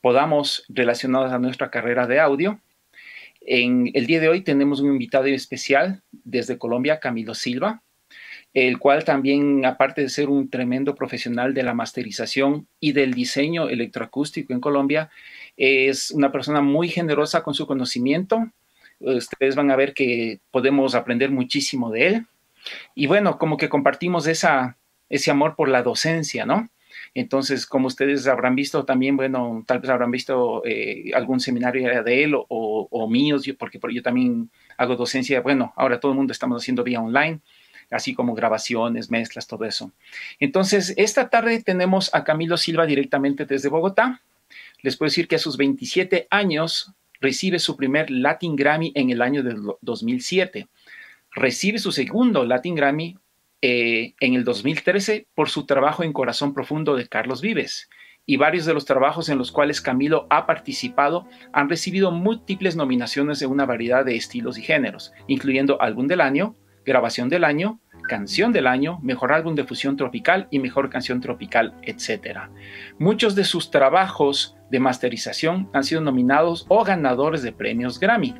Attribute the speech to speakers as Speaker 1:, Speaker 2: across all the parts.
Speaker 1: podamos relacionadas a nuestra carrera de audio. En el día de hoy tenemos un invitado especial desde Colombia, Camilo Silva, el cual también, aparte de ser un tremendo profesional de la masterización y del diseño electroacústico en Colombia, es una persona muy generosa con su conocimiento. Ustedes van a ver que podemos aprender muchísimo de él. Y bueno, como que compartimos esa, ese amor por la docencia, ¿no? Entonces, como ustedes habrán visto también, bueno, tal vez habrán visto eh, algún seminario de él o, o míos, porque yo también hago docencia, bueno, ahora todo el mundo estamos haciendo vía online, así como grabaciones, mezclas, todo eso. Entonces, esta tarde tenemos a Camilo Silva directamente desde Bogotá. Les puedo decir que a sus 27 años recibe su primer Latin Grammy en el año de 2007. Recibe su segundo Latin Grammy eh, en el 2013 por su trabajo en Corazón Profundo de Carlos Vives. Y varios de los trabajos en los cuales Camilo ha participado han recibido múltiples nominaciones de una variedad de estilos y géneros, incluyendo Álbum del Año, Grabación del Año, Canción del Año, Mejor Álbum de Fusión Tropical y Mejor Canción Tropical, etc. Muchos de sus trabajos de masterización han sido nominados o ganadores de premios Grammy.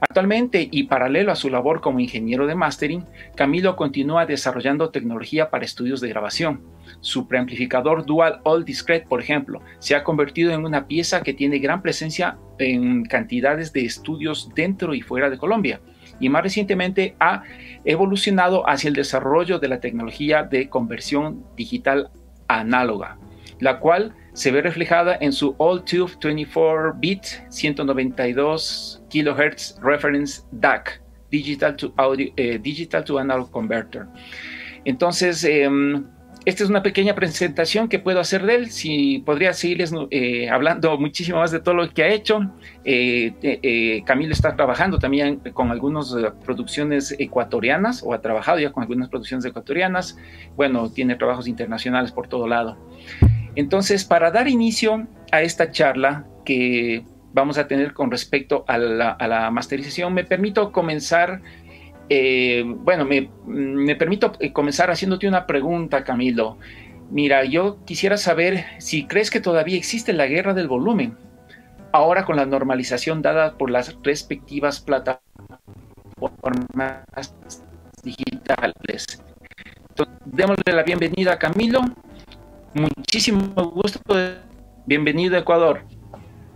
Speaker 1: Actualmente y paralelo a su labor como ingeniero de mastering, Camilo continúa desarrollando tecnología para estudios de grabación. Su preamplificador Dual All Discrete, por ejemplo, se ha convertido en una pieza que tiene gran presencia en cantidades de estudios dentro y fuera de Colombia y más recientemente ha evolucionado hacia el desarrollo de la tecnología de conversión digital análoga, la cual se ve reflejada en su All-Tube 24-bit 192 kHz reference DAC, Digital to, eh, digital to Analog Converter. Entonces, em, esta es una pequeña presentación que puedo hacer de él. Si podría seguirles eh, hablando muchísimo más de todo lo que ha hecho. Eh, Camilo está trabajando también con algunas producciones ecuatorianas o ha trabajado ya con algunas producciones ecuatorianas. Bueno, tiene trabajos internacionales por todo lado. Entonces, para dar inicio a esta charla que vamos a tener con respecto a la, masterización, me permito comenzar, eh, bueno, me, permito comenzar haciéndote una pregunta, Camilo. Mira, yo quisiera saber si crees que todavía existe la guerra del volumen, ahora con la normalización dada por las respectivas plataformas digitales. Démosle la bienvenida a Camilo Muchísimo gusto. Bienvenido a Ecuador.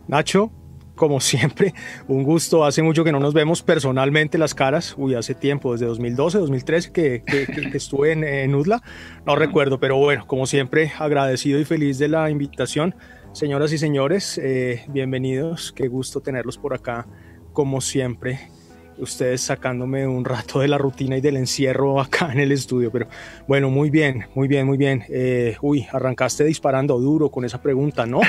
Speaker 2: Nacho, como siempre, un gusto. Hace mucho que no nos vemos personalmente las caras. Uy, hace tiempo, desde 2012, 2013 que, que, estuve en, en, UDLA. No recuerdo, pero bueno, como siempre, agradecido y feliz de la invitación. Señoras y señores, eh, bienvenidos. Qué gusto tenerlos por acá, como siempre ustedes sacándome un rato de la rutina y del encierro acá en el estudio. Pero bueno, muy bien, muy bien, muy bien. Eh, uy, arrancaste disparando duro con esa pregunta, ¿no?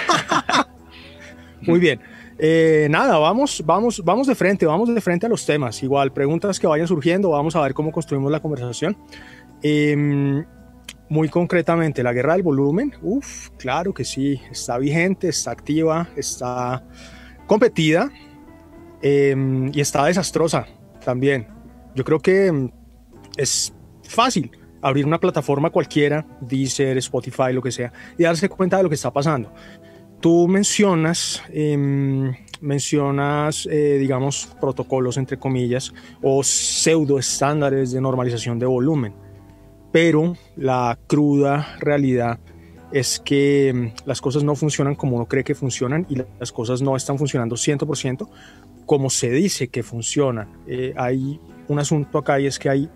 Speaker 2: muy bien. Eh, nada, vamos, vamos, vamos de frente, vamos de frente a los temas. Igual, preguntas que vayan surgiendo, vamos a ver cómo construimos la conversación. Em, muy concretamente, la guerra del volumen, uff, claro que sí, está vigente, está activa, está competida, Em, y está desastrosa también. Yo creo que em, es fácil abrir una plataforma cualquiera, Deezer, Spotify, lo que sea, y darse cuenta de lo que está pasando. Tú mencionas, em, mencionas, eh, digamos, protocolos, entre comillas, o pseudo estándares de normalización de volumen, pero la cruda realidad es que las cosas no funcionan como uno cree que funcionan y las cosas no están funcionando 100% como se dice que funcionan. Eh, hay un asunto acá y es que hay,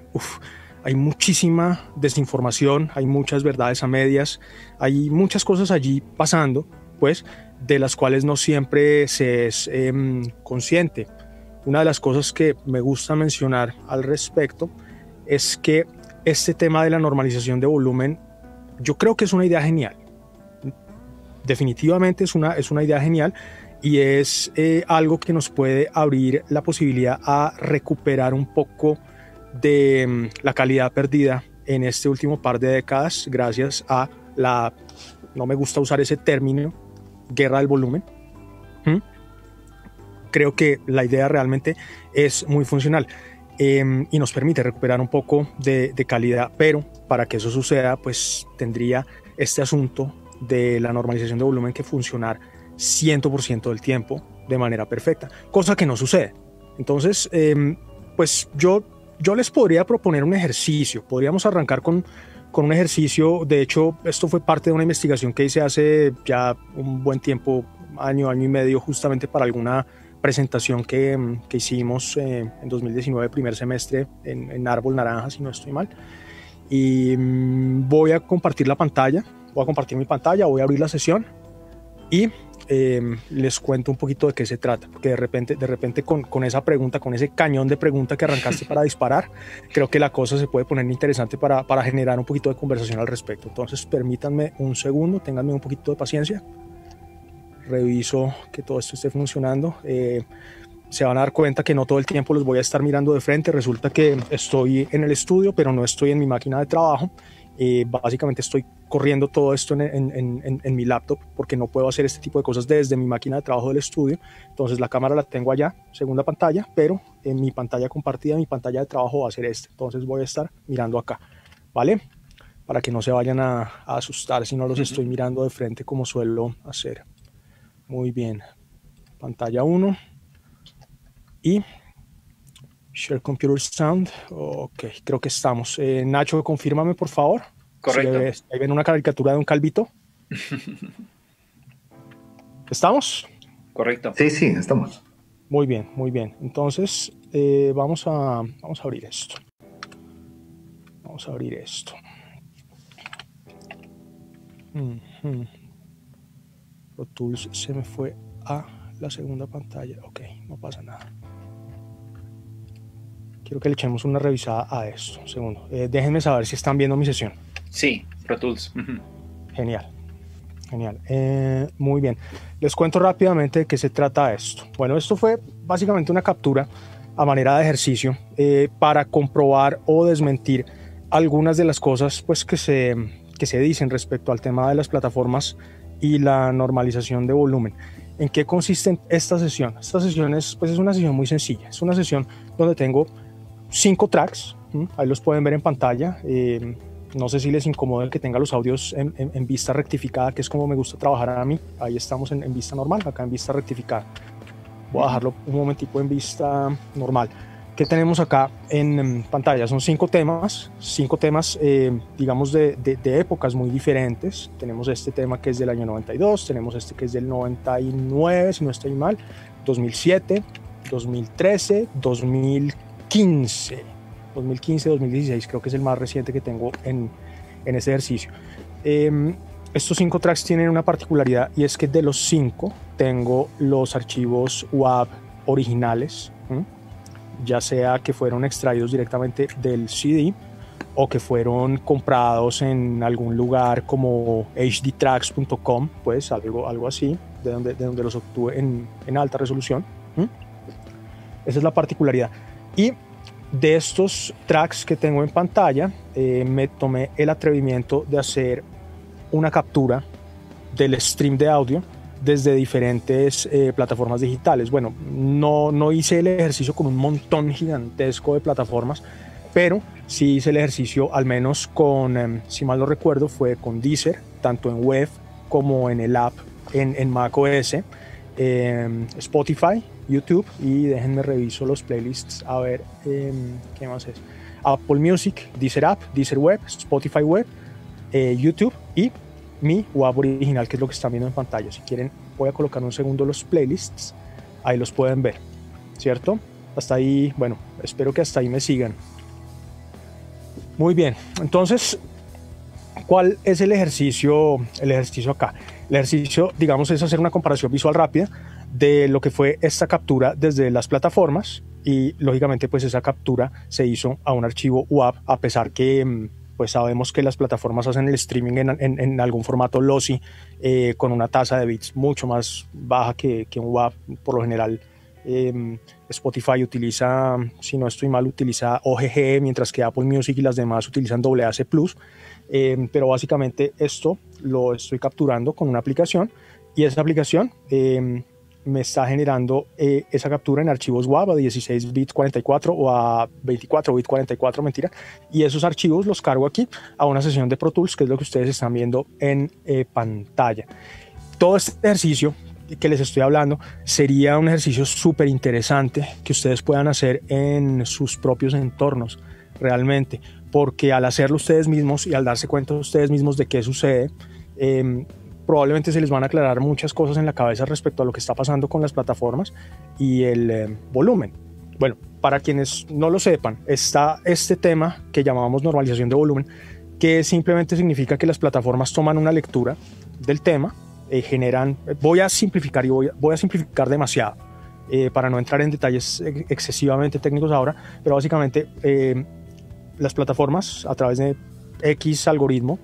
Speaker 2: hay muchísima desinformación, hay muchas verdades a medias, hay muchas cosas allí pasando, pues, de las cuales no siempre se es em, consciente. Una de las cosas que me gusta mencionar al respecto es que este tema de la normalización de volumen, yo creo que es una idea genial. Definitivamente es una, es una idea genial y es eh, algo que nos puede abrir la posibilidad a recuperar un poco de mm, la calidad perdida en este último par de décadas gracias a la, no me gusta usar ese término, guerra del volumen. ¿Mm? Creo que la idea realmente es muy funcional em, y nos permite recuperar un poco de, de calidad, pero para que eso suceda, pues tendría este asunto de la normalización de volumen que funcionar 100% del tiempo de manera perfecta, cosa que no sucede. Entonces, em, pues yo, yo les podría proponer un ejercicio. Podríamos arrancar con, con un ejercicio. De hecho, esto fue parte de una investigación que hice hace ya un buen tiempo, año, año y medio, justamente para alguna presentación que, que hicimos eh, en 2019, primer semestre, en, en, Árbol Naranja, si no estoy mal. Y mm, voy a compartir la pantalla, voy a compartir mi pantalla, voy a abrir la sesión y Em, les cuento un poquito de qué se trata, porque de repente, de repente con, con, esa pregunta, con ese cañón de pregunta que arrancaste para disparar, creo que la cosa se puede poner interesante para, para generar un poquito de conversación al respecto. Entonces, permítanme un segundo, ténganme un poquito de paciencia, reviso que todo esto esté funcionando. Eh, se van a dar cuenta que no todo el tiempo los voy a estar mirando de frente. Resulta que estoy en el estudio, pero no estoy en mi máquina de trabajo eh, básicamente estoy corriendo todo esto en, mi laptop porque no puedo hacer este tipo de cosas desde mi máquina de trabajo del estudio. Entonces la cámara la tengo allá, segunda pantalla, pero en mi pantalla compartida, mi pantalla de trabajo va a ser este. Entonces voy a estar mirando acá, ¿vale? Para que no se vayan a, asustar si no los estoy mirando de frente como suelo hacer. Muy bien. Pantalla 1. Y Share Computer Sound. Ok, creo que estamos. Eh, Nacho, confírmame, por favor.
Speaker 1: Correcto.
Speaker 2: ahí ven una caricatura de un calvito. ¿Estamos?
Speaker 1: Correcto.
Speaker 3: Sí, sí, estamos.
Speaker 2: Muy bien, muy bien. Entonces, eh, vamos, a, vamos a abrir esto. Vamos a abrir esto. Pro Tools se me fue a la segunda pantalla. Ok, no pasa nada quiero que le echemos una revisada a esto. segundo, eh, déjenme saber si están viendo mi sesión.
Speaker 1: Sí, Pro Tools.
Speaker 2: Genial, genial. Eh, muy bien. Les cuento rápidamente de qué se trata esto. Bueno, esto fue básicamente una captura a manera de ejercicio eh, para comprobar o desmentir algunas de las cosas pues, que, se, que se dicen respecto al tema de las plataformas y la normalización de volumen. ¿En qué consiste esta sesión? Esta sesión es, pues es una sesión muy sencilla. Es una sesión donde tengo cinco tracks, ahí los pueden ver en pantalla. Eh, no sé si les incomoda el que tenga los audios en, vista rectificada, que es como me gusta trabajar a mí. Ahí estamos en, vista normal, acá en vista rectificada. Voy a dejarlo un momentico en vista normal. ¿Qué tenemos acá en, pantalla? Son cinco temas, cinco temas, eh, digamos, de, de, épocas muy diferentes. Tenemos este tema que es del año 92, tenemos este que es del 99, si no estoy mal, 2007, 2013, 2015 2015, 2015, 2016, creo que es el más reciente que tengo en, en ese ejercicio. Em, estos cinco tracks tienen una particularidad y es que de los cinco tengo los archivos WAV originales, ya sea que fueron extraídos directamente del CD o que fueron comprados en algún lugar como hdtracks.com, pues algo, algo así, de donde, de donde los obtuve en, en alta resolución. Esa es la particularidad. Y de estos tracks que tengo en pantalla, eh, me tomé el atrevimiento de hacer una captura del stream de audio desde diferentes eh, plataformas digitales. Bueno, no, no hice el ejercicio con un montón gigantesco de plataformas, pero sí hice el ejercicio al menos con, em, si mal no recuerdo, fue con Deezer, tanto en web como en el app en, en Mac OS, em, Spotify YouTube y déjenme reviso los playlists a ver em, qué más es. Apple Music, Deezer App, Deezer Web, Spotify Web, eh, YouTube y mi WAV original, que es lo que están viendo en pantalla. Si quieren, voy a colocar un segundo los playlists, ahí los pueden ver, ¿cierto? Hasta ahí, bueno, espero que hasta ahí me sigan. Muy bien, entonces, ¿cuál es el ejercicio, el ejercicio acá? El ejercicio, digamos, es hacer una comparación visual rápida de lo que fue esta captura desde las plataformas y lógicamente pues esa captura se hizo a un archivo WAV a pesar que mm, pues sabemos que las plataformas hacen el streaming en, en, algún formato lossy eh, con una tasa de bits mucho más baja que, que un WAV por lo general em, Spotify utiliza, si no estoy mal, utiliza OGG, mientras que Apple Music y las demás utilizan WAC+. Eh, pero básicamente esto lo estoy capturando con una aplicación y esa aplicación eh, me está generando eh, esa captura en archivos WAV a 16 bits 44 o a 24 bits 44, mentira. Y esos archivos los cargo aquí a una sesión de Pro Tools, que es lo que ustedes están viendo en eh, pantalla. Todo este ejercicio que les estoy hablando sería un ejercicio súper interesante que ustedes puedan hacer en sus propios entornos realmente, porque al hacerlo ustedes mismos y al darse cuenta ustedes mismos de qué sucede, em, probablemente se les van a aclarar muchas cosas en la cabeza respecto a lo que está pasando con las plataformas y el em, volumen. Bueno, para quienes no lo sepan, está este tema que llamamos normalización de volumen, que simplemente significa que las plataformas toman una lectura del tema, eh, generan, voy a simplificar y voy, a simplificar demasiado eh, para no entrar en detalles excesivamente técnicos ahora, pero básicamente eh, las plataformas a través de X algoritmo,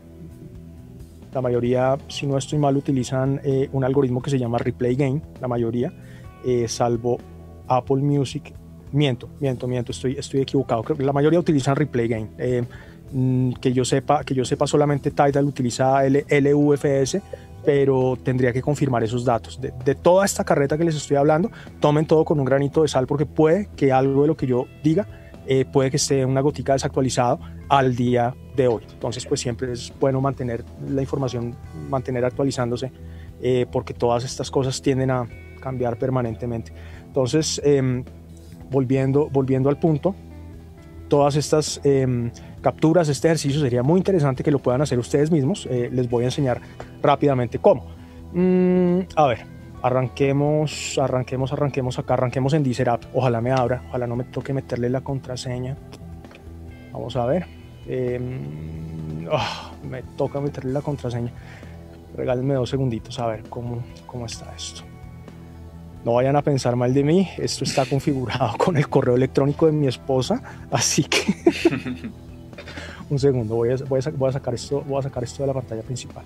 Speaker 2: la mayoría, si no estoy mal, utilizan un algoritmo que se llama Replay Game, la mayoría, salvo Apple Music. Miento, miento, miento, estoy, estoy equivocado. La mayoría utilizan Replay Game. Mm, que yo sepa, que yo sepa solamente Tidal utiliza LUFS, pero tendría que confirmar esos datos. De, toda esta carreta que les estoy hablando, tomen todo con un granito de sal porque puede que algo de lo que yo diga eh, puede que esté una gotica desactualizado al día de hoy. Entonces, pues siempre es bueno mantener la información, mantener actualizándose, eh, porque todas estas cosas tienden a cambiar permanentemente. Entonces, em, volviendo, volviendo al punto, todas estas em, capturas, este ejercicio sería muy interesante que lo puedan hacer ustedes mismos. Eh, les voy a enseñar rápidamente cómo. Mm, a ver, arranquemos, arranquemos, arranquemos acá, arranquemos en Deezer App. Ojalá me abra, ojalá no me toque meterle la contraseña. Vamos a ver. Em, ah, me toca meterle la contraseña. Regálenme dos segunditos a ver cómo, cómo está esto. No vayan a pensar mal de mí, esto está configurado con el correo electrónico de mi esposa, así que un segundo, voy a, voy, a, voy a, sacar esto, voy a sacar esto de la pantalla principal.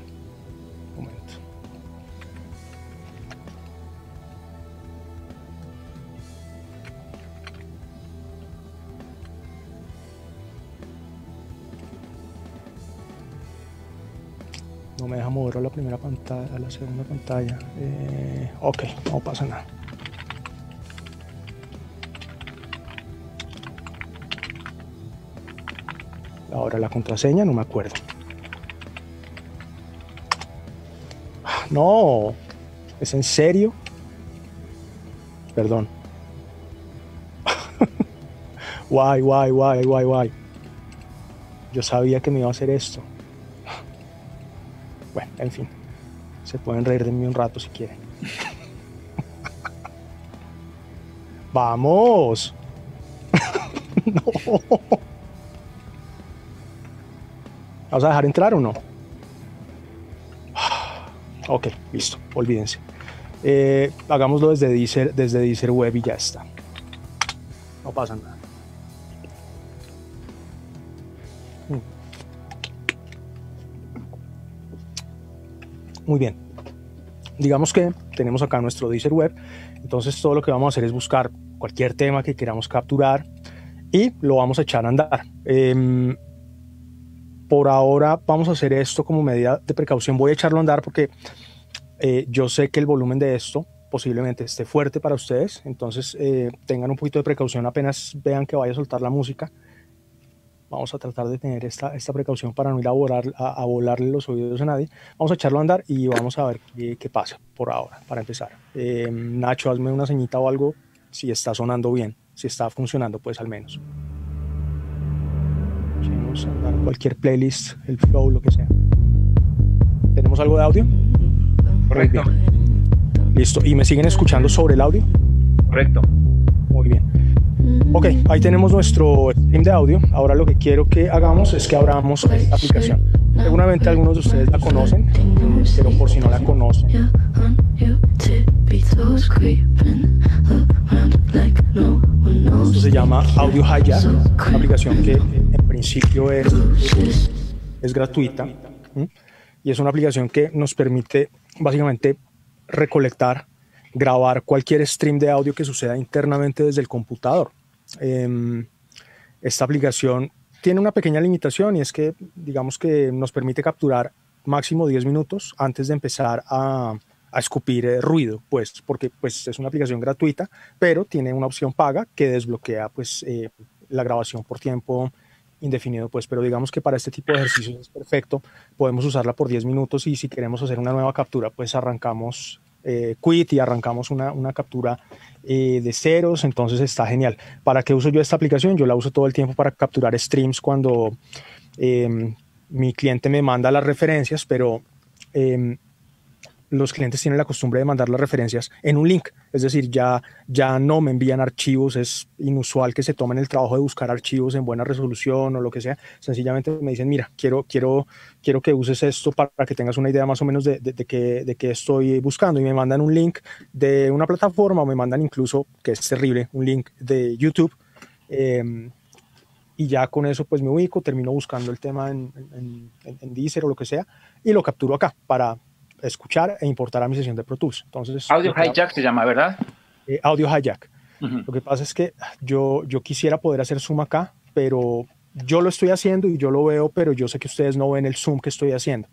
Speaker 2: Deja mover a la primera pantalla, a la segunda pantalla. Eh, ok, no pasa nada. Ahora la contraseña no me acuerdo. No, ¿es en serio? Perdón. Guay, guay, guay, guay, guay. Yo sabía que me iba a hacer esto. Bueno, en fin. Se pueden reír de mí un rato si quieren. ¡Vamos! no. ¿Vas a dejar entrar o no? Ok, listo, olvídense. Eh, hagámoslo desde Deezer, desde Deezer Web y ya está. No pasa nada. Muy bien. Digamos que tenemos acá nuestro Deezer Web. Entonces todo lo que vamos a hacer es buscar cualquier tema que queramos capturar y lo vamos a echar a andar. Eh, por ahora vamos a hacer esto como medida de precaución. Voy a echarlo a andar porque eh, yo sé que el volumen de esto posiblemente esté fuerte para ustedes, entonces eh, tengan un poquito de precaución apenas vean que vaya a soltar la música. Vamos a tratar de tener esta, esta precaución para no ir a, volar, a, volarle los oídos a nadie. Vamos a echarlo a andar y vamos a ver qué, pasa por ahora, para empezar. Eh, Nacho, hazme una señita o algo si está sonando bien, si está funcionando, pues al menos cualquier playlist, el flow, lo que sea. ¿Tenemos algo de audio?
Speaker 1: Correcto.
Speaker 2: Listo. ¿Y me siguen escuchando sobre el audio?
Speaker 1: Correcto.
Speaker 2: Muy bien. Ok, ahí tenemos nuestro stream de audio. Ahora lo que quiero que hagamos es que abramos esta aplicación. Seguramente algunos de ustedes la conocen, pero por si no la conocen. Esto se llama Audio Hijack, una aplicación que en principio es, es gratuita y es una aplicación que nos permite básicamente recolectar, grabar cualquier stream de audio que suceda internamente desde el computador. Em, esta aplicación tiene una pequeña limitación y es que digamos que nos permite capturar máximo 10 minutos antes de empezar a, escupir eh, ruido, pues porque pues, es una aplicación gratuita, pero tiene una opción paga que desbloquea pues, eh, la grabación por tiempo indefinido, pues, pero digamos que para este tipo de ejercicios es perfecto, podemos usarla por 10 minutos y si queremos hacer una nueva captura, pues arrancamos eh, quit y arrancamos una, una captura eh, de ceros, entonces está genial. ¿Para qué uso yo esta aplicación? Yo la uso todo el tiempo para capturar streams cuando em, mi cliente me manda las referencias, pero em, los clientes tienen la costumbre de mandar las referencias en un link, es decir, ya, ya no me envían archivos, es inusual que se tomen el trabajo de buscar archivos en buena resolución o lo que sea, sencillamente me dicen, mira, quiero, quiero, quiero que uses esto para que tengas una idea más o menos de, de, qué, estoy buscando y me mandan un link de una plataforma o me mandan incluso, que es terrible, un link de YouTube. Eh, y ya con eso pues me ubico, termino buscando el tema en, en, en Deezer o lo que sea y lo capturo acá para escuchar e importar a mi sesión de Pro Tools. Entonces,
Speaker 1: Audio Hijack se llama, ¿verdad?
Speaker 2: Eh, audio Hijack. Uh -huh. Lo que pasa es que yo, yo quisiera poder hacer zoom acá, pero yo lo estoy haciendo y yo lo veo, pero yo sé que ustedes no ven el zoom que estoy haciendo,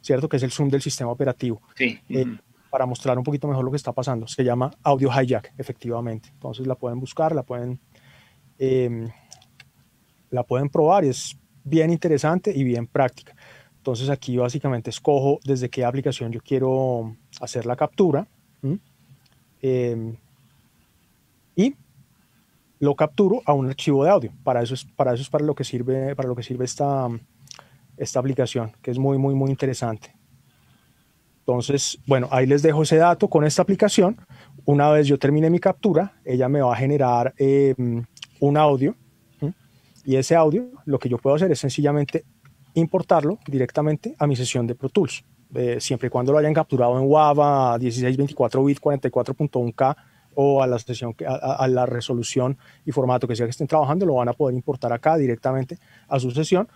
Speaker 2: ¿cierto? Que es el zoom del sistema operativo.
Speaker 1: Sí. Uh -huh. eh,
Speaker 2: para mostrar un poquito mejor lo que está pasando. Se llama Audio Hijack, efectivamente. Entonces la pueden buscar, la pueden, eh, la pueden probar y es bien interesante y bien práctica. Entonces aquí básicamente escojo desde qué aplicación yo quiero hacer la captura eh, y lo capturo a un archivo de audio. Para eso es para, eso es para lo que sirve, para lo que sirve esta, esta aplicación, que es muy, muy, muy interesante. Entonces, bueno, ahí les dejo ese dato con esta aplicación. Una vez yo termine mi captura, ella me va a generar eh, un audio. Y ese audio, lo que yo puedo hacer es sencillamente importarlo directamente a mi sesión de Pro Tools, eh, siempre y cuando lo hayan capturado en WAV a 16, 24 bit, 44.1K o a la sesión, a, a, la resolución y formato que sea que estén trabajando, lo van a poder importar acá directamente a su sesión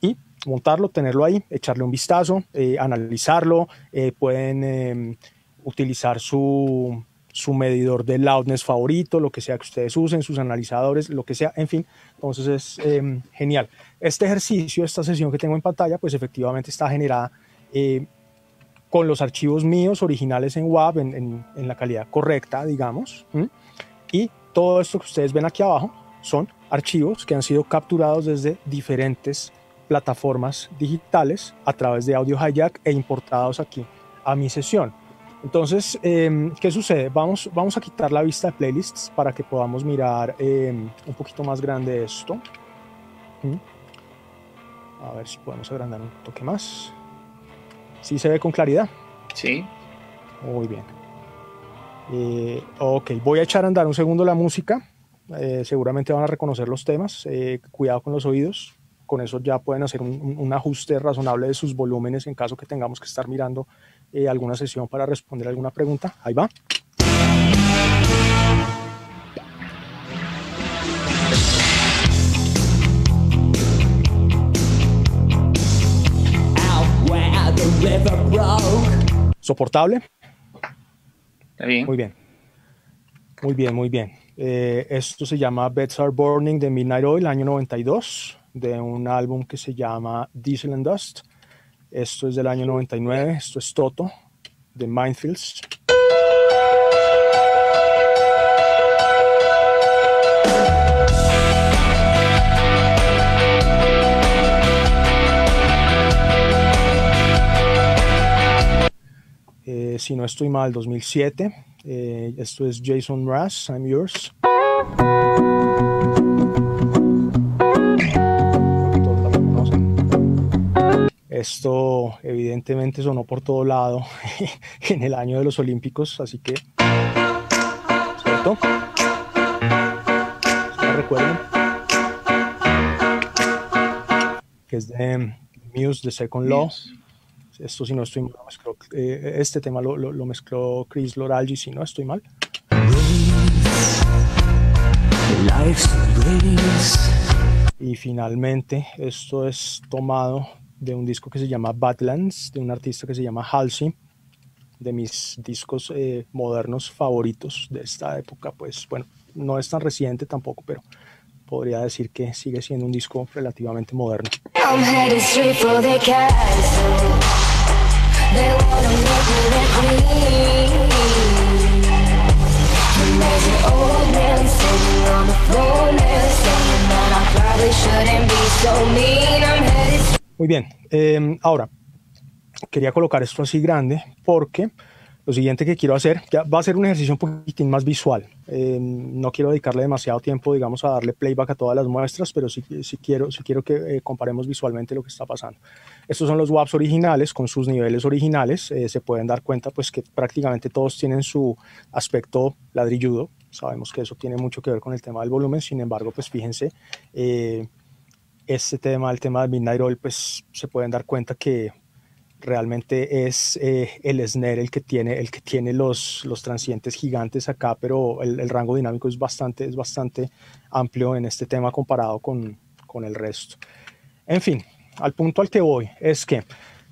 Speaker 2: y montarlo, tenerlo ahí, echarle un vistazo, eh, analizarlo, eh, pueden em, utilizar su, su medidor de loudness favorito, lo que sea que ustedes usen, sus analizadores, lo que sea, en fin. Entonces es eh, genial. Este ejercicio, esta sesión que tengo en pantalla, pues efectivamente está generada eh, con los archivos míos originales en WAV, en, la calidad correcta, digamos. Y todo esto que ustedes ven aquí abajo son archivos que han sido capturados desde diferentes plataformas digitales a través de Audio Hijack e importados aquí a mi sesión. Entonces, eh, ¿qué sucede? Vamos, vamos a quitar la vista de playlists para que podamos mirar eh, un poquito más grande esto. A ver si podemos agrandar un toque más. ¿Sí se ve con claridad?
Speaker 1: Sí.
Speaker 2: Muy bien. Eh, ok, voy a echar a andar un segundo la música. Eh, seguramente van a reconocer los temas. Eh, cuidado con los oídos con eso ya pueden hacer un, un, ajuste razonable de sus volúmenes en caso que tengamos que estar mirando eh, alguna sesión para responder alguna pregunta. Ahí va. Soportable.
Speaker 1: Está bien.
Speaker 2: Muy bien. Muy bien, muy bien. Eh, esto se llama Beds Are Burning de Midnight Oil, año 92 de un álbum que se llama Diesel and Dust. Esto es del año 99, esto es Toto, de Mindfields. Eh, si no estoy mal, 2007. Eh, esto es Jason Mraz, I'm Yours. Esto evidentemente sonó por todo lado en el año de los Olímpicos, así que... ¿Cierto? recuerden? Que es de Muse, de Second Law. Esto si no estoy mal, mezcló, eh, este tema lo, lo, lo, mezcló Chris Loralgi, si no estoy mal. Y finalmente esto es tomado de un disco que se llama Badlands, de un artista que se llama Halsey, de mis discos eh, modernos favoritos de esta época, pues bueno, no es tan reciente tampoco, pero podría decir que sigue siendo un disco relativamente moderno. Muy bien, eh, ahora quería colocar esto así grande porque lo siguiente que quiero hacer ya va a ser un ejercicio un poquitín más visual. Eh, no quiero dedicarle demasiado tiempo, digamos, a darle playback a todas las muestras, pero sí, sí quiero, sí quiero que eh, comparemos visualmente lo que está pasando. Estos son los WAPs originales con sus niveles originales. Eh, se pueden dar cuenta pues que prácticamente todos tienen su aspecto ladrilludo. Sabemos que eso tiene mucho que ver con el tema del volumen. Sin embargo, pues fíjense, este tema, el tema de Midnight Oil, pues se pueden dar cuenta que realmente es eh, el SNER el que tiene, el que tiene los, los transientes gigantes acá, pero el, rango dinámico es bastante, es bastante amplio en este tema comparado con, con el resto. En fin, al punto al que voy es que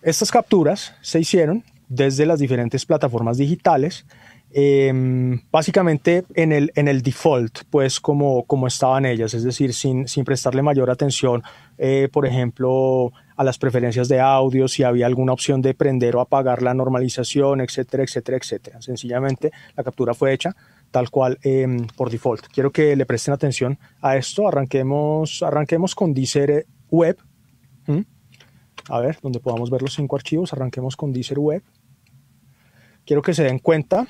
Speaker 2: estas capturas se hicieron desde las diferentes plataformas digitales, em, básicamente en el, en el default, pues como, como estaban ellas, es decir, sin, sin prestarle mayor atención, eh, por ejemplo, a las preferencias de audio, si había alguna opción de prender o apagar la normalización, etcétera, etcétera, etcétera. Sencillamente la captura fue hecha tal cual em, por default. Quiero que le presten atención a esto. Arranquemos, arranquemos con Deezer Web. ¿Mm? A ver, donde podamos ver los cinco archivos, arranquemos con Deezer Web. Quiero que se den cuenta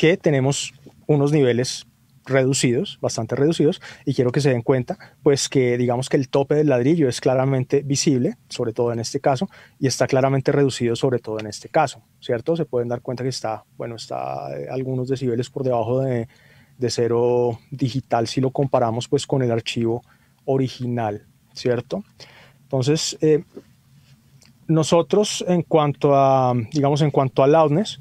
Speaker 2: que tenemos unos niveles reducidos, bastante reducidos, y quiero que se den cuenta, pues que digamos que el tope del ladrillo es claramente visible, sobre todo en este caso, y está claramente reducido sobre todo en este caso, ¿cierto? Se pueden dar cuenta que está, bueno, está eh, algunos decibeles por debajo de, de cero digital si lo comparamos pues con el archivo original, ¿cierto? Entonces, eh, nosotros en cuanto a, digamos, en cuanto a loudness,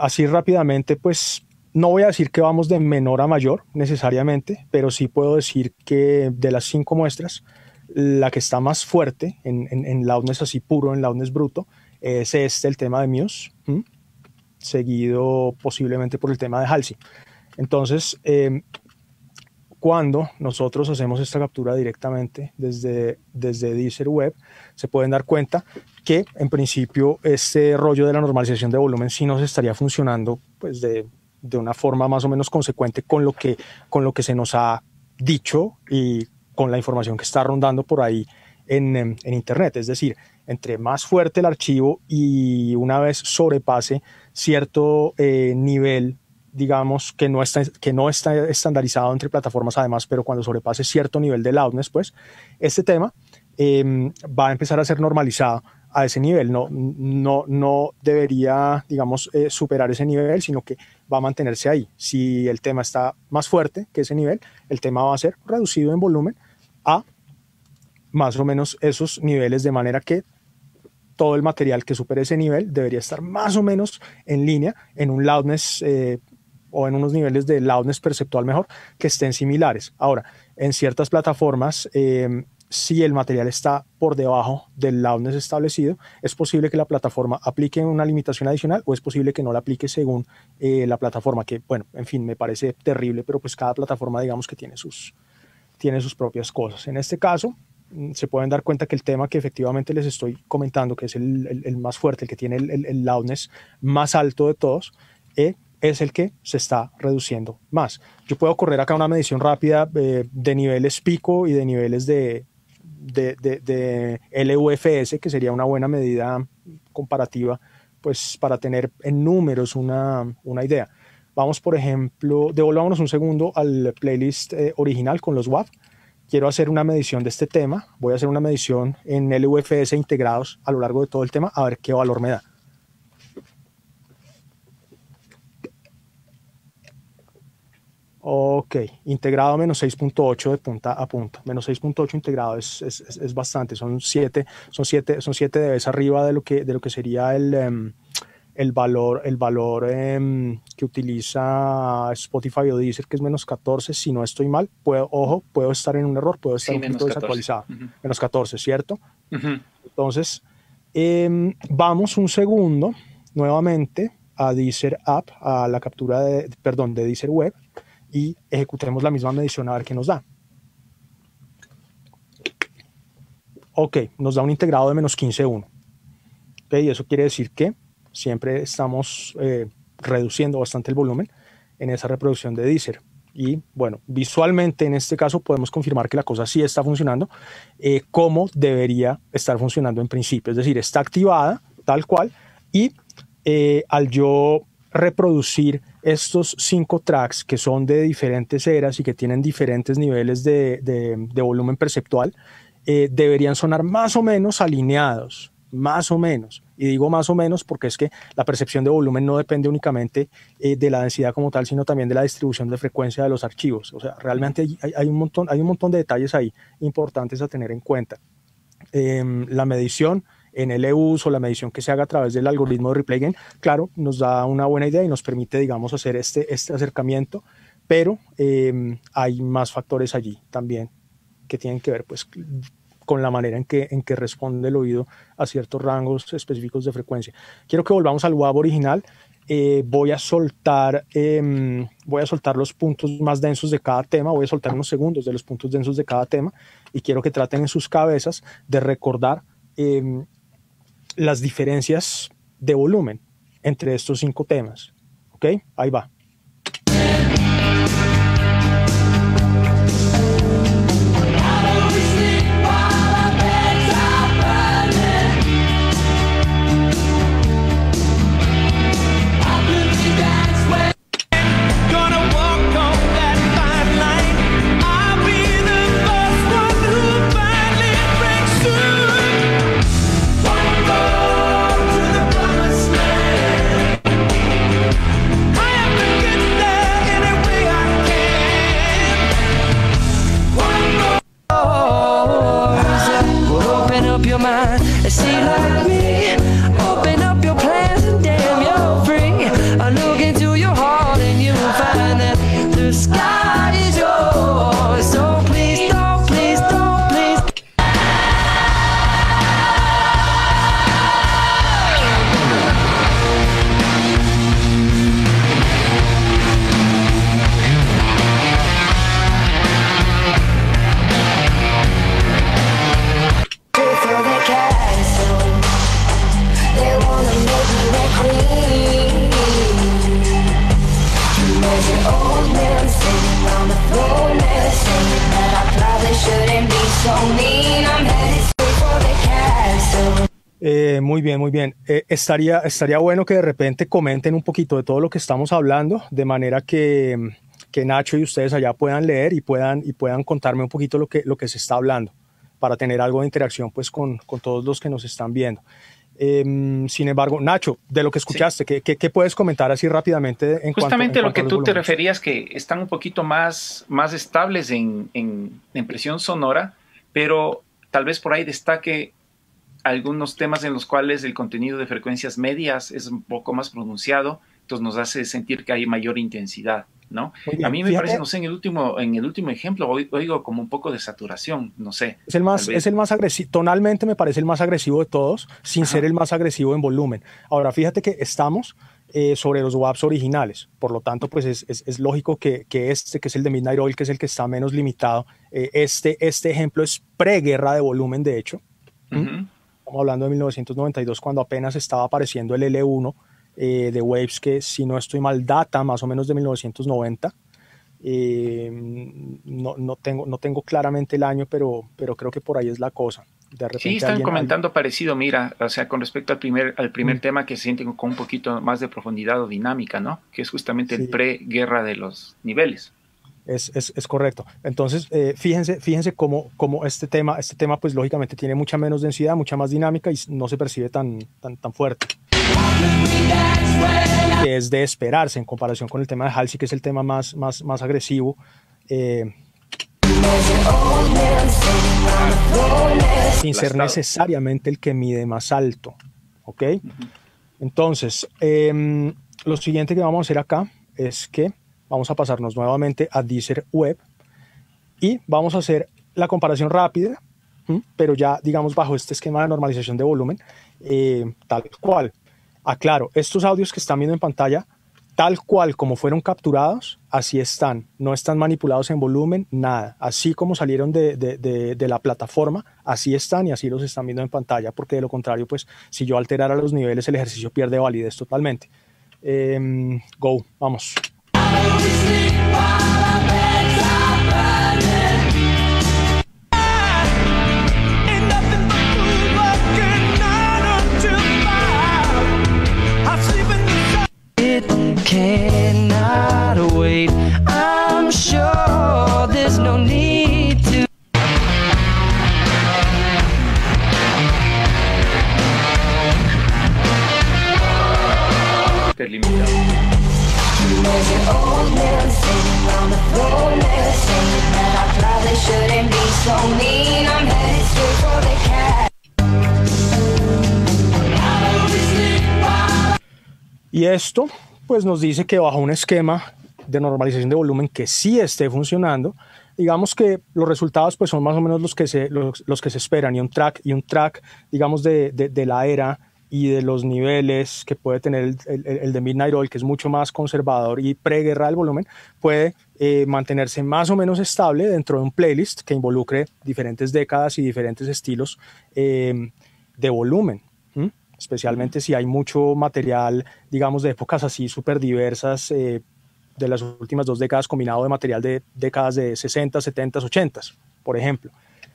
Speaker 2: así rápidamente, pues no voy a decir que vamos de menor a mayor necesariamente, pero sí puedo decir que de las cinco muestras, la que está más fuerte en, en, loudness así puro, en loudness bruto, es este, el tema de Muse, seguido posiblemente por el tema de Halsey. Entonces, em, cuando nosotros hacemos esta captura directamente desde, desde Deezer Web, se pueden dar cuenta que en principio este rollo de la normalización de volumen sí nos estaría funcionando pues de de una forma más o menos consecuente con lo que, con lo que se nos ha dicho y con la información que está rondando por ahí en, em, en, Internet. Es decir, entre más fuerte el archivo y una vez sobrepase cierto eh, nivel, digamos, que no, está, que no está estandarizado entre plataformas además, pero cuando sobrepase cierto nivel de loudness, pues este tema em, va a empezar a ser normalizado a ese nivel, no, no, no debería, digamos, eh, superar ese nivel, sino que va a mantenerse ahí. Si el tema está más fuerte que ese nivel, el tema va a ser reducido en volumen a más o menos esos niveles, de manera que todo el material que supere ese nivel debería estar más o menos en línea, en un loudness eh, o en unos niveles de loudness perceptual mejor que estén similares. Ahora, en ciertas plataformas, eh, si el material está por debajo del loudness establecido, es posible que la plataforma aplique una limitación adicional o es posible que no la aplique según eh, la plataforma, que bueno, en fin, me parece terrible, pero pues cada plataforma digamos que tiene sus, tiene sus propias cosas. En este caso, mm, se pueden dar cuenta que el tema que efectivamente les estoy comentando, que es el, más fuerte, el que tiene el, loudness más alto de todos, eh, es el que se está reduciendo más. Yo puedo correr acá una medición rápida eh, de niveles pico y de niveles de, de, de, LUFS, que sería una buena medida comparativa, pues para tener en números una, una idea. Vamos, por ejemplo, devolvámonos un segundo al playlist eh, original con los WAV. Quiero hacer una medición de este tema. Voy a hacer una medición en LUFS integrados a lo largo de todo el tema, a ver qué valor me da. Ok, integrado menos 6.8 de punta a punta. Menos 6.8 integrado es, es, es, bastante, son 7 son siete, son siete de arriba de lo que, de lo que sería el, em, el valor, el valor em, que utiliza Spotify o Deezer, que es menos 14, si no estoy mal. Puedo, ojo, puedo estar en un error, puedo estar un poquito desactualizado. Menos 14, ¿cierto? Entonces, em, vamos un segundo nuevamente a Deezer App, a la captura de, perdón, de Deezer Web y ejecutemos la misma medición a ver qué nos da. Ok, nos da un integrado de menos 15.1. Okay, y eso quiere decir que siempre estamos eh, reduciendo bastante el volumen en esa reproducción de Deezer. Y bueno, visualmente en este caso podemos confirmar que la cosa sí está funcionando eh, como debería estar funcionando en principio. Es decir, está activada tal cual y eh, al yo reproducir estos cinco tracks que son de diferentes eras y que tienen diferentes niveles de, volumen perceptual, eh, deberían sonar más o menos alineados, más o menos. Y digo más o menos porque es que la percepción de volumen no depende únicamente eh, de la densidad como tal, sino también de la distribución de frecuencia de los archivos. O sea, realmente hay, un, montón, hay un montón de detalles ahí importantes a tener en cuenta. Em, la medición en LEUs o la medición que se haga a través del algoritmo de replay gain, claro, nos da una buena idea y nos permite, digamos, hacer este, este acercamiento, pero em, hay más factores allí también que tienen que ver pues con la manera en que, en que responde el oído a ciertos rangos específicos de frecuencia. Quiero que volvamos al WAV original. Eh, voy a soltar em, voy a soltar los puntos más densos de cada tema, voy a soltar unos segundos de los puntos densos de cada tema y quiero que traten en sus cabezas de recordar em, las diferencias de volumen entre estos cinco temas. ¿Ok? Ahí va. Estaría, estaría bueno que de repente comenten un poquito de todo lo que estamos hablando, de manera que, que Nacho y ustedes allá puedan leer y puedan, y puedan contarme un poquito lo que, lo que se está hablando, para tener algo de interacción pues, con, con todos los que nos están viendo. Em, sin embargo, Nacho, de lo que escuchaste, ¿qué, qué, puedes comentar así rápidamente?
Speaker 1: En Justamente lo que tú te referías, que están un poquito más, más estables en, en, en presión sonora, pero tal vez por ahí destaque algunos temas en los cuales el contenido de frecuencias medias es un poco más pronunciado, entonces nos hace sentir que hay mayor intensidad, ¿no? a mí me parece, no sé, en el último, en el último ejemplo oigo como un poco de saturación, no sé.
Speaker 2: Es el más, es el más agresivo, tonalmente me parece el más agresivo de todos, sin ser el más agresivo en volumen. Ahora, fíjate que estamos eh, sobre los WAPs originales. Por lo tanto, pues es, es, lógico que, que, este, que es el de Midnight Oil, que es el que está menos limitado, eh, este, este ejemplo es preguerra de volumen, de hecho. Estamos hablando de 1992, cuando apenas estaba apareciendo el L1 eh, de Waves, que si no estoy mal, data más o menos de 1990. Eh, no, no, tengo, no tengo claramente el año, pero, pero creo que por ahí es la cosa.
Speaker 1: De sí, están comentando parecido, mira, o sea, con respecto al primer, al primer mm. tema que se siente con un poquito más de profundidad o dinámica, ¿no? Que es justamente el pre-guerra de los niveles.
Speaker 2: Es, es, es, correcto. Entonces, eh, fíjense, fíjense cómo, cómo, este tema, este tema, pues lógicamente tiene mucha menos densidad, mucha más dinámica y no se percibe tan, tan, tan fuerte. Que es de esperarse en comparación con el tema de Halsey, que es el tema más, más, más agresivo. Eh, sin ser necesariamente el que mide más alto. ¿Ok? Entonces, em, lo siguiente que vamos a hacer acá es que vamos a pasarnos nuevamente a Deezer Web y vamos a hacer la comparación rápida, pero ya digamos bajo este esquema de normalización de volumen, eh, tal cual. Aclaro, estos audios que están viendo en pantalla, tal cual como fueron capturados, así están, no están manipulados en volumen, nada. Así como salieron de, de, la plataforma, así están y así los están viendo en pantalla, porque de lo contrario, pues si yo alterara los niveles, el ejercicio pierde validez totalmente. Em, go, vamos.
Speaker 1: Cannot wait. I'm sure there's no need to.
Speaker 2: Y esto pues nos dice que bajo un esquema de normalización de volumen que sí esté funcionando, digamos que los resultados pues son más o menos los que se, los, que se esperan y un track, y un track digamos de, de, la era y de los niveles que puede tener el, el, de Midnight Oil, que es mucho más conservador y preguerra del volumen, puede eh, mantenerse más o menos estable dentro de un playlist que involucre diferentes décadas y diferentes estilos eh, de volumen especialmente si hay mucho material, digamos, de épocas así súper diversas, eh, de las últimas dos décadas combinado de material de décadas de 60, 70, 80, por ejemplo.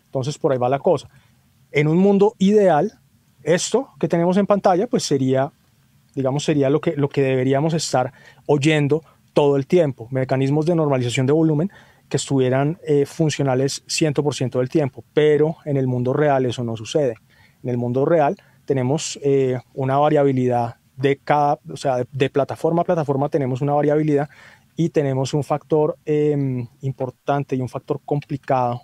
Speaker 2: Entonces, por ahí va la cosa. En un mundo ideal, esto que tenemos en pantalla, pues sería, digamos, sería lo que, lo que deberíamos estar oyendo todo el tiempo, mecanismos de normalización de volumen que estuvieran eh, funcionales 100% del tiempo, pero en el mundo real eso no sucede. En el mundo real tenemos eh, una variabilidad de cada, o sea, de, plataforma a plataforma tenemos una variabilidad y tenemos un factor em, importante y un factor complicado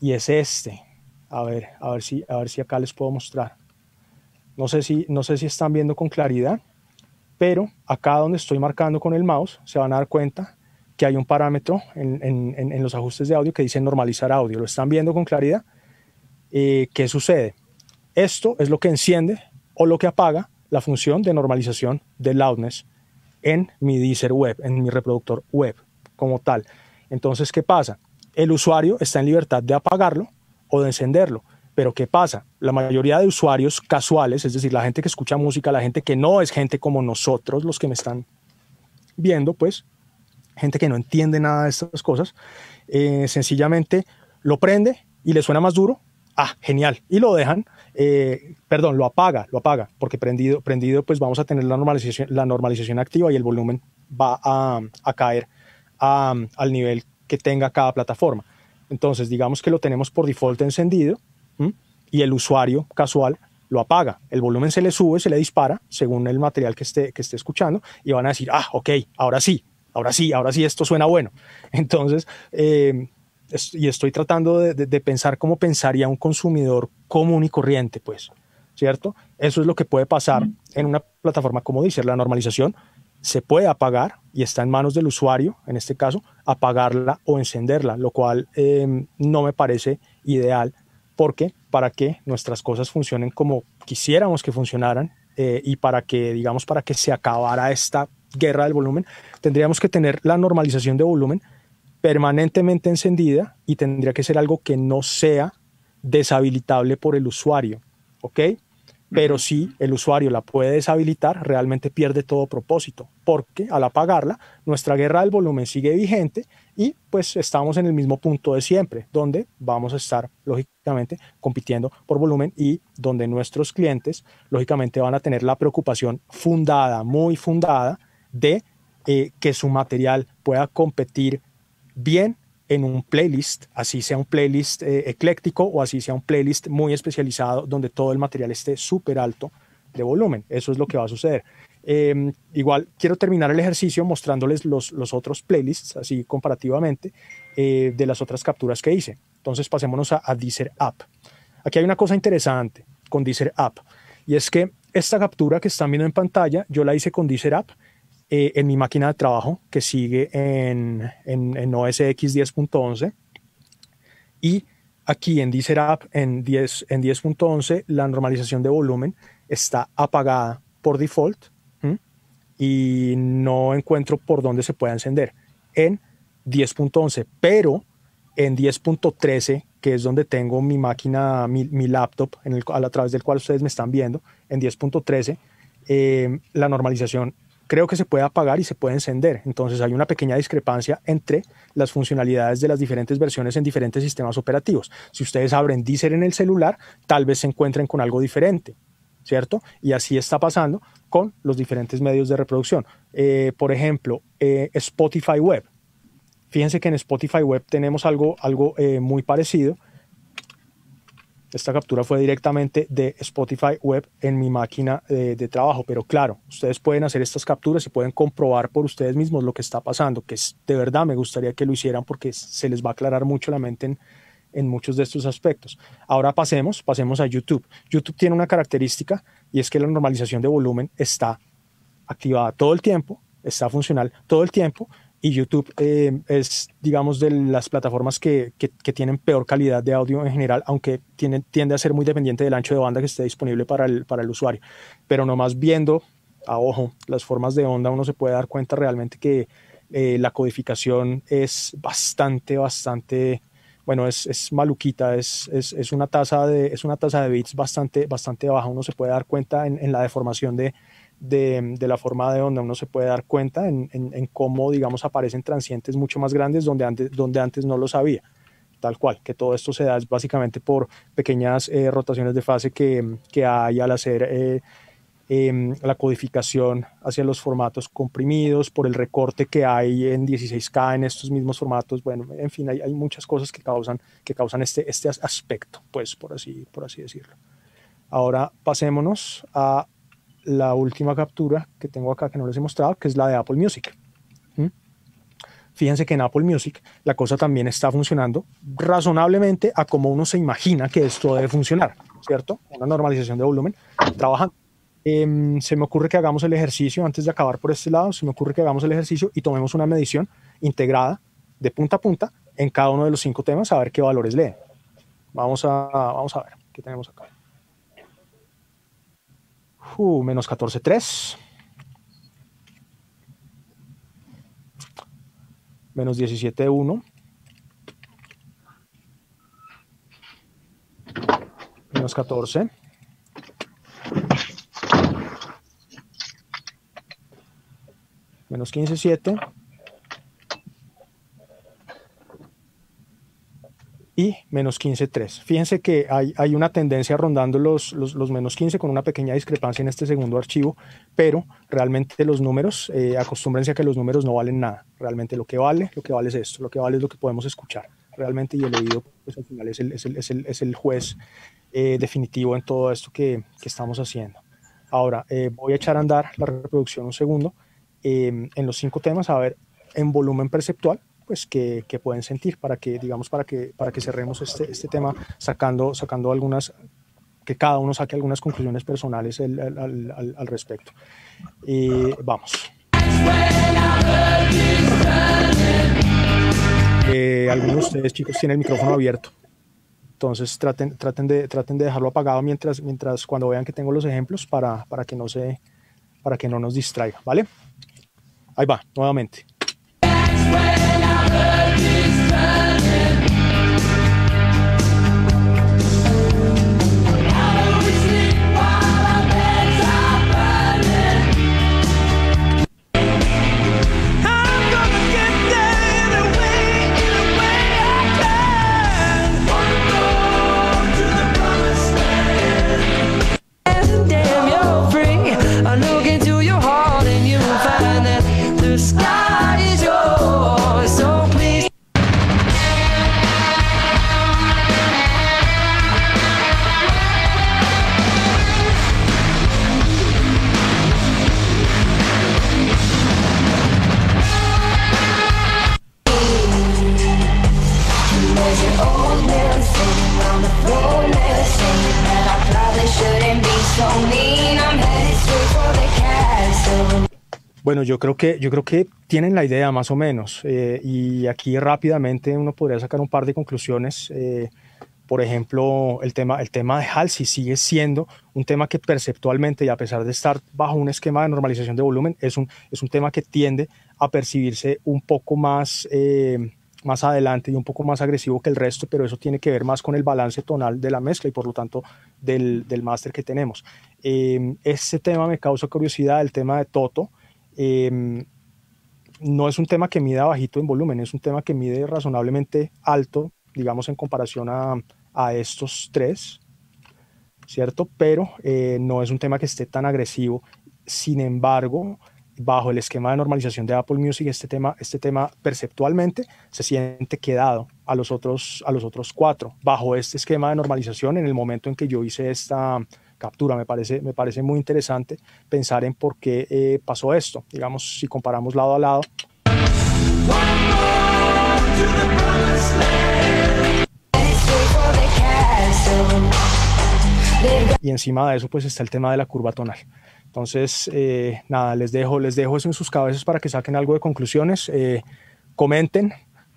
Speaker 2: y es este. A ver, a ver si, a ver si acá les puedo mostrar. No sé si, no sé si están viendo con claridad, pero acá donde estoy marcando con el mouse se van a dar cuenta que hay un parámetro en, en, en los ajustes de audio que dice normalizar audio. ¿Lo están viendo con claridad? Eh, ¿Qué sucede? Esto es lo que enciende o lo que apaga la función de normalización de loudness en mi Deezer web, en mi reproductor web como tal. Entonces, ¿qué pasa? El usuario está en libertad de apagarlo o de encenderlo. Pero ¿qué pasa? La mayoría de usuarios casuales, es decir, la gente que escucha música, la gente que no es gente como nosotros, los que me están viendo, pues, gente que no entiende nada de estas cosas, eh, sencillamente lo prende y le suena más duro. Ah, genial. Y lo dejan eh, perdón, lo apaga, lo apaga, porque prendido, prendido pues vamos a tener la normalización, la normalización activa y el volumen va a, caer al nivel que tenga cada plataforma. Entonces, digamos que lo tenemos por default encendido y el usuario casual lo apaga. El volumen se le sube, se le dispara según el material que esté, que esté escuchando y van a decir, ah, ok, ahora sí, ahora sí, ahora sí esto suena bueno. Entonces, eh, y estoy tratando de, pensar cómo pensaría un consumidor común y corriente, pues, ¿cierto? Eso es lo que puede pasar en una plataforma como dice, la normalización se puede apagar y está en manos del usuario, en este caso, apagarla o encenderla, lo cual em, no me parece ideal porque para que nuestras cosas funcionen como quisiéramos que funcionaran eh, y para que, digamos, para que se acabara esta guerra del volumen, tendríamos que tener la normalización de volumen permanentemente encendida y tendría que ser algo que no sea deshabilitable por el usuario, ¿ok? Pero si el usuario la puede deshabilitar, realmente pierde todo propósito, porque al apagarla, nuestra guerra del volumen sigue vigente y pues estamos en el mismo punto de siempre, donde vamos a estar, lógicamente, compitiendo por volumen y donde nuestros clientes, lógicamente, van a tener la preocupación fundada, muy fundada, de eh, que su material pueda competir bien en un playlist, así sea un playlist eh, ecléctico o así sea un playlist muy especializado donde todo el material esté súper alto de volumen. Eso es lo que va a suceder. Em, igual quiero terminar el ejercicio mostrándoles los, los otros playlists, así comparativamente, eh, de las otras capturas que hice. Entonces pasémonos a, a Deezer App. Aquí hay una cosa interesante con Deezer App y es que esta captura que están viendo en pantalla, yo la hice con Deezer App eh, en mi máquina de trabajo que sigue en, en, OS X 10.11 y aquí en Deezer App en 10.11 en 10 la normalización de volumen está apagada por default y no encuentro por dónde se pueda encender. En 10.11 pero en 10.13 que es donde tengo mi máquina, mi, mi laptop en el, a través del cual ustedes me están viendo, en 10.13 eh, la normalización creo que se puede apagar y se puede encender. Entonces hay una pequeña discrepancia entre las funcionalidades de las diferentes versiones en diferentes sistemas operativos. Si ustedes abren Deezer en el celular, tal vez se encuentren con algo diferente. ¿cierto? Y así está pasando con los diferentes medios de reproducción. Eh, por ejemplo, eh, Spotify Web. Fíjense que en Spotify Web tenemos algo, algo eh, muy parecido. Esta captura fue directamente de Spotify Web en mi máquina de, trabajo, pero claro, ustedes pueden hacer estas capturas y pueden comprobar por ustedes mismos lo que está pasando, que es, de verdad me gustaría que lo hicieran porque se les va a aclarar mucho la mente en, en muchos de estos aspectos. Ahora pasemos, pasemos a YouTube. YouTube tiene una característica y es que la normalización de volumen está activada todo el tiempo, está funcional todo el tiempo y YouTube eh, es, digamos, de las plataformas que, que, tienen peor calidad de audio en general, aunque tiene, tiende a ser muy dependiente del ancho de banda que esté disponible para el, para el usuario. Pero nomás viendo a ojo las formas de onda, uno se puede dar cuenta realmente que eh, la codificación es bastante, bastante bueno, es, es maluquita, es, es, es, una tasa de, es una tasa de bits bastante, bastante baja. Uno se puede dar cuenta en, en la deformación de, de, la forma de onda, uno se puede dar cuenta en, cómo, digamos, aparecen transientes mucho más grandes donde antes, donde antes no lo sabía. Tal cual, que todo esto se da básicamente por pequeñas eh, rotaciones de fase que, que hay al hacer eh, Em, la codificación hacia los formatos comprimidos, por el recorte que hay en 16K en estos mismos formatos. Bueno, en fin, hay, hay, muchas cosas que causan, que causan este, este aspecto, pues por así, por así decirlo. Ahora pasémonos a la última captura que tengo acá que no les he mostrado, que es la de Apple Music. ¿Mm? Fíjense que en Apple Music la cosa también está funcionando razonablemente a como uno se imagina que esto debe funcionar, ¿cierto? Una normalización de volumen. Trabajan Em, se me ocurre que hagamos el ejercicio, antes de acabar por este lado, se me ocurre que hagamos el ejercicio y tomemos una medición integrada de punta a punta en cada uno de los cinco temas a ver qué valores leen. Vamos a, vamos a ver qué tenemos acá. Uh, menos 14.3. Menos 17.1. Menos 14. menos 15,7 y menos 15,3. Fíjense que hay, hay, una tendencia rondando los, los, menos 15 con una pequeña discrepancia en este segundo archivo, pero realmente los números, eh, acostúmbrense a que los números no valen nada. Realmente lo que vale, lo que vale es esto, lo que vale es lo que podemos escuchar. Realmente y el oído, pues al final es el, es el, es el, es el juez eh, definitivo en todo esto que, que estamos haciendo. Ahora, eh, voy a echar a andar la reproducción un segundo Em, en los cinco temas, a ver en volumen perceptual, pues que, que, pueden sentir para que, digamos, para que, para que cerremos este, este tema sacando, sacando algunas, que cada uno saque algunas conclusiones personales al, al, al, respecto. Eh, vamos. Eh, algunos de ustedes, chicos, tienen el micrófono abierto. Entonces traten, traten, de, traten de dejarlo apagado mientras, mientras cuando vean que tengo los ejemplos para, para, que, no se, para que no nos distraiga, ¿vale? Ahí va, nuevamente. Mary. Bueno, yo creo que, yo creo que tienen la idea más o menos eh, y aquí rápidamente uno podría sacar un par de conclusiones. Eh, por ejemplo, el tema, el tema de Halsey sigue siendo un tema que perceptualmente y a pesar de estar bajo un esquema de normalización de volumen, es un, es un tema que tiende a percibirse un poco más, eh, más adelante y un poco más agresivo que el resto, pero eso tiene que ver más con el balance tonal de la mezcla y por lo tanto del, del máster que tenemos. ese tema me causa curiosidad, el tema de Toto. Em, no es un tema que mida bajito en volumen, es un tema que mide razonablemente alto, digamos, en comparación a, a estos tres. ¿cierto? Pero eh, no es un tema que esté tan agresivo. Sin embargo, bajo el esquema de normalización de Apple Music, este tema, este tema perceptualmente se siente quedado a los, otros, a los otros cuatro. Bajo este esquema de normalización, en el momento en que yo hice esta captura, me parece, me parece muy interesante pensar en por qué eh, pasó esto. Digamos, si comparamos lado a lado. Y encima de eso, pues está el tema de la curva tonal. Entonces, eh, nada, les dejo, les dejo eso en sus cabezas para que saquen algo de conclusiones. Eh, comenten,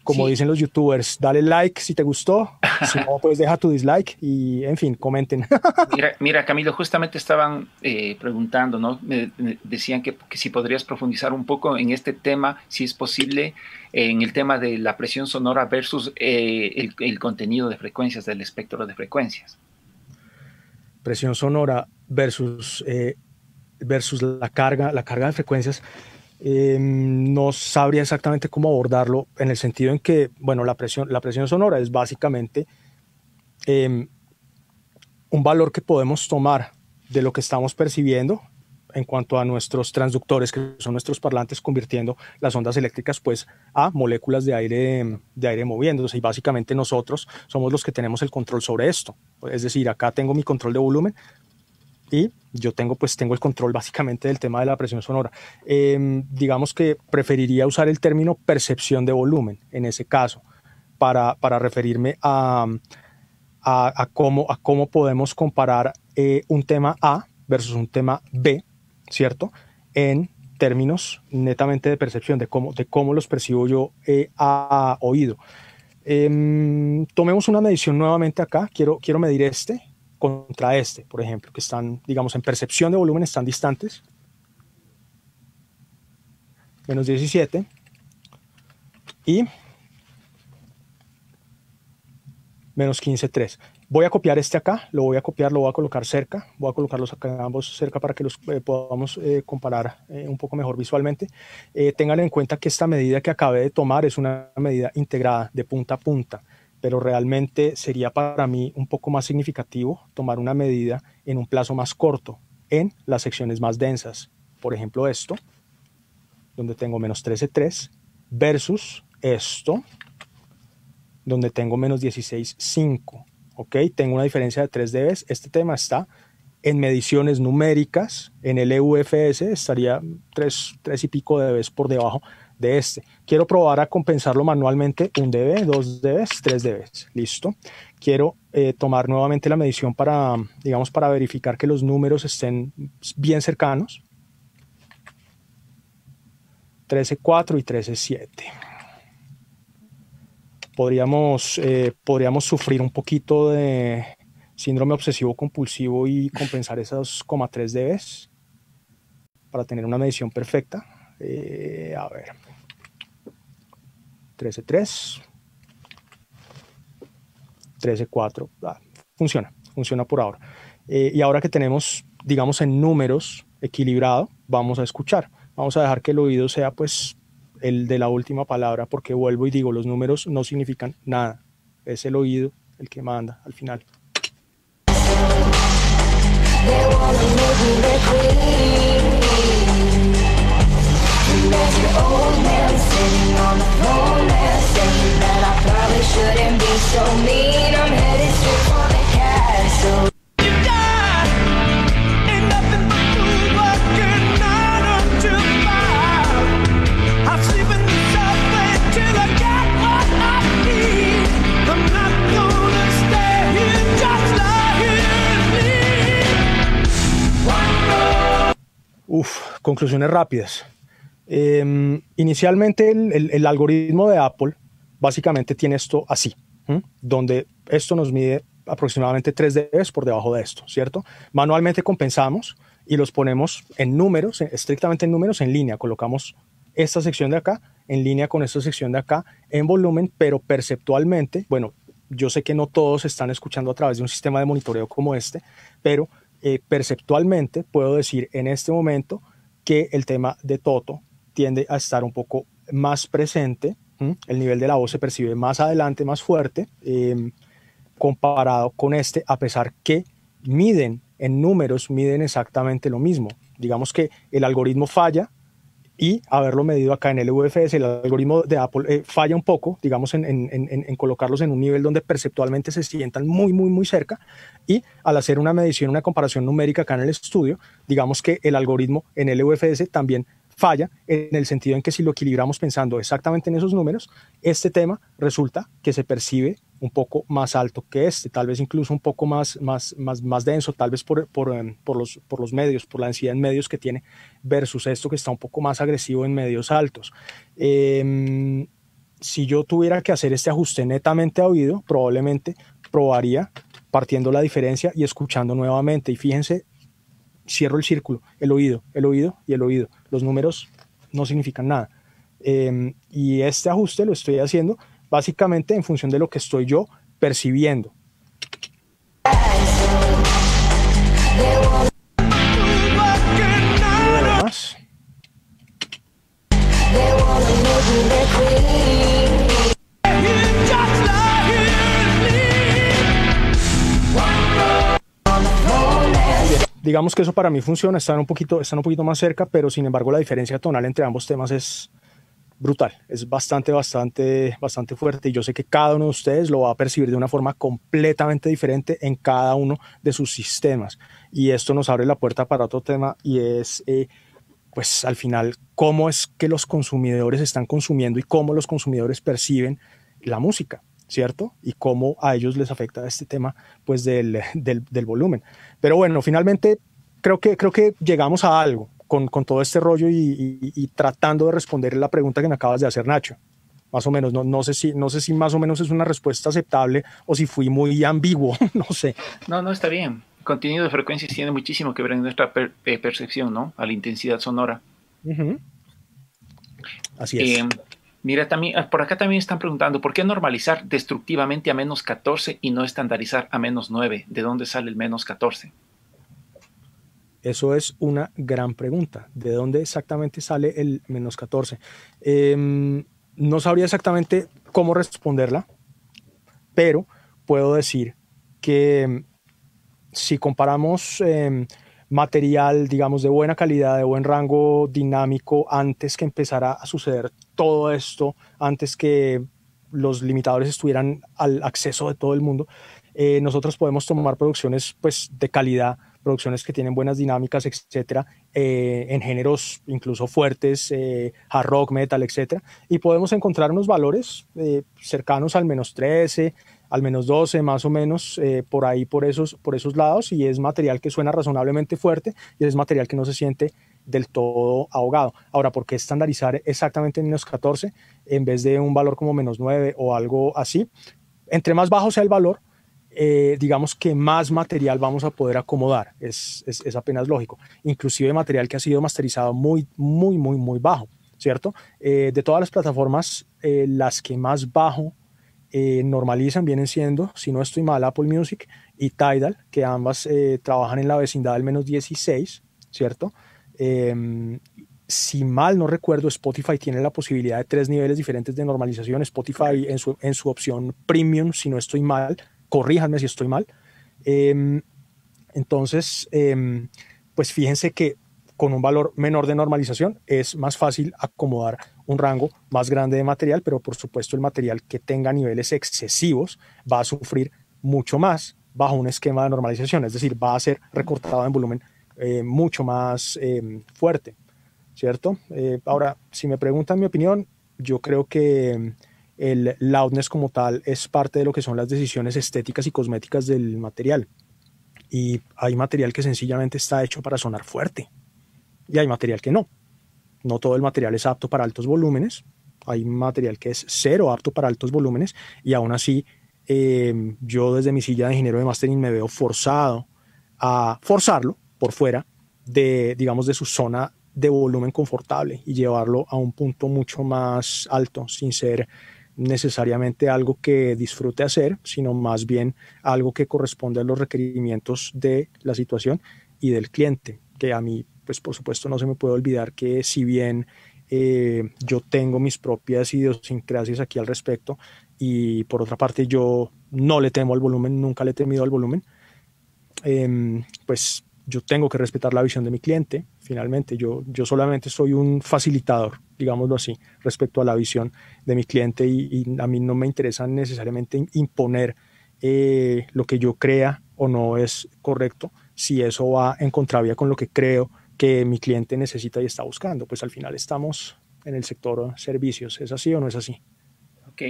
Speaker 2: como dicen los youtubers, dale like si te gustó, si no, pues deja tu dislike y, en fin, comenten.
Speaker 1: mira, Camilo, justamente estaban eh, preguntando, ¿no? Me, decían que, si podrías profundizar un poco en este tema, si es posible, en el tema de la presión sonora versus el, el contenido de frecuencias, del espectro de frecuencias.
Speaker 2: Presión sonora versus versus la carga, la carga de frecuencias, eh, no sabría exactamente cómo abordarlo en el sentido en que, bueno, la presión, la presión sonora es básicamente em, un valor que podemos tomar de lo que estamos percibiendo en cuanto a nuestros transductores, que son nuestros parlantes, convirtiendo las ondas eléctricas pues a moléculas de aire, de aire moviéndose. Y básicamente nosotros somos los que tenemos el control sobre esto. Es decir, acá tengo mi control de volumen, y yo tengo pues tengo el control básicamente del tema de la presión sonora. Em, digamos que preferiría usar el término percepción de volumen en ese caso para, para referirme a, a, a, cómo, a cómo podemos comparar eh, un tema A versus un tema B, ¿cierto? En términos netamente de percepción, de cómo, de cómo los percibo yo eh, a oído. Em, tomemos una medición nuevamente acá, quiero, quiero medir este, contra este, por ejemplo, que están, digamos, en percepción de volumen están distantes. Menos 17. Y menos 15,3. Voy a copiar este acá, lo voy a copiar, lo voy a colocar cerca, voy a colocarlos acá ambos cerca para que los eh, podamos eh, comparar eh, un poco mejor visualmente. tengan en cuenta que esta medida que acabé de tomar es una medida integrada de punta a punta pero realmente sería para mí un poco más significativo tomar una medida en un plazo más corto en las secciones más densas. Por ejemplo, esto, donde tengo menos 13,3, versus esto, donde tengo menos 16,5. ¿Ok? Tengo una diferencia de 3 dB. Este tema está en mediciones numéricas, en el EUFS estaría 3, 3 y pico dB por debajo de este. Quiero probar a compensarlo manualmente un dB, dos dB, tres dB. Listo. Quiero eh, tomar nuevamente la medición para, digamos, para verificar que los números estén bien cercanos. 13.4 y 13.7. Podríamos, eh, podríamos sufrir un poquito de síndrome obsesivo compulsivo y compensar esas 2,3 dB para tener una medición perfecta. Eh, a ver. 13.3. 13.4. Ah, funciona, funciona por ahora. Eh, y ahora que tenemos, digamos, en números equilibrado, vamos a escuchar. Vamos a dejar que el oído sea, pues, el de la última palabra, porque vuelvo y digo, los números no significan nada. Es el oído el que manda al final. Uf, conclusiones rápidas. Em, inicialmente el, algoritmo de Apple básicamente tiene esto así, donde esto nos mide aproximadamente 3 dB por debajo de esto, ¿cierto? Manualmente compensamos y los ponemos en números, estrictamente en números, en línea. Colocamos esta sección de acá en línea con esta sección de acá en volumen, pero perceptualmente, bueno, yo sé que no todos están escuchando a través de un sistema de monitoreo como este, pero eh, perceptualmente puedo decir en este momento que el tema de Toto tiende a estar un poco más presente, el nivel de la voz se percibe más adelante, más fuerte, em, comparado con este, a pesar que miden en números, miden exactamente lo mismo. Digamos que el algoritmo falla y haberlo medido acá en el UFS, el algoritmo de Apple eh, falla un poco, digamos, en, en, en, colocarlos en un nivel donde perceptualmente se sientan muy, muy, muy cerca. Y al hacer una medición, una comparación numérica acá en el estudio, digamos que el algoritmo en el UFS también falla en el sentido en que si lo equilibramos pensando exactamente en esos números, este tema resulta que se percibe un poco más alto que este, tal vez incluso un poco más, más, más, más denso, tal vez por, por, em, por, los, por los medios, por la densidad en medios que tiene, versus esto que está un poco más agresivo en medios altos. Em, si yo tuviera que hacer este ajuste netamente a oído, probablemente probaría partiendo la diferencia y escuchando nuevamente. Y fíjense, cierro el círculo, el oído, el oído y el oído. Los números no significan nada. Em, y este ajuste lo estoy haciendo básicamente en función de lo que estoy yo percibiendo. Digamos que eso para mí funciona, están un poquito, están un poquito más cerca, pero sin embargo la diferencia tonal entre ambos temas es, brutal, es bastante, bastante, bastante fuerte y yo sé que cada uno de ustedes lo va a percibir de una forma completamente diferente en cada uno de sus sistemas y esto nos abre la puerta para otro tema y es, eh, pues al final, cómo es que los consumidores están consumiendo y cómo los consumidores perciben la música. ¿cierto? Y cómo a ellos les afecta este tema, pues, del, del, del volumen. Pero bueno, finalmente creo que, creo que llegamos a algo con, con todo este rollo y, tratando de responder la pregunta que me acabas de hacer, Nacho. Más o menos, no, no, sé si, no sé si más o menos es una respuesta aceptable o si fui muy ambiguo, no sé.
Speaker 1: No, no, está bien. El contenido de frecuencias tiene muchísimo que ver en nuestra eh, percepción, ¿no? A la intensidad sonora.
Speaker 2: Así es. Eh,
Speaker 1: mira, también, ah, por acá también están preguntando, ¿por qué normalizar destructivamente a menos 14 y no estandarizar a menos 9? ¿De dónde sale el menos 14?
Speaker 2: Eso es una gran pregunta. ¿De dónde exactamente sale el menos 14? Em, no sabría exactamente cómo responderla, pero puedo decir que em, si comparamos em, material, digamos, de buena calidad, de buen rango dinámico, antes que empezara a suceder todo esto, antes que los limitadores estuvieran al acceso de todo el mundo, eh, nosotros podemos tomar producciones pues, de calidad producciones que tienen buenas dinámicas, etcétera, eh, en géneros incluso fuertes, eh, hard rock, metal, etcétera, y podemos encontrar unos valores cercanos al menos 13, al menos 12 más o menos, por ahí, por esos, por esos lados, y es material que suena razonablemente fuerte y es material que no se siente del todo ahogado. Ahora, ¿por qué estandarizar exactamente en menos 14 en vez de un valor como menos 9 o algo así? Entre más bajo sea el valor, eh, digamos que más material vamos a poder acomodar. Es, es, apenas lógico. Inclusive material que ha sido masterizado muy, muy, muy, muy bajo, ¿cierto? Eh, de todas las plataformas, eh, las que más bajo normalizan vienen siendo, si no estoy mal, Apple Music y Tidal, que ambas trabajan en la vecindad del menos 16, ¿cierto? Em, si mal no recuerdo, Spotify tiene la posibilidad de tres niveles diferentes de normalización. Spotify en su, en su opción premium, si no estoy mal, corríjanme si estoy mal. Em, entonces, em, pues fíjense que con un valor menor de normalización es más fácil acomodar un rango más grande de material, pero por supuesto el material que tenga niveles excesivos va a sufrir mucho más bajo un esquema de normalización, es decir, va a ser recortado en volumen eh, mucho más em, fuerte, ¿cierto? Eh, ahora, si me preguntan mi opinión, yo creo que el loudness como tal es parte de lo que son las decisiones estéticas y cosméticas del material. Y hay material que sencillamente está hecho para sonar fuerte. Y hay material que no. No todo el material es apto para altos volúmenes. Hay material que es cero apto para altos volúmenes. Y aún así, em, yo desde mi silla de ingeniero de mastering me veo forzado a forzarlo por fuera de, digamos, de su zona de volumen confortable y llevarlo a un punto mucho más alto sin ser necesariamente algo que disfrute hacer, sino más bien algo que corresponde a los requerimientos de la situación y del cliente, que a mí, pues por supuesto, no se me puede olvidar que si bien eh, yo tengo mis propias idiosincrasias aquí al respecto y por otra parte yo no le temo al volumen, nunca le he temido al volumen, em, pues yo tengo que respetar la visión de mi cliente, finalmente, yo, yo solamente soy un facilitador, digámoslo así, respecto a la visión de mi cliente y, a mí no me interesa necesariamente imponer eh, lo que yo crea o no es correcto, si eso va en contravía con lo que creo que mi cliente necesita y está buscando, pues al final estamos en el sector servicios, ¿es así o no es así?
Speaker 1: Ok,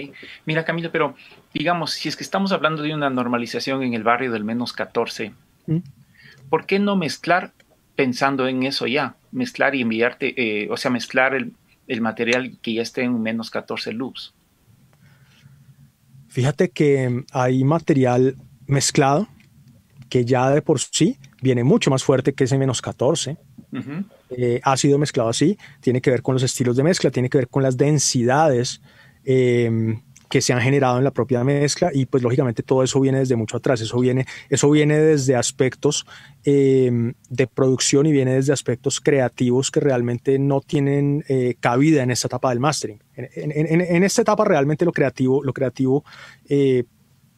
Speaker 1: mira Camilo, pero digamos, si es que estamos hablando de una normalización en el barrio del menos 14, ¿por qué no mezclar pensando en eso ya? Mezclar y enviarte, eh, o sea, mezclar el, material que ya esté en menos 14 loops.
Speaker 2: Fíjate que hay material mezclado que ya de por sí viene mucho más fuerte que ese menos 14. Eh, ha sido mezclado así, tiene que ver con los estilos de mezcla, tiene que ver con las densidades eh, que se han generado en la propia mezcla y pues lógicamente todo eso viene desde mucho atrás, eso viene, eso viene desde aspectos em, de producción y viene desde aspectos creativos que realmente no tienen eh, cabida en esta etapa del mastering. En, esta etapa realmente lo creativo, lo creativo eh,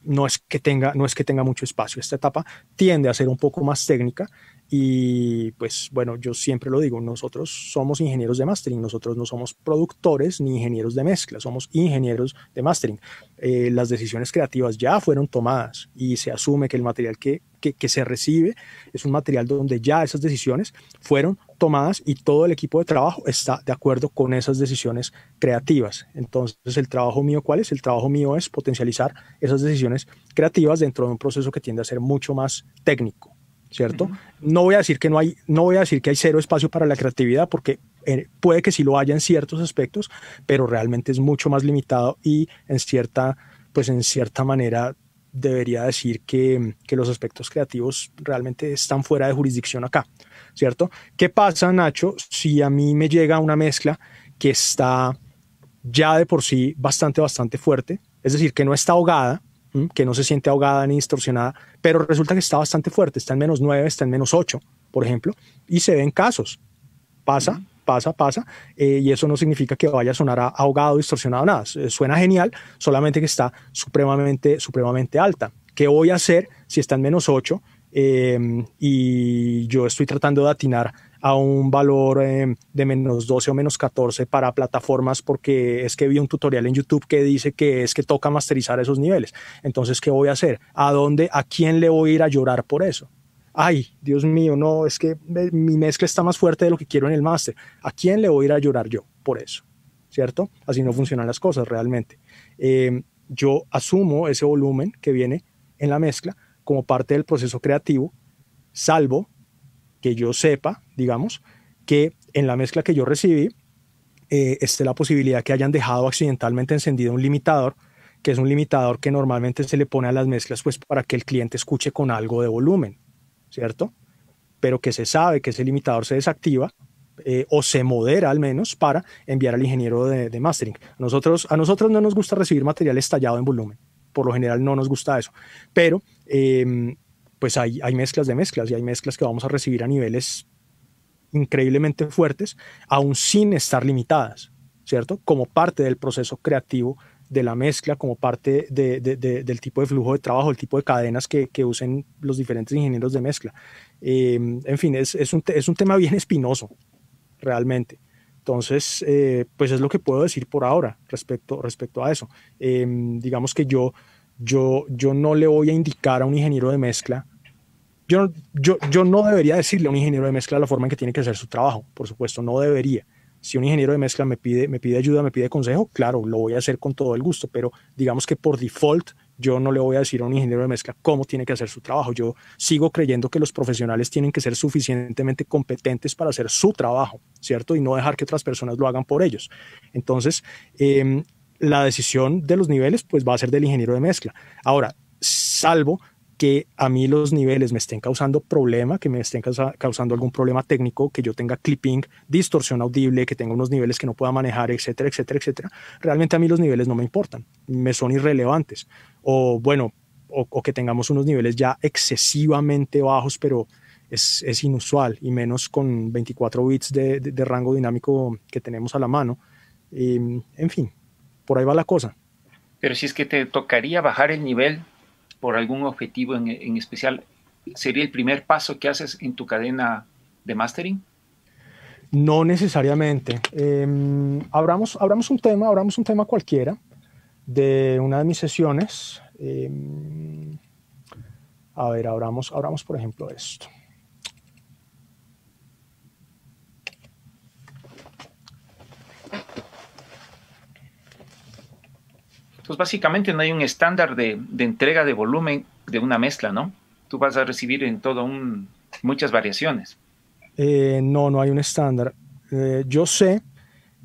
Speaker 2: no es que tenga, no es que tenga mucho espacio. Esta etapa tiende a ser un poco más técnica y pues bueno, yo siempre lo digo, nosotros somos ingenieros de mastering, nosotros no somos productores ni ingenieros de mezcla, somos ingenieros de mastering. Eh, las decisiones creativas ya fueron tomadas y se asume que el material que, que, se recibe es un material donde ya esas decisiones fueron tomadas y todo el equipo de trabajo está de acuerdo con esas decisiones creativas. Entonces, el trabajo mío, ¿cuál es? El trabajo mío es potencializar esas decisiones creativas dentro de un proceso que tiende a ser mucho más técnico. ¿Cierto? No voy a decir que no hay, no voy a decir que hay cero espacio para la creatividad, porque eh, puede que sí lo haya en ciertos aspectos, pero realmente es mucho más limitado y en cierta, pues en cierta manera debería decir que, que los aspectos creativos realmente están fuera de jurisdicción acá, ¿cierto? ¿Qué pasa, Nacho, si a mí me llega una mezcla que está ya de por sí bastante, bastante fuerte, es decir, que no está ahogada, que no se siente ahogada ni distorsionada, pero resulta que está bastante fuerte, está en menos 9, está en menos 8, por ejemplo, y se ven casos. Pasa, pasa, pasa, eh, y eso no significa que vaya a sonar ahogado, distorsionado, nada. Suena genial, solamente que está supremamente, supremamente alta. ¿Qué voy a hacer si está en menos 8 eh, y yo estoy tratando de atinar a un valor eh, de menos 12 o menos 14 para plataformas porque es que vi un tutorial en YouTube que dice que es que toca masterizar esos niveles. Entonces, ¿qué voy a hacer? ¿A dónde, a quién le voy a ir a llorar por eso? Ay, Dios mío, no, es que mi mezcla está más fuerte de lo que quiero en el máster. ¿A quién le voy a ir a llorar yo por eso? ¿Cierto? Así no funcionan las cosas realmente. Eh, yo asumo ese volumen que viene en la mezcla como parte del proceso creativo, salvo que yo sepa, digamos, que en la mezcla que yo recibí eh, esté la posibilidad que hayan dejado accidentalmente encendido un limitador, que es un limitador que normalmente se le pone a las mezclas pues para que el cliente escuche con algo de volumen, ¿cierto? Pero que se sabe que ese limitador se desactiva eh, o se modera al menos para enviar al ingeniero de, mastering. nosotros, a nosotros no nos gusta recibir material estallado en volumen, por lo general no nos gusta eso, pero em, pues hay, hay mezclas de mezclas y hay mezclas que vamos a recibir a niveles increíblemente fuertes, aún sin estar limitadas, ¿cierto? Como parte del proceso creativo de la mezcla, como parte del tipo de flujo de trabajo, el tipo de cadenas que, usen los diferentes ingenieros de mezcla. Em, en fin, es, un, es, un, tema bien espinoso, realmente. Entonces, eh, pues es lo que puedo decir por ahora respecto, respecto a eso. Em, digamos que yo yo, yo no le voy a indicar a un ingeniero de mezcla, yo, yo, yo no debería decirle a un ingeniero de mezcla la forma en que tiene que hacer su trabajo, por supuesto, no debería. Si un ingeniero de mezcla me pide, me pide ayuda, me pide consejo, claro, lo voy a hacer con todo el gusto, pero digamos que por default yo no le voy a decir a un ingeniero de mezcla cómo tiene que hacer su trabajo. Yo sigo creyendo que los profesionales tienen que ser suficientemente competentes para hacer su trabajo, ¿cierto? Y no dejar que otras personas lo hagan por ellos. Entonces, eh, la decisión de los niveles pues va a ser del ingeniero de mezcla. Ahora, salvo que a mí los niveles me estén causando problema, que me estén causando algún problema técnico, que yo tenga clipping, distorsión audible, que tenga unos niveles que no pueda manejar, etcétera, etcétera, etcétera. Realmente a mí los niveles no me importan, me son irrelevantes. O bueno, o, que tengamos unos niveles ya excesivamente bajos, pero es, es inusual, y menos con 24 bits de, de, rango dinámico que tenemos a la mano. en fin, por ahí va la cosa.
Speaker 1: Pero si es que te tocaría bajar el nivel por algún objetivo en, especial, sería el primer paso que haces en tu cadena de mastering?
Speaker 2: No necesariamente. Eh, abramos, un tema, abramos un tema cualquiera de una de mis sesiones. Em, a ver, abramos, abramos por ejemplo esto.
Speaker 1: Pues básicamente no hay un estándar de, entrega de volumen de una mezcla, ¿no? Tú vas a recibir en todo un, muchas variaciones.
Speaker 2: Eh, no, no hay un estándar. Eh, yo sé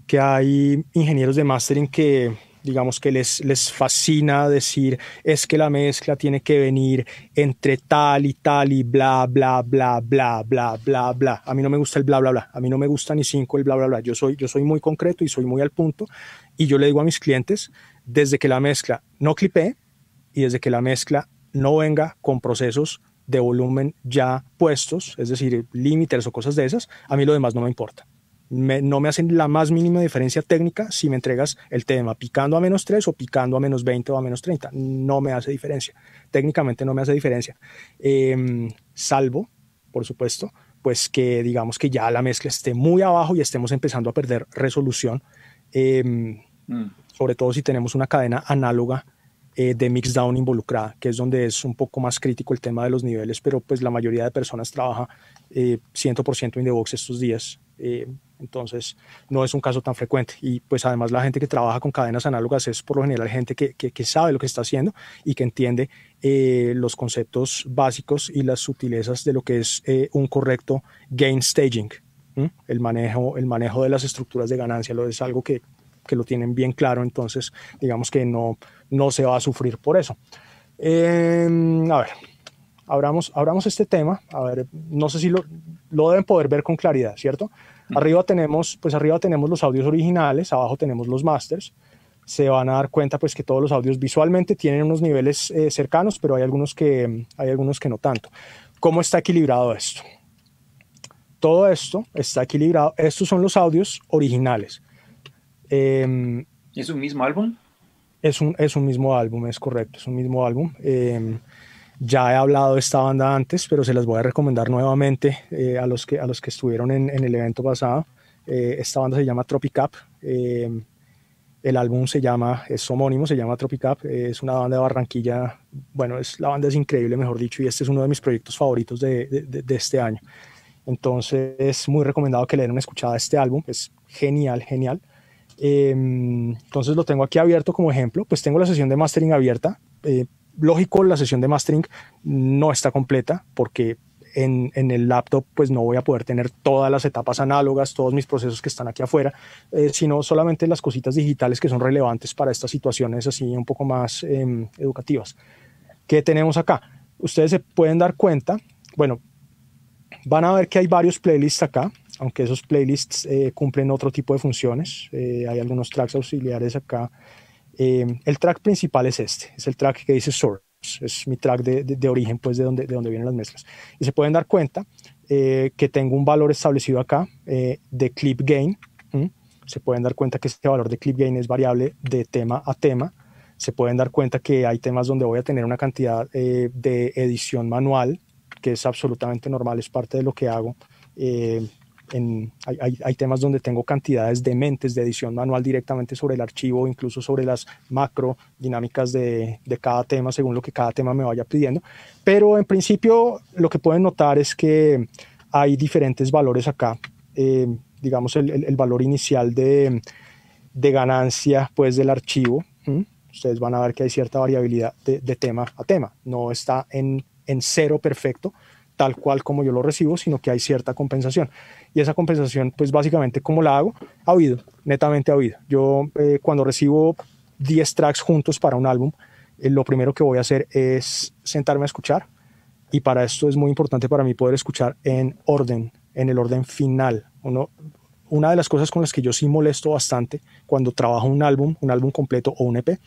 Speaker 2: que hay ingenieros de mastering que digamos que les, les fascina decir es que la mezcla tiene que venir entre tal y tal y bla, bla, bla, bla, bla, bla, bla. A mí no me gusta el bla, bla, bla. A mí no me gusta ni cinco el bla, bla, bla. Yo soy, yo soy muy concreto y soy muy al punto y yo le digo a mis clientes desde que la mezcla no clipe y desde que la mezcla no venga con procesos de volumen ya puestos, es decir, límites o cosas de esas, a mí lo demás no me importa no me hacen la más mínima diferencia técnica si me entregas el tema picando a menos 3 o picando a menos 20 o a menos 30. No me hace diferencia. Técnicamente no me hace diferencia. Em, salvo, por supuesto, pues que digamos que ya la mezcla esté muy abajo y estemos empezando a perder resolución. Em, mm. Sobre todo si tenemos una cadena análoga eh, de mixdown involucrada, que es donde es un poco más crítico el tema de los niveles, pero pues la mayoría de personas trabaja eh, 100% in the box estos días. Eh, entonces, no es un caso tan frecuente. Y pues además la gente que trabaja con cadenas análogas es por lo general gente que, que, sabe lo que está haciendo y que entiende eh, los conceptos básicos y las sutilezas de lo que es eh, un correcto gain staging. El, manejo, el manejo de las estructuras de ganancia lo es algo que, que, lo tienen bien claro, entonces digamos que no, no se va a sufrir por eso. Em, a ver, abramos, abramos este tema. A ver, no sé si lo, lo deben poder ver con claridad, ¿cierto? Arriba tenemos, pues arriba tenemos los audios originales, abajo tenemos los masters. Se van a dar cuenta pues que todos los audios visualmente tienen unos niveles eh, cercanos, pero hay algunos, que, hay algunos que no tanto. ¿Cómo está equilibrado esto? Todo esto está equilibrado. Estos son los audios originales.
Speaker 1: Em, ¿Es un mismo álbum?
Speaker 2: Es un, es un mismo álbum, es correcto, es un mismo álbum. Em, ya he hablado de esta banda antes, pero se las voy a recomendar nuevamente eh, a, los que, a los que estuvieron en, el evento pasado. Eh, esta banda se llama Tropicap. Eh, el álbum se llama, es homónimo, se llama Tropicap. es una banda de Barranquilla. Bueno, es, la banda es increíble, mejor dicho, y este es uno de mis proyectos favoritos de, de, este año. Entonces, es muy recomendado que le den una escuchada a este álbum. Es genial, genial. Entonces, lo tengo aquí abierto como ejemplo. Pues tengo la sesión de mastering abierta lógico, la sesión de mastering no está completa porque en, el laptop pues no voy a poder tener todas las etapas análogas, todos mis procesos que están aquí afuera, eh, sino solamente las cositas digitales que son relevantes para estas situaciones así un poco más em, educativas. ¿Qué tenemos acá? Ustedes se pueden dar cuenta, bueno, van a ver que hay varios playlists acá, aunque esos playlists eh, cumplen otro tipo de funciones. Eh, hay algunos tracks auxiliares acá eh, el track principal es este, es el track que dice Source, es mi track de, origen, pues de donde, de donde vienen las mezclas. Y se pueden dar cuenta que tengo un valor establecido acá de clip gain. Se pueden dar cuenta que este valor de clip gain es variable de tema a tema. Se pueden dar cuenta que hay temas donde voy a tener una cantidad de edición manual, que es absolutamente normal, es parte de lo que hago hay, temas donde tengo cantidades de mentes de edición manual directamente sobre el archivo, incluso sobre las macro dinámicas de, cada tema, según lo que cada tema me vaya pidiendo. Pero en principio lo que pueden notar es que hay diferentes valores acá. Eh, digamos, el, valor inicial de, ganancia pues, del archivo. Ustedes van a ver que hay cierta variabilidad de, tema a tema. No está en, en cero perfecto, tal cual como yo lo recibo, sino que hay cierta compensación. Y esa compensación, pues básicamente, ¿cómo la hago? A oído, netamente a oído. Yo eh, cuando recibo 10 tracks juntos para un álbum, eh, lo primero que voy a hacer es sentarme a escuchar. Y para esto es muy importante para mí poder escuchar en orden, en el orden final. Uno, una de las cosas con las que yo sí molesto bastante cuando trabajo un álbum, un álbum completo o un EP,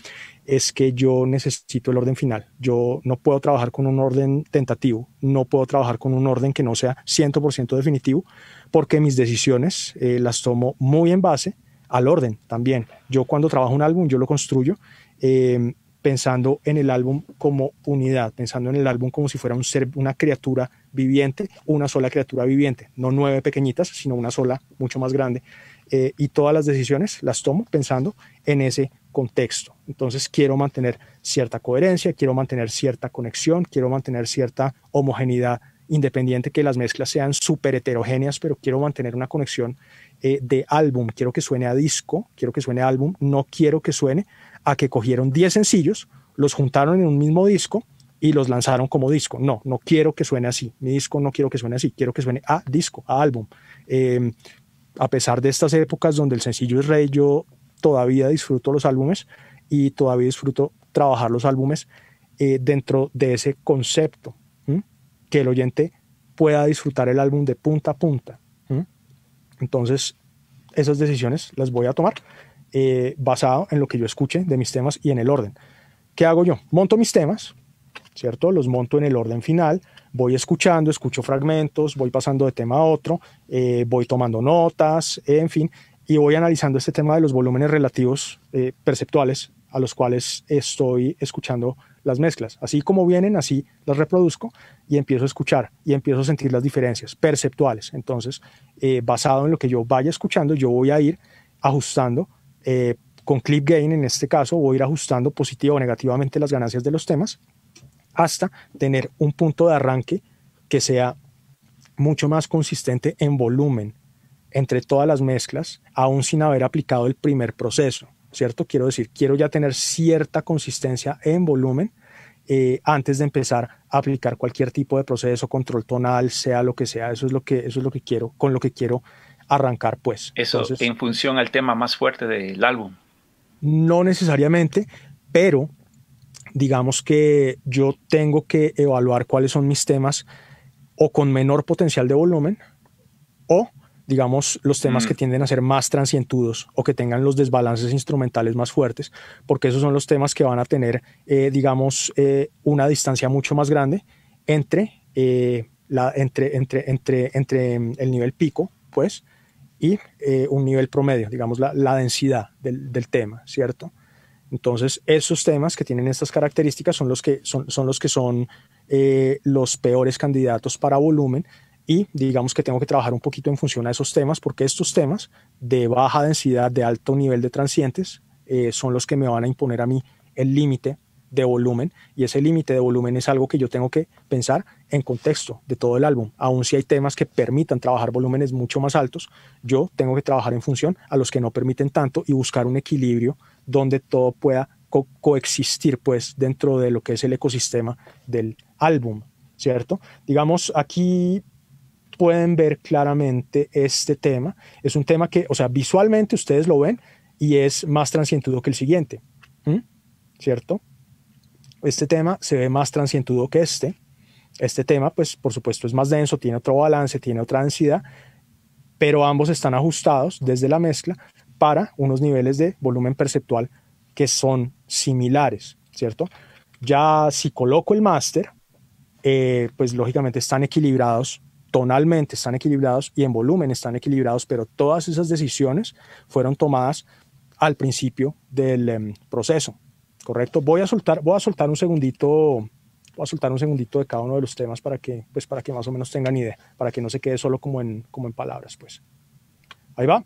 Speaker 2: es que yo necesito el orden final. Yo no puedo trabajar con un orden tentativo, no puedo trabajar con un orden que no sea 100% definitivo, porque mis decisiones eh, las tomo muy en base al orden también. Yo cuando trabajo un álbum, yo lo construyo eh, pensando en el álbum como unidad, pensando en el álbum como si fuera un ser, una criatura viviente, una sola criatura viviente, no nueve pequeñitas, sino una sola, mucho más grande. Eh, y todas las decisiones las tomo pensando en ese contexto. Entonces quiero mantener cierta coherencia, quiero mantener cierta conexión, quiero mantener cierta homogeneidad independiente que las mezclas sean súper heterogéneas, pero quiero mantener una conexión eh, de álbum, quiero que suene a disco, quiero que suene a álbum, no quiero que suene a que cogieron 10 sencillos, los juntaron en un mismo disco y los lanzaron como disco. No, no quiero que suene así. Mi disco no quiero que suene así, quiero que suene a disco, a álbum. Em, a pesar de estas épocas donde el sencillo es rey, yo todavía disfruto los álbumes y todavía disfruto trabajar los álbumes eh, dentro de ese concepto, que el oyente pueda disfrutar el álbum de punta a punta. Entonces, esas decisiones las voy a tomar eh, basado en lo que yo escuche de mis temas y en el orden. ¿Qué hago yo? Monto mis temas, ¿cierto? Los monto en el orden final, voy escuchando, escucho fragmentos, voy pasando de tema a otro, eh, voy tomando notas, en fin, y voy analizando este tema de los volúmenes relativos eh, perceptuales a los cuales estoy escuchando las mezclas. Así como vienen, así las reproduzco y empiezo a escuchar y empiezo a sentir las diferencias perceptuales. Entonces, basado en lo que yo vaya escuchando, yo voy a ir ajustando eh, con clip gain en este caso voy a ir ajustando positivo o negativamente las ganancias de los temas hasta tener un punto de arranque que sea mucho más consistente en volumen entre todas las mezclas, aún sin haber aplicado el primer proceso, ¿cierto? Quiero decir, quiero ya tener cierta consistencia en volumen eh, antes de empezar a aplicar cualquier tipo de proceso, control tonal, sea lo que sea. Eso es lo que, eso es lo que quiero, con lo que quiero arrancar, pues.
Speaker 1: Eso en función al tema más fuerte del álbum.
Speaker 2: No necesariamente, pero digamos que yo tengo que evaluar cuáles son mis temas o con menor potencial de volumen o digamos los temas mm. que tienden a ser más transientudos o que tengan los desbalances instrumentales más fuertes, porque esos son los temas que van a tener, eh, digamos, eh, una distancia mucho más grande entre, eh, la, entre, entre, entre, entre mm, el nivel pico, pues, y un nivel promedio, digamos la, densidad del, tema, ¿cierto? Entonces, esos temas que tienen estas características son los que son, son los, que son eh, los peores candidatos para volumen y digamos que tengo que trabajar un poquito en función a esos temas porque estos temas de baja densidad, de alto nivel de transientes, eh, son los que me van a imponer a mí el límite de volumen y ese límite de volumen es algo que yo tengo que pensar en contexto de todo el álbum. Aun si hay temas que permitan trabajar volúmenes mucho más altos, yo tengo que trabajar en función a los que no permiten tanto y buscar un equilibrio donde todo pueda coexistir pues dentro de lo que es el ecosistema del álbum, ¿cierto? Digamos, aquí pueden ver claramente este tema. Es un tema que, o sea, visualmente ustedes lo ven y es más transientudo que el siguiente, ¿cierto? Este tema se ve más transientudo que este. Este tema, pues por supuesto es más denso, tiene otro balance, tiene otra densidad, pero ambos están ajustados desde la mezcla para unos niveles de volumen perceptual que son similares, ¿cierto? Ya si coloco el máster, eh, pues lógicamente están equilibrados, tonalmente están equilibrados y en volumen están equilibrados, pero todas esas decisiones fueron tomadas al principio del em, proceso. Correcto. Voy a soltar, voy a soltar un segundito, voy a soltar un segundito de cada uno de los temas para que, pues, para que más o menos tengan idea, para que no se quede solo como en, como en palabras, pues. Ahí va.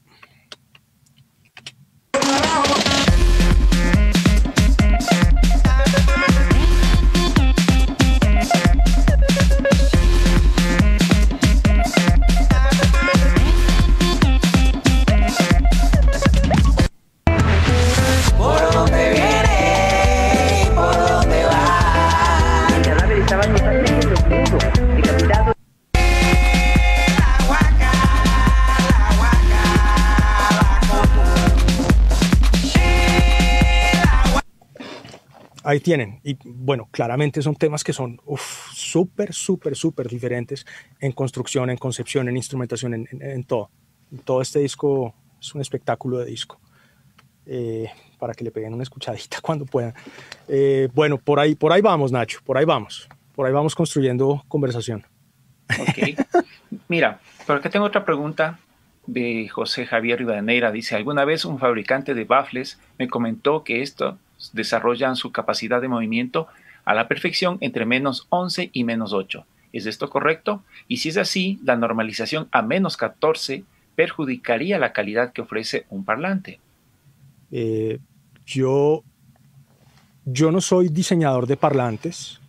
Speaker 2: Ahí tienen. Y bueno, claramente son temas que son súper, súper, súper diferentes en construcción, en concepción, en instrumentación, en, todo. Todo este disco es un espectáculo de disco. Eh, para que le peguen una escuchadita cuando puedan. Eh, bueno, por ahí, por ahí vamos, Nacho, por ahí vamos. Por ahí vamos construyendo conversación.
Speaker 1: Ok. Mira, por acá tengo otra pregunta de José Javier Rivadeneira. Dice, alguna vez un fabricante de baffles me comentó que esto desarrollan su capacidad de movimiento a la perfección entre menos 11 y menos 8. ¿Es esto correcto? Y si es así, la normalización a menos 14 perjudicaría la calidad que ofrece un parlante.
Speaker 2: Eh, yo, yo no soy diseñador de parlantes,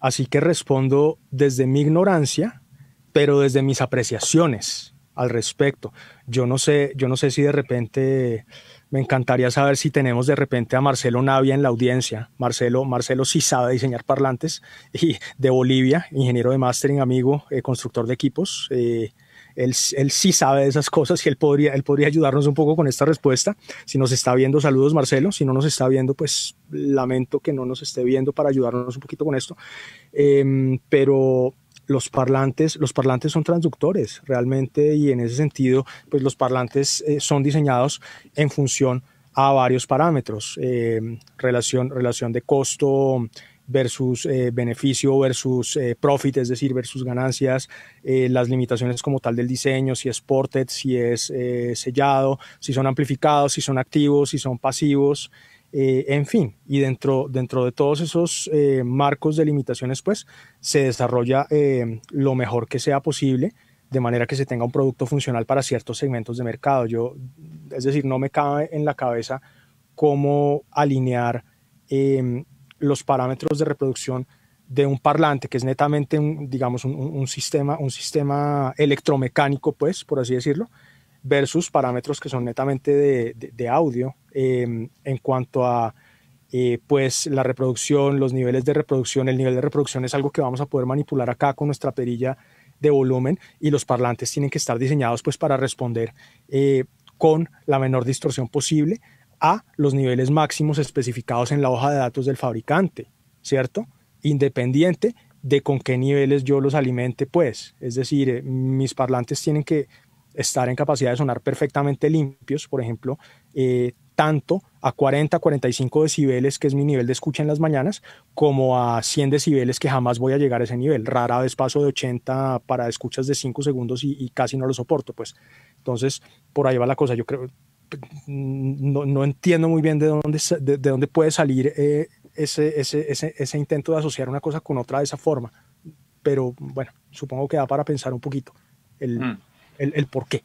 Speaker 2: así que respondo desde mi ignorancia, pero desde mis apreciaciones al respecto. Yo no sé, yo no sé si de repente me encantaría saber si tenemos de repente a Marcelo Navia en la audiencia. Marcelo, Marcelo sí sabe diseñar parlantes y de Bolivia, ingeniero de mastering, amigo, eh, constructor de equipos. Eh, él, sí sabe de esas cosas y él podría, él podría ayudarnos un poco con esta respuesta. Si nos está viendo, saludos Marcelo. Si no nos está viendo, pues lamento que no nos esté viendo para ayudarnos un poquito con esto. Em, pero los parlantes, los parlantes son transductores realmente y en ese sentido, pues los parlantes eh, son diseñados en función a varios parámetros, em, relación, relación de costo, versus eh, beneficio versus eh, profit, es decir, versus ganancias, las limitaciones como tal del diseño, si es ported, si es sellado, si son amplificados, si son activos, si son pasivos, en fin, y dentro, dentro de todos esos marcos de limitaciones, pues se desarrolla lo mejor que sea posible de manera que se tenga un producto funcional para ciertos segmentos de mercado. Yo, es decir, no me cabe en la cabeza cómo alinear em, los parámetros de reproducción de un parlante que es netamente un, digamos un, sistema un sistema electromecánico pues por así decirlo versus parámetros que son netamente de, audio em, en cuanto a eh, pues la reproducción los niveles de reproducción el nivel de reproducción es algo que vamos a poder manipular acá con nuestra perilla de volumen y los parlantes tienen que estar diseñados pues para responder eh, con la menor distorsión posible a los niveles máximos especificados en la hoja de datos del fabricante, ¿cierto? Independiente de con qué niveles yo los alimente, pues. Es decir, eh, mis parlantes tienen que estar en capacidad de sonar perfectamente limpios, por ejemplo, eh, tanto a 40, 45 decibeles, que es mi nivel de escucha en las mañanas, como a 100 decibeles, que jamás voy a llegar a ese nivel. Rara vez paso de 80 para escuchas de 5 segundos y, casi no lo soporto, pues. Entonces, por ahí va la cosa. Yo creo, no, entiendo muy bien de dónde, de, dónde puede salir eh, ese, intento de asociar una cosa con otra de esa forma. Pero bueno, supongo que da para pensar un poquito el, mm. El, el, por qué.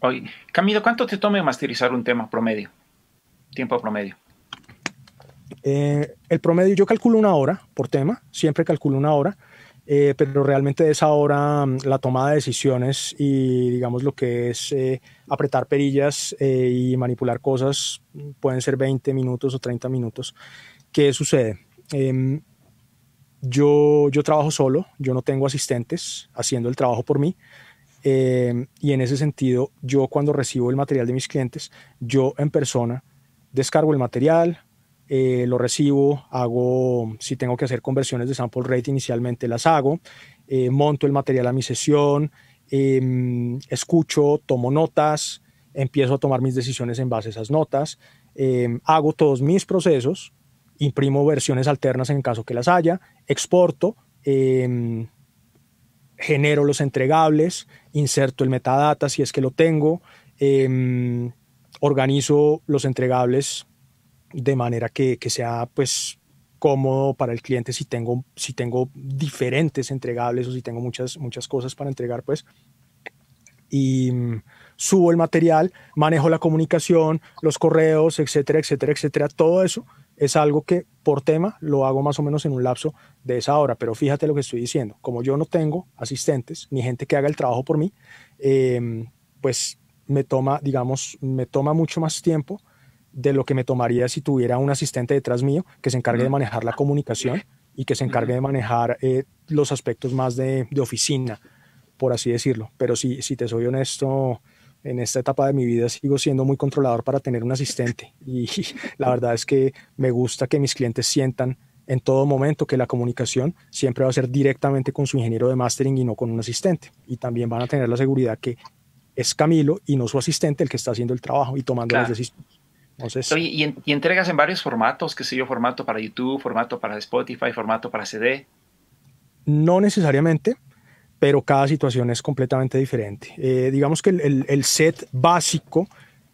Speaker 1: Oye, Camilo, ¿cuánto te toma masterizar un tema promedio? Tiempo promedio.
Speaker 2: Eh, el promedio yo calculo una hora por tema, siempre calculo una hora. Eh, pero realmente es ahora mm, la toma de decisiones y digamos lo que es eh, apretar perillas y manipular cosas mm, pueden ser 20 minutos o 30 minutos. ¿Qué sucede? Em, yo, yo trabajo solo, yo no tengo asistentes haciendo el trabajo por mí. Em, y en ese sentido, yo cuando recibo el material de mis clientes, yo en persona descargo el material, eh, lo recibo, hago, si tengo que hacer conversiones de sample rate inicialmente las hago, eh, monto el material a mi sesión, em, escucho, tomo notas, empiezo a tomar mis decisiones en base a esas notas, em, hago todos mis procesos, imprimo versiones alternas en caso que las haya, exporto, em, genero los entregables, inserto el metadata si es que lo tengo, organizo los entregables de manera que, sea pues cómodo para el cliente si tengo, si tengo diferentes entregables o si tengo muchas, muchas cosas para entregar, pues. Y mm, subo el material, manejo la comunicación, los correos, etcétera, etcétera, etcétera. Todo eso es algo que por tema lo hago más o menos en un lapso de esa hora. Pero fíjate lo que estoy diciendo. Como yo no tengo asistentes ni gente que haga el trabajo por mí, em, pues me toma, digamos, me toma mucho más tiempo de lo que me tomaría si tuviera un asistente detrás mío que se encargue de manejar la comunicación y que se encargue de manejar eh, los aspectos más de, oficina, por así decirlo. Pero si, si te soy honesto, en esta etapa de mi vida sigo siendo muy controlador para tener un asistente y la verdad es que me gusta que mis clientes sientan en todo momento que la comunicación siempre va a ser directamente con su ingeniero de mastering y no con un asistente. Y también van a tener la seguridad que es Camilo y no su asistente el que está haciendo el trabajo y tomando las decisiones
Speaker 1: y, entregas en varios formatos, qué sé yo, formato para YouTube, formato para Spotify, formato para CD.
Speaker 2: No necesariamente, pero cada situación es completamente diferente. Eh, digamos que el, set básico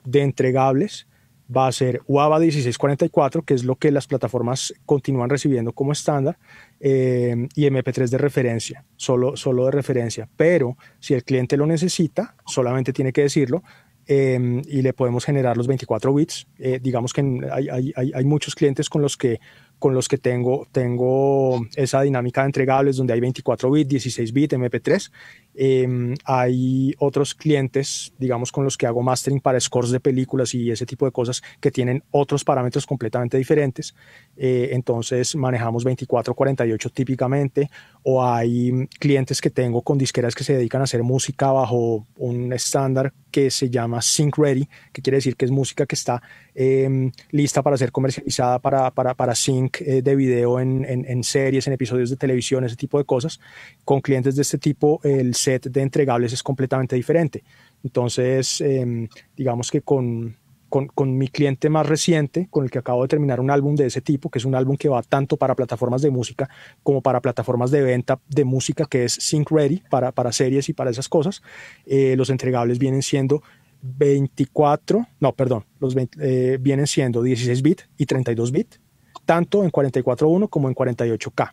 Speaker 2: de entregables va a ser UAVA 1644, que es lo que las plataformas continúan recibiendo como estándar, eh, y MP3 de referencia, solo, solo de referencia. Pero si el cliente lo necesita, solamente tiene que decirlo, eh, y le podemos generar los 24 bits. Eh, digamos que hay, hay, hay, muchos clientes con los que con los que tengo, tengo esa dinámica de entregables donde hay 24 bits, 16 bits, MP3. Hay otros clientes, digamos, con los que hago mastering para scores de películas y ese tipo de cosas que tienen otros parámetros completamente diferentes. Eh, entonces manejamos 24, 48 típicamente. O hay clientes que tengo con disqueras que se dedican a hacer música bajo un estándar que se llama Sync Ready, que quiere decir que es música que está em, lista para ser comercializada para, para, para sync eh, de video en, en, series, en episodios de televisión, ese tipo de cosas. Con clientes de este tipo, el set de entregables es completamente diferente. Entonces, em, digamos que con, con, mi cliente más reciente, con el que acabo de terminar un álbum de ese tipo, que es un álbum que va tanto para plataformas de música como para plataformas de venta de música, que es Sync Ready para, para series y para esas cosas. Eh, los entregables vienen siendo 24, no, perdón, los eh, vienen siendo 16 bit y 32 bit, tanto en 44.1 como en 48K.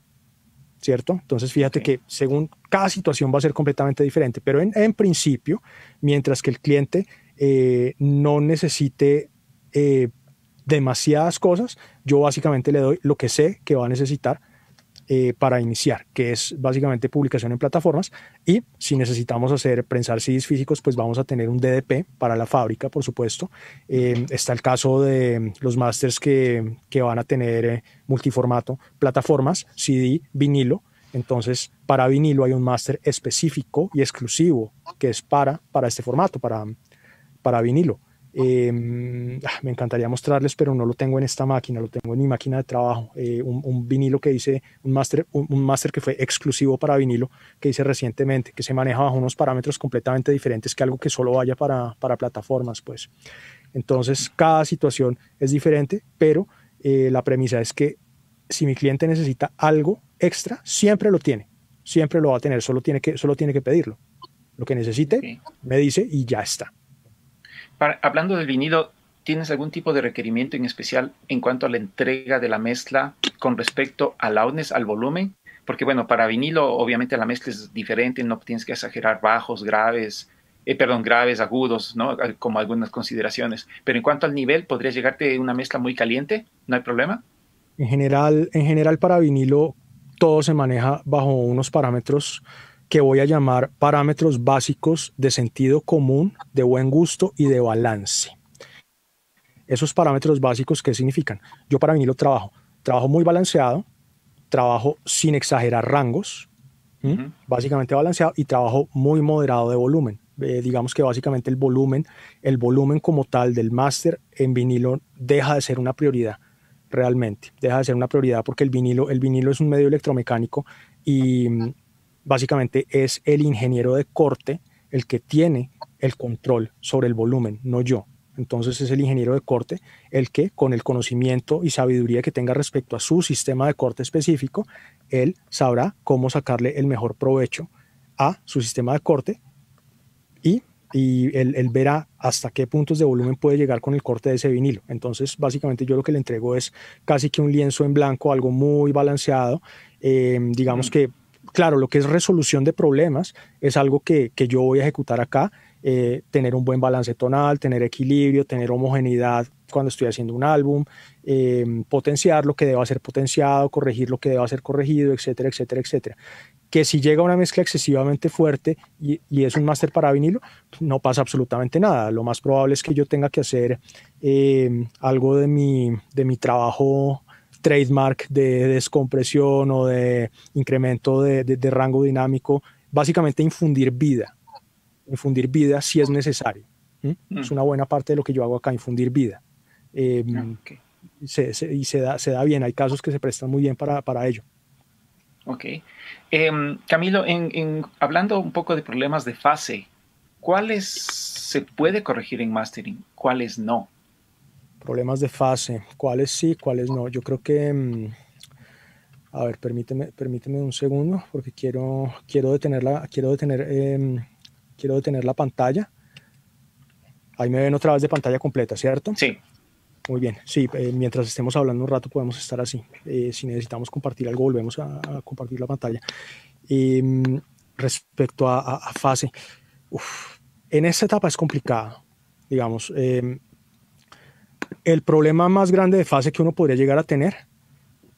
Speaker 2: ¿Cierto? Entonces fíjate que según cada situación va a ser completamente diferente, pero en, en principio, mientras que el cliente eh, no necesite eh, demasiadas cosas, yo básicamente le doy lo que sé que va a necesitar eh, para iniciar, que es básicamente publicación en plataformas. Y si necesitamos hacer prensar CDs físicos, pues vamos a tener un DDP para la fábrica, por supuesto. Eh, está el caso de los masters que, que van a tener eh, multiformato, plataformas, CD, vinilo. Entonces, para vinilo hay un máster específico y exclusivo que es para, para este formato, para, para vinilo. Em, ah, me encantaría mostrarles, pero no lo tengo en esta máquina, lo tengo en mi máquina de trabajo. Eh, un, vinilo que hice, un máster un, máster que fue exclusivo para vinilo, que hice recientemente, que se maneja bajo unos parámetros completamente diferentes que algo que solo vaya para, para plataformas. Pues. Entonces, cada situación es diferente, pero eh, la premisa es que si mi cliente necesita algo extra, siempre lo tiene, siempre lo va a tener, solo tiene que, solo tiene que pedirlo. Lo que necesite, me dice y ya está
Speaker 1: hablando del vinilo, ¿tienes algún tipo de requerimiento en especial en cuanto a la entrega de la mezcla con respecto al loudness, al volumen? Porque bueno, para vinilo obviamente la mezcla es diferente, no tienes que exagerar bajos, graves, eh, perdón, graves, agudos, ¿no? Como algunas consideraciones. Pero en cuanto al nivel, ¿podría llegarte una mezcla muy caliente? ¿No hay problema?
Speaker 2: En general, en general para vinilo todo se maneja bajo unos parámetros que voy a llamar parámetros básicos de sentido común, de buen gusto y de balance. Esos parámetros básicos, ¿qué significan? Yo para vinilo trabajo, trabajo muy balanceado, trabajo sin exagerar rangos, básicamente balanceado, y trabajo muy moderado de volumen. Eh, digamos que básicamente el volumen, el volumen como tal del máster en vinilo deja de ser una prioridad realmente, deja de ser una prioridad porque el vinilo, el vinilo es un medio electromecánico y básicamente es el ingeniero de corte el que tiene el control sobre el volumen, no yo. Entonces es el ingeniero de corte el que, con el conocimiento y sabiduría que tenga respecto a su sistema de corte específico, él sabrá cómo sacarle el mejor provecho a su sistema de corte y, y él, verá hasta qué puntos de volumen puede llegar con el corte de ese vinilo. Entonces, básicamente yo lo que le entrego es casi que un lienzo en blanco, algo muy balanceado. Eh, digamos que claro, lo que es resolución de problemas es algo que, yo voy a ejecutar acá, eh, tener un buen balance tonal, tener equilibrio, tener homogeneidad cuando estoy haciendo un álbum, eh, potenciar lo que deba ser potenciado, corregir lo que deba ser corregido, etcétera, etcétera, etcétera. Que si llega una mezcla excesivamente fuerte y, es un máster para vinilo, no pasa absolutamente nada. Lo más probable es que yo tenga que hacer eh, algo de mi, de mi trabajo trademark de descompresión o de incremento de, rango dinámico, básicamente infundir vida, infundir vida si es necesario. Mm. Es una buena parte de lo que yo hago acá, infundir vida. Em, ah, y se da, se da bien, hay casos que se prestan muy bien para, para ello.
Speaker 1: Ok. Em, Camilo, en, hablando un poco de problemas de fase, ¿cuáles se puede corregir en mastering? ¿Cuáles no?
Speaker 2: Problemas de fase, cuáles sí, cuáles no. Yo creo que, mm, a ver, permíteme, permíteme un segundo porque quiero, quiero detenerla, quiero detener, em, quiero detener la pantalla. Ahí me ven otra vez de pantalla completa, ¿cierto?
Speaker 1: Sí.
Speaker 2: Muy bien, sí, eh, mientras estemos hablando un rato podemos estar así. Eh, si necesitamos compartir algo, volvemos a, compartir la pantalla. Em, respecto a, fase, en esta etapa es complicada, digamos. Em, el problema más grande de fase que uno podría llegar a tener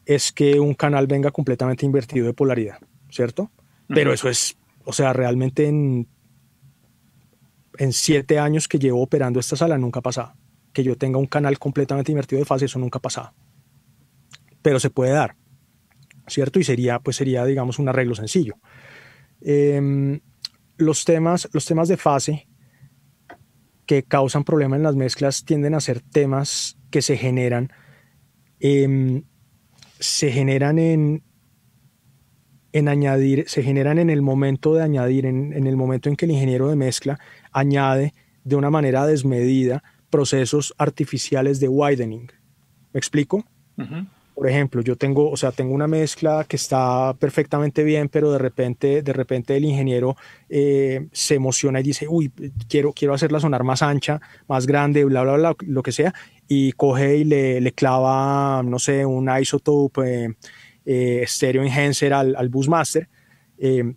Speaker 2: es que un canal venga completamente invertido de polaridad, ¿cierto? Pero eso es, o sea, realmente en, en siete años que llevo operando esta sala nunca ha pasado. Que yo tenga un canal completamente invertido de fase, eso nunca ha pasado. Pero se puede dar, ¿cierto? Y sería, pues sería, digamos, un arreglo sencillo. Em, los, temas, los temas de fase que causan problemas en las mezclas tienden a ser temas que se generan, em, se generan en, en añadir, se generan en el momento de añadir, en, el momento en que el ingeniero de mezcla añade de una manera desmedida procesos artificiales de widening. ¿Me explico? Por ejemplo, yo tengo, o sea, tengo una mezcla que está perfectamente bien, pero de repente, de repente el ingeniero eh, se emociona y dice, uy, quiero, quiero hacerla sonar más ancha, más grande, bla, bla, bla, lo que sea, y coge y le, clava, no sé, un isotope eh, eh, stereo enhancer al, al Busmaster. Eh,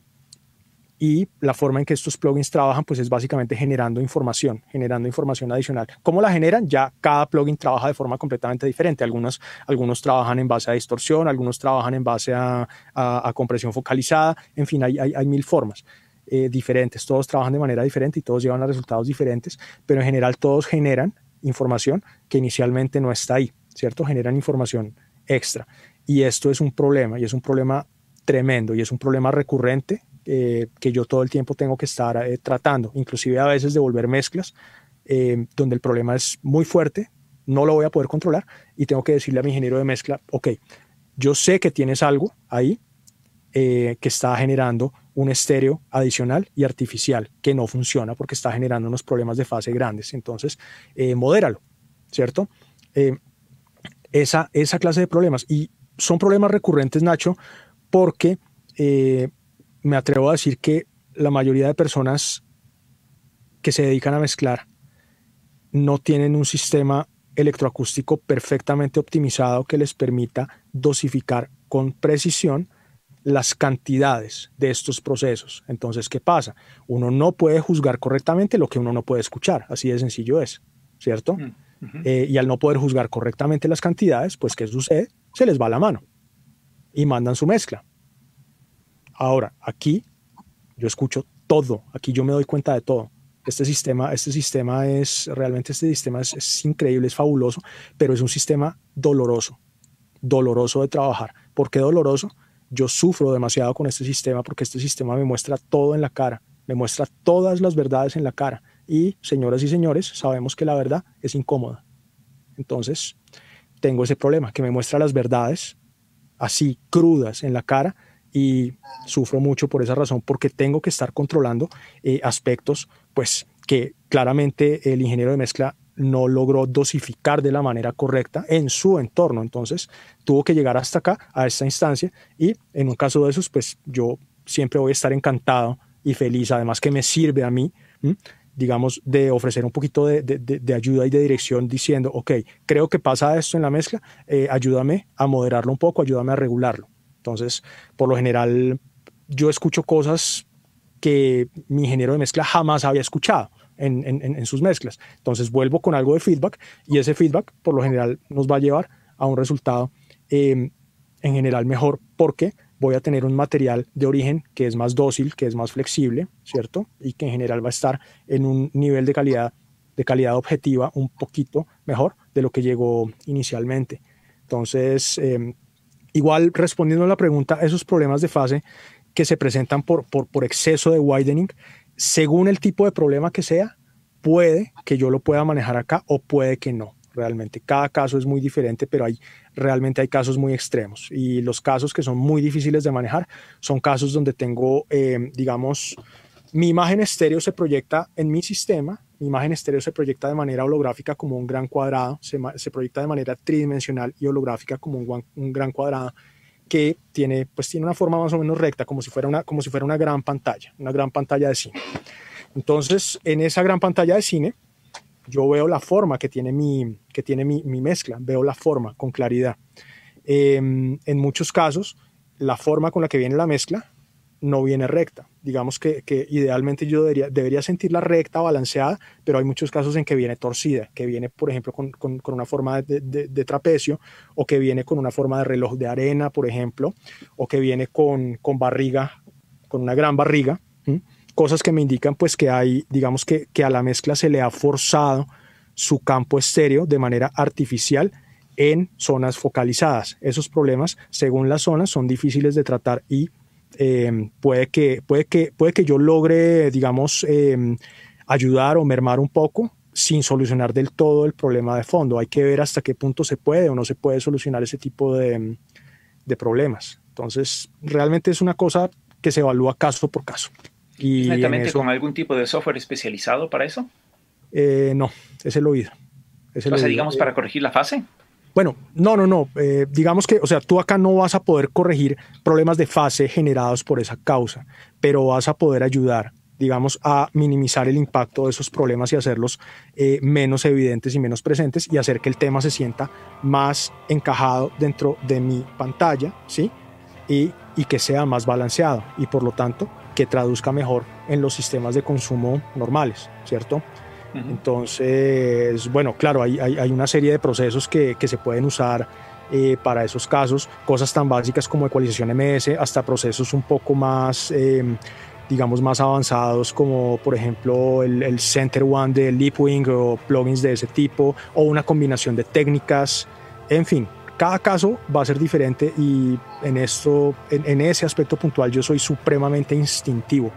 Speaker 2: y la forma en que estos plugins trabajan pues es básicamente generando información, generando información adicional. ¿Cómo la generan? Ya cada plugin trabaja de forma completamente diferente. Algunos, algunos trabajan en base a distorsión, algunos trabajan en base a, compresión focalizada, en fin, hay, hay, hay mil formas. Eh, diferentes, todos trabajan de manera diferente y todos llevan a resultados diferentes, pero en general todos generan información que inicialmente no está ahí, ¿cierto? Generan información extra. Y esto es un problema, y es un problema tremendo, y es un problema recurrente eh, que yo todo el tiempo tengo que estar eh, tratando, inclusive a veces de volver mezclas, eh, donde el problema es muy fuerte, no lo voy a poder controlar, y tengo que decirle a mi ingeniero de mezcla, ok, yo sé que tienes algo ahí que está generando un estéreo adicional y artificial que no funciona porque está generando unos problemas de fase grandes. Entonces, modéralo, ¿cierto? esa, esa clase de problemas. Y son problemas recurrentes, Nacho, porque eh, me atrevo a decir que la mayoría de personas que se dedican a mezclar no tienen un sistema electroacústico perfectamente optimizado que les permita dosificar con precisión las cantidades de estos procesos. Entonces, ¿qué pasa? Uno no puede juzgar correctamente lo que uno no puede escuchar, así de sencillo es, ¿cierto? Mm. Eh, y al no poder juzgar correctamente las cantidades, pues ¿qué sucede? Se les va la mano y mandan su mezcla. Ahora, aquí yo escucho todo, aquí yo me doy cuenta de todo. Este sistema, este sistema es, realmente este sistema es, increíble, es fabuloso, pero es un sistema doloroso, doloroso de trabajar. ¿Por qué doloroso? Yo sufro demasiado con este sistema porque este sistema me muestra todo en la cara, me muestra todas las verdades en la cara y, señoras y señores, sabemos que la verdad es incómoda. Entonces, tengo ese problema, que me muestra las verdades así crudas en la cara y sufro mucho por esa razón, porque tengo que estar controlando eh, aspectos, pues que claramente el ingeniero de mezcla no logró dosificar de la manera correcta en su entorno. Entonces, tuvo que llegar hasta acá, a esta instancia, y en un caso de esos, pues yo siempre voy a estar encantado y feliz, además que me sirve a mí digamos, de ofrecer un poquito de, ayuda y de dirección diciendo, ok, creo que pasa esto en la mezcla, eh, ayúdame a moderarlo un poco, ayúdame a regularlo. Entonces, por lo general, yo escucho cosas que mi ingeniero de mezcla jamás había escuchado. En, sus mezclas. Entonces vuelvo con algo de feedback y ese feedback por lo general nos va a llevar a un resultado eh, en general mejor porque voy a tener un material de origen que es más dócil, que es más flexible, ¿cierto? Y que en general va a estar en un nivel de calidad, de calidad objetiva un poquito mejor de lo que llegó inicialmente. Entonces, em, igual respondiendo a la pregunta, esos problemas de fase que se presentan por, por, exceso de widening, según el tipo de problema que sea, puede que yo lo pueda manejar acá o puede que no realmente. Cada caso es muy diferente, pero hay, realmente hay casos muy extremos. Y los casos que son muy difíciles de manejar son casos donde tengo, eh, digamos, mi imagen estéreo se proyecta en mi sistema, mi imagen estéreo se proyecta de manera holográfica como un gran cuadrado, se, se proyecta de manera tridimensional y holográfica como un, un, gran cuadrado que tiene, pues tiene una forma más o menos recta, como si, fuera una, como si fuera una gran pantalla, una gran pantalla de cine. Entonces, en esa gran pantalla de cine, yo veo la forma que tiene mi, que tiene mi, mezcla, veo la forma con claridad. Em, en muchos casos, la forma con la que viene la mezcla no viene recta. Digamos que, idealmente yo debería, debería sentirla recta, balanceada, pero hay muchos casos en que viene torcida, que viene, por ejemplo, con, una forma de, trapecio, o que viene con una forma de reloj de arena, por ejemplo, o que viene con, barriga, con una gran barriga. Cosas que me indican pues que hay, digamos que a la mezcla se le ha forzado su campo estéreo de manera artificial en zonas focalizadas. Esos problemas, según las zonas, son difíciles de tratar y Em, puede, que, puede, que, puede que yo logre, digamos, em, ayudar o mermar un poco sin solucionar del todo el problema de fondo. Hay que ver hasta qué punto se puede o no se puede solucionar ese tipo de, de problemas. Entonces, realmente es una cosa que se evalúa caso por caso.
Speaker 1: Y ¿Netamente con algún tipo de software especializado para eso?
Speaker 2: Eh, no, es el oído.
Speaker 1: Es o sea, digamos, para corregir la fase.
Speaker 2: Bueno, no, no, no. Eh, digamos que, o sea, tú acá no vas a poder corregir problemas de fase generados por esa causa, pero vas a poder ayudar, digamos, a minimizar el impacto de esos problemas y hacerlos eh, menos evidentes y menos presentes y hacer que el tema se sienta más encajado dentro de mi pantalla, ¿sí? Y, y que sea más balanceado y por lo tanto que traduzca mejor en los sistemas de consumo normales, ¿cierto? Entonces, bueno, claro, hay, hay, una serie de procesos que, que se pueden usar eh, para esos casos, cosas tan básicas como ecualización MS, hasta procesos un poco más, em, digamos, más avanzados como por ejemplo el, el, Center One de Leapwing o plugins de ese tipo, o una combinación de técnicas, en fin. Cada caso va a ser diferente y en, esto, en, en ese aspecto puntual yo soy supremamente instintivo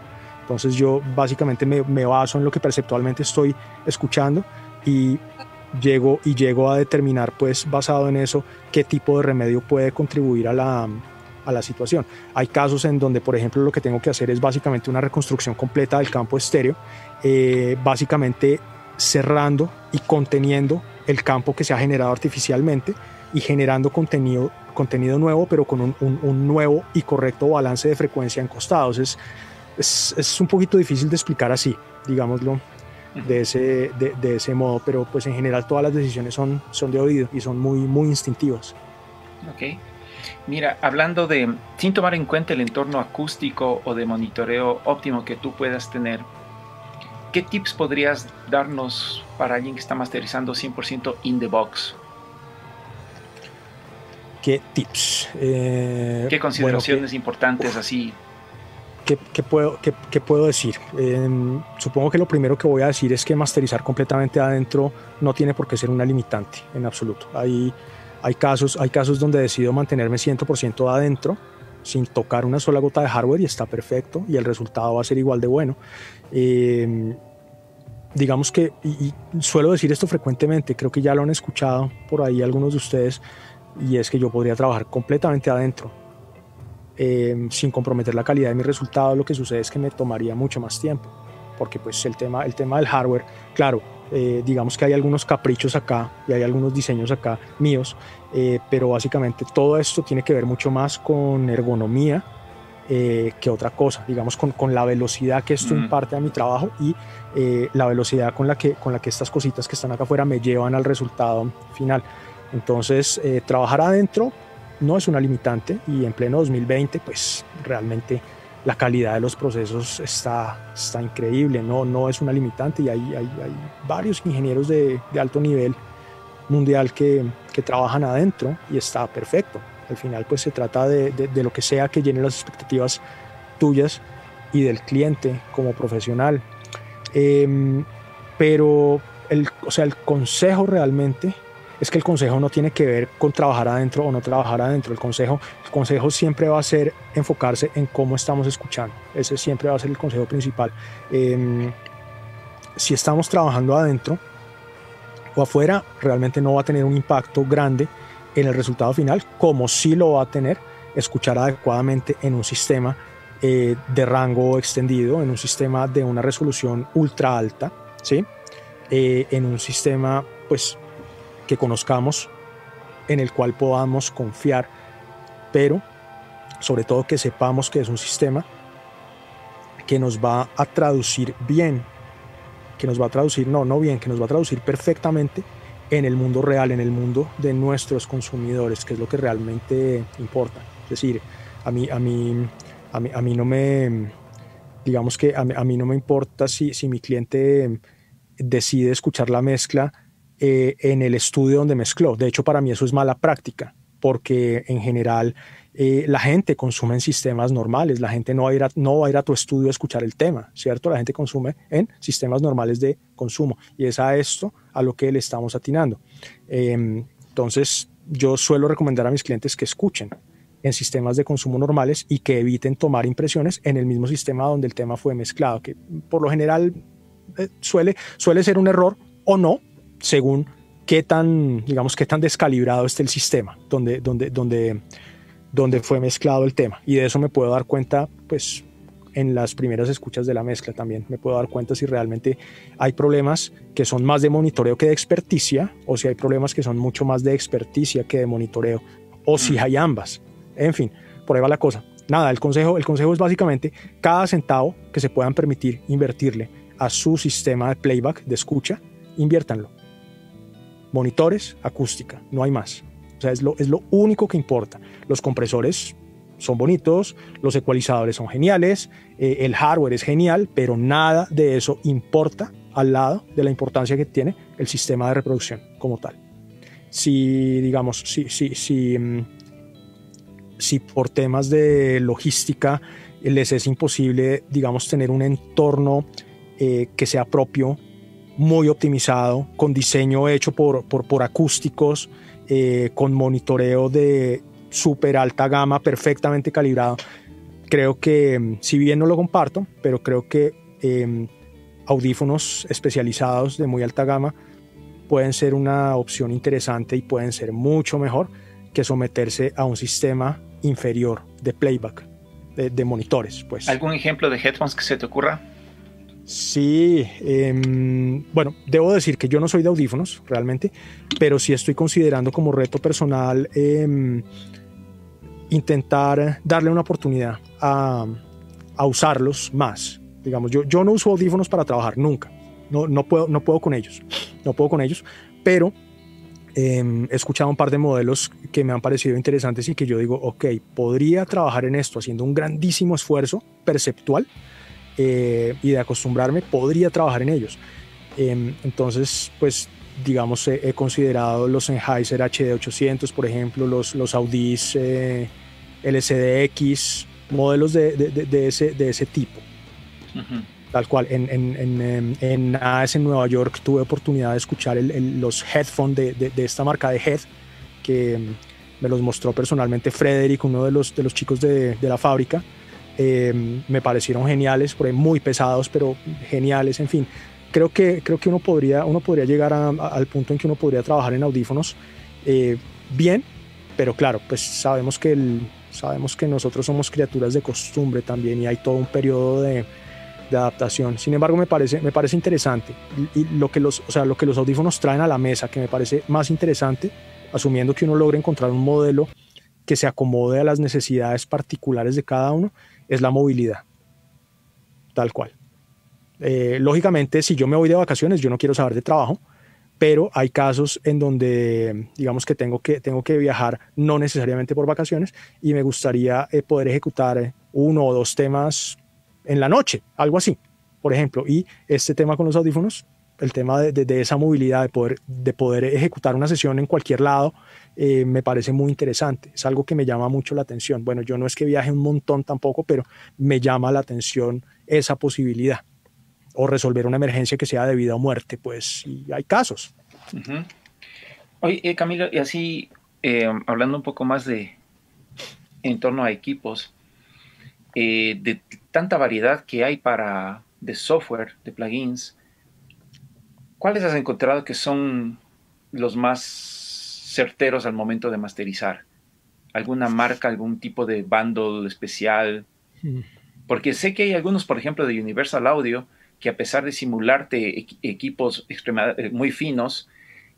Speaker 2: entonces yo básicamente me, baso en lo que perceptualmente estoy escuchando y llego, y llego a determinar, pues basado en eso, qué tipo de remedio puede contribuir a la, a la situación. Hay casos en donde, por ejemplo, lo que tengo que hacer es básicamente una reconstrucción completa del campo estéreo, eh, básicamente cerrando y conteniendo el campo que se ha generado artificialmente y generando contenido, contenido nuevo, pero con un, un nuevo y correcto balance de frecuencia en costados. Es, es, un poquito difícil de explicar así, digámoslo, de ese, de, ese modo, pero pues en general todas las decisiones son, son de oído y son muy, muy instintivas.
Speaker 1: Ok. Mira, hablando de, sin tomar en cuenta el entorno acústico o de monitoreo óptimo que tú puedas tener, ¿qué tips podrías darnos para alguien que está masterizando 100% in the box?
Speaker 2: ¿Qué tips?
Speaker 1: Eh, ¿Qué consideraciones importantes así
Speaker 2: ¿qué, puedo, qué, puedo decir? Em, supongo que lo primero que voy a decir es que masterizar completamente adentro no tiene por qué ser una limitante en absoluto. Hay, hay, casos, hay casos donde decido mantenerme 100% adentro sin tocar una sola gota de hardware y está perfecto y el resultado va a ser igual de bueno. Em, digamos que, y, suelo decir esto frecuentemente, creo que ya lo han escuchado por ahí algunos de ustedes, y es que yo podría trabajar completamente adentro Em, sin comprometer la calidad de mi resultado, lo que sucede es que me tomaría mucho más tiempo, porque pues el tema, el tema del hardware, claro, eh, digamos que hay algunos caprichos acá y hay algunos diseños acá míos, eh, pero básicamente todo esto tiene que ver mucho más con ergonomía eh, que otra cosa, digamos con, con, la velocidad que esto imparte a mi trabajo y la velocidad con la, que, con la que estas cositas que están acá afuera me llevan al resultado final. Entonces, trabajar adentro no es una limitante y en pleno 2020 pues realmente la calidad de los procesos está, está increíble, no, no es una limitante y hay, hay, hay varios ingenieros de, de, alto nivel mundial que, que, trabajan adentro y está perfecto. Al final pues se trata de, de, lo que sea que llene las expectativas tuyas y del cliente como profesional. Em, pero el, o sea, el consejo realmente es que el consejo no tiene que ver con trabajar adentro o no trabajar adentro. El consejo, el consejo siempre va a ser enfocarse en cómo estamos escuchando. Ese siempre va a ser el consejo principal. Em, si estamos trabajando adentro o afuera, realmente no va a tener un impacto grande en el resultado final, como sí lo va a tener escuchar adecuadamente en un sistema eh, de rango extendido, en un sistema de una resolución ultra alta, ¿sí? Eh, en un sistema pues conozcamos, en el cual podamos confiar, pero sobre todo que sepamos que es un sistema que nos va a traducir bien que nos va a traducir, no, no bien, que nos va a traducir perfectamente en el mundo real, en el mundo de nuestros consumidores, que es lo que realmente importa. Es decir, a mí, a mí, a mí, a mí no me, digamos que a mí, no me importa si, si mi cliente decide escuchar la mezcla eh, en el estudio donde mezcló. De hecho, para mí eso es mala práctica, porque en general eh, la gente consume en sistemas normales, la gente no va, a ir a, no va a ir a tu estudio a escuchar el tema, ¿cierto? La gente consume en sistemas normales de consumo y es a esto a lo que le estamos atinando. Em, entonces, yo suelo recomendar a mis clientes que escuchen en sistemas de consumo normales y que eviten tomar impresiones en el mismo sistema donde el tema fue mezclado, que por lo general eh, suele, suele ser un error o no, según qué tan, digamos, qué tan descalibrado esté el sistema donde, donde, donde, donde fue mezclado el tema. Y de eso me puedo dar cuenta, pues, en las primeras escuchas de la mezcla también. Me puedo dar cuenta si realmente hay problemas que son más de monitoreo que de experticia, o si hay problemas que son mucho más de experticia que de monitoreo, o si hay ambas. En fin, por ahí va la cosa. Nada, el consejo, el consejo es básicamente cada centavo que se puedan permitir invertirle a su sistema de playback, de escucha, inviértanlo. Monitores, acústica, no hay más. O sea, es lo, es lo único que importa. Los compresores son bonitos, los ecualizadores son geniales, eh, el hardware es genial, pero nada de eso importa al lado de la importancia que tiene el sistema de reproducción como tal. Si, digamos, si, si, si, mm, si por temas de logística les es imposible, digamos, tener un entorno eh, que sea propio, muy optimizado, con diseño hecho por, por, acústicos, eh, con monitoreo de súper alta gama, perfectamente calibrado. Creo que, mm, si bien no lo comparto, pero creo que em, audífonos especializados de muy alta gama pueden ser una opción interesante y pueden ser mucho mejor que someterse a un sistema inferior de playback, de, de monitores. Pues.
Speaker 1: ¿Algún ejemplo de headphones que se te ocurra?
Speaker 2: Sí, em, bueno, debo decir que yo no soy de audífonos realmente, pero sí estoy considerando como reto personal em, intentar darle una oportunidad a, usarlos más. Digamos, yo, no uso audífonos para trabajar nunca, no, puedo, no puedo con ellos, no puedo con ellos, pero em, he escuchado un par de modelos que me han parecido interesantes y que yo digo, ok, podría trabajar en esto haciendo un grandísimo esfuerzo perceptual eh, y de acostumbrarme, podría trabajar en ellos. Em, entonces, pues digamos, he, considerado los Sennheiser HD800, por ejemplo, los, los Audis eh, LCDX, modelos de, de, ese, de ese tipo. Tal cual, en, en, en, en, AS en Nueva York tuve oportunidad de escuchar los headphones de, esta marca de Head, que me los mostró personalmente Frederick, uno de los, de los chicos de, la fábrica. Eh, me parecieron geniales, muy pesados, pero geniales, en fin. Creo que, creo que uno, podría, uno podría llegar al punto en que uno podría trabajar en audífonos eh, bien, pero claro, pues sabemos que, el, sabemos que nosotros somos criaturas de costumbre también y hay todo un periodo de, de adaptación. Sin embargo, me parece, me parece interesante y, lo, que los, o sea, lo que los audífonos traen a la mesa, que me parece más interesante, asumiendo que uno logre encontrar un modelo que se acomode a las necesidades particulares de cada uno, es la movilidad, tal cual. Eh, lógicamente, si yo me voy de vacaciones, yo no quiero saber de trabajo, pero hay casos en donde, digamos que tengo que, tengo que viajar no necesariamente por vacaciones y me gustaría eh, poder ejecutar uno o dos temas en la noche, algo así, por ejemplo. Y este tema con los audífonos, el tema de, esa movilidad, de poder, de poder ejecutar una sesión en cualquier lado, eh, me parece muy interesante. Es algo que me llama mucho la atención. Bueno, yo no es que viaje un montón tampoco, pero me llama la atención esa posibilidad. O resolver una emergencia que sea de vida o muerte, pues hay casos.
Speaker 1: Oye, eh, Camilo, y así, eh, hablando un poco más de en torno a equipos, de tanta variedad que hay para de software, de plugins, ¿cuáles has encontrado que son los más certeros al momento de masterizar? ¿Alguna marca, algún tipo de bundle especial? Porque sé que hay algunos, por ejemplo, de Universal Audio, que a pesar de simularte equipos eh, muy finos,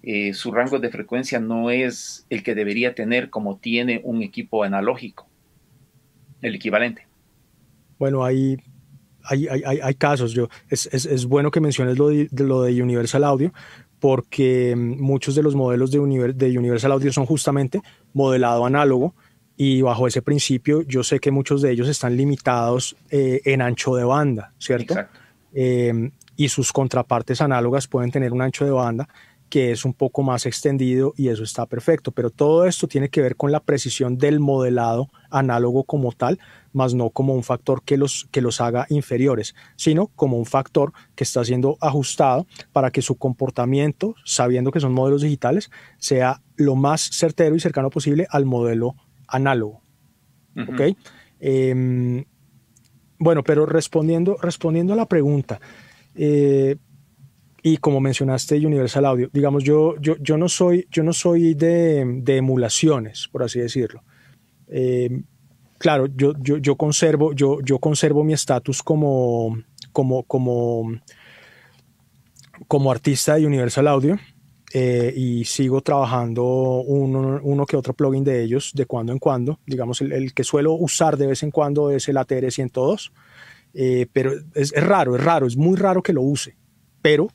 Speaker 1: eh, su rango de frecuencia no es el que debería tener como tiene un equipo analógico, el equivalente.
Speaker 2: Bueno, hay, hay, hay, hay, casos. Yo, es, es, es, bueno que menciones lo de, lo de Universal Audio, porque mm, muchos de los modelos de, de Universal Audio son justamente modelado análogo y bajo ese principio yo sé que muchos de ellos están limitados eh, en ancho de banda, ¿cierto? Eh, y sus contrapartes análogas pueden tener un ancho de banda que es un poco más extendido y eso está perfecto, pero todo esto tiene que ver con la precisión del modelado análogo como tal, más no como un factor que los, que los haga inferiores, sino como un factor que está siendo ajustado para que su comportamiento, sabiendo que son modelos digitales, sea lo más certero y cercano posible al modelo análogo. Em, bueno, pero respondiendo, respondiendo a la pregunta, eh, y como mencionaste Universal Audio, digamos, yo, yo, yo no soy, yo no soy de, de emulaciones, por así decirlo. Eh, claro, yo, yo, yo, conservo, yo, yo conservo mi estatus como, como, como, como artista de Universal Audio eh, y sigo trabajando uno, uno, que otro plugin de ellos de cuando en cuando. Digamos, el, el que suelo usar de vez en cuando es el ATR 102, eh, pero es, es raro, es raro, es muy raro que lo use, pero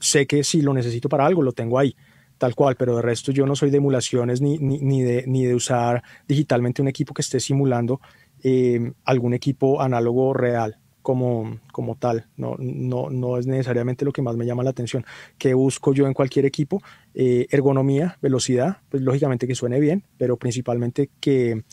Speaker 2: sé que si lo necesito para algo, lo tengo ahí, tal cual, pero de resto yo no soy de emulaciones ni, ni, de, ni de usar digitalmente un equipo que esté simulando eh, algún equipo análogo real. Como, como tal, no, no, no es necesariamente lo que más me llama la atención. que busco yo en cualquier equipo? Eh, ergonomía, velocidad, pues lógicamente que suene bien, pero principalmente que,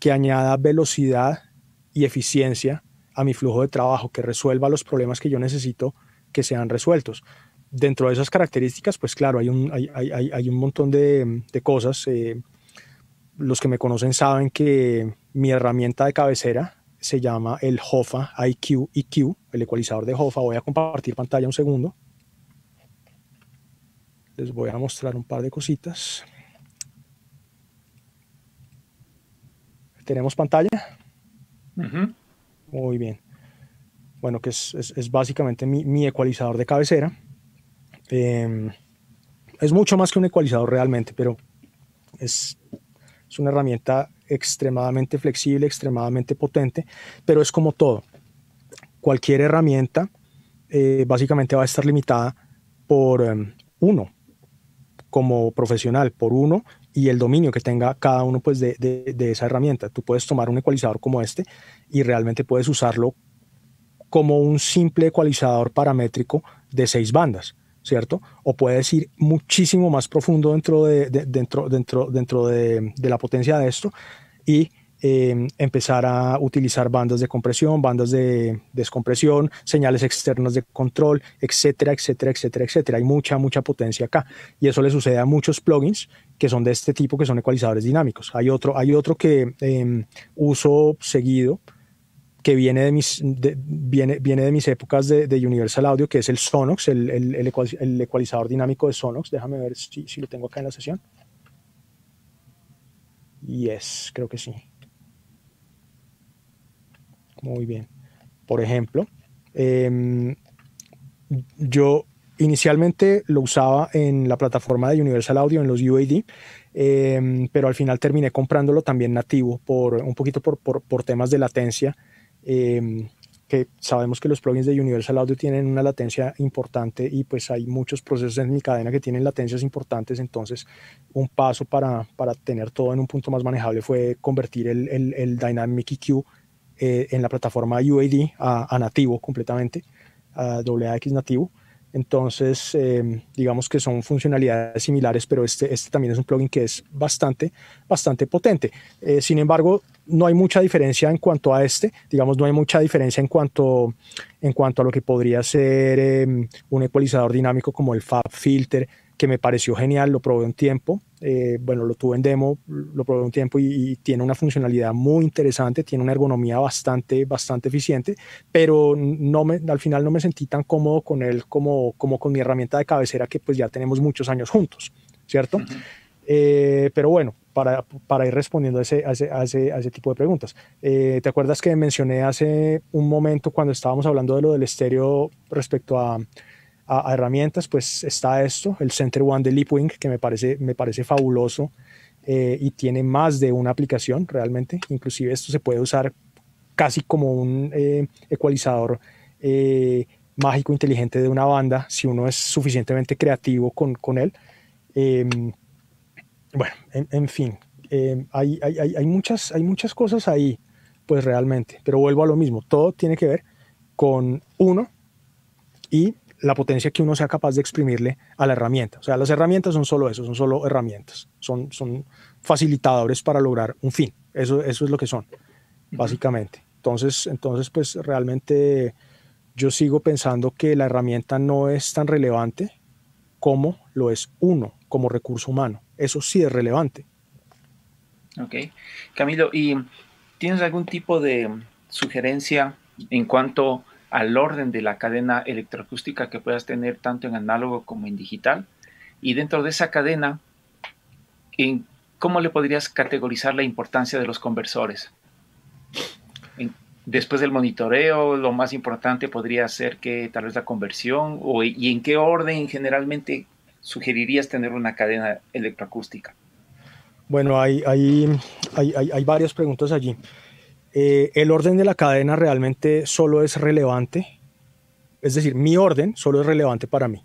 Speaker 2: que añada velocidad y eficiencia a mi flujo de trabajo, que resuelva los problemas que yo necesito que sean resueltos dentro de esas características, pues claro, hay un, hay, hay, hay un montón de, de cosas. Eh, los que me conocen saben que mi herramienta de cabecera se llama el HOFA IQ EQ, el ecualizador de HOFA. Voy a compartir pantalla un segundo. Les voy a mostrar un par de cositas. ¿Tenemos pantalla? Muy bien. Bueno, que es, es, es básicamente mi, mi ecualizador de cabecera Em, es mucho más que un ecualizador realmente, pero es, una herramienta extremadamente flexible, extremadamente potente, pero es como todo. Cualquier herramienta eh, básicamente va a estar limitada por em, uno como profesional, por uno y el dominio que tenga cada uno pues, de, de, esa herramienta. Tú puedes tomar un ecualizador como este y realmente puedes usarlo como un simple ecualizador paramétrico de seis bandas ¿cierto? O puedes ir muchísimo más profundo dentro de, dentro, dentro, dentro de, la potencia de esto y em, empezar a utilizar bandas de compresión, bandas de descompresión, señales externas de control, etcétera, etcétera, etcétera, etcétera. Hay mucha, mucha potencia acá. Y eso le sucede a muchos plugins que son de este tipo, que son ecualizadores dinámicos. Hay otro, hay otro que em, uso seguido, que viene de mis, viene, viene de mis épocas de, de, Universal Audio, que es el Sonox, el, el, el, ecualizador dinámico de Sonox. Déjame ver si, si, lo tengo acá en la sesión. Yes, creo que sí. Muy bien. Por ejemplo, eh, yo inicialmente lo usaba en la plataforma de Universal Audio, en los UAD, eh, pero al final terminé comprándolo también nativo, por un poquito por, por, por temas de latencia eh, que sabemos que los plugins de Universal Audio tienen una latencia importante y pues hay muchos procesos en mi cadena que tienen latencias importantes, entonces un paso para, para tener todo en un punto más manejable fue convertir el, el, el Dynamic EQ eh, en la plataforma UAD a, a nativo completamente, a WAX nativo. Entonces, eh, digamos que son funcionalidades similares, pero este, este también es un plugin que es bastante, bastante potente. Eh, sin embargo, no hay mucha diferencia en cuanto a este, digamos, no hay mucha diferencia en cuanto, en cuanto a lo que podría ser eh, un ecualizador dinámico como el Fab Filter, que me pareció genial, lo probé un tiempo, eh, bueno, lo tuve en demo, lo probé un tiempo y, y, tiene una funcionalidad muy interesante, tiene una ergonomía bastante, bastante eficiente, pero no me, al final no me sentí tan cómodo con él como, como con mi herramienta de cabecera que pues ya tenemos muchos años juntos, ¿cierto? Uh -huh. eh, pero bueno, para, para, ir respondiendo a ese, a ese, a ese, a ese tipo de preguntas. Eh, ¿Te acuerdas que mencioné hace un momento cuando estábamos hablando de lo del estéreo respecto a a, herramientas, pues está esto, el Center One de Leapwing, que me parece, me parece fabuloso eh, y tiene más de una aplicación realmente. Inclusive esto se puede usar casi como un eh, ecualizador eh, mágico, inteligente de una banda, si uno es suficientemente creativo con, con él. Em, bueno, en, fin, em, hay, hay, hay, muchas, hay muchas cosas ahí, pues realmente, pero vuelvo a lo mismo, todo tiene que ver con uno y la potencia que uno sea capaz de exprimirle a la herramienta. O sea, las herramientas son solo eso, son solo herramientas, son, son facilitadores para lograr un fin. Eso, eso es lo que son, básicamente. Entonces, entonces, pues realmente yo sigo pensando que la herramienta no es tan relevante como lo es uno como recurso humano. Eso sí es relevante.
Speaker 1: Ok. Camilo, ¿y tienes algún tipo de sugerencia en cuanto al orden de la cadena electroacústica que puedas tener tanto en análogo como en digital? Y dentro de esa cadena, ¿cómo le podrías categorizar la importancia de los conversores? después del monitoreo, lo más importante podría ser que tal vez la conversión y en qué orden generalmente sugerirías tener una cadena electroacústica.
Speaker 2: Bueno, hay, hay, hay, hay varias preguntas allí. Eh, el orden de la cadena realmente solo es relevante, es decir, mi orden solo es relevante para mí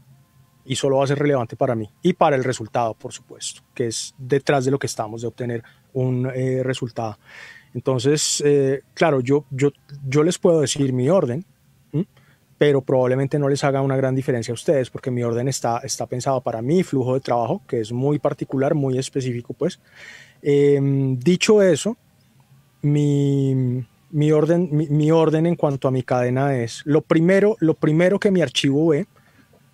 Speaker 2: y solo va a ser relevante para mí y para el resultado, por supuesto, que es detrás de lo que estamos de obtener un eh, resultado. Entonces, eh, claro, yo, yo, yo les puedo decir mi orden, pero probablemente no les haga una gran diferencia a ustedes porque mi orden está, está pensado para mi flujo de trabajo, que es muy particular, muy específico, pues. Em, dicho eso, mi, mi orden, mi, orden en cuanto a mi cadena es, lo primero, lo primero que mi archivo ve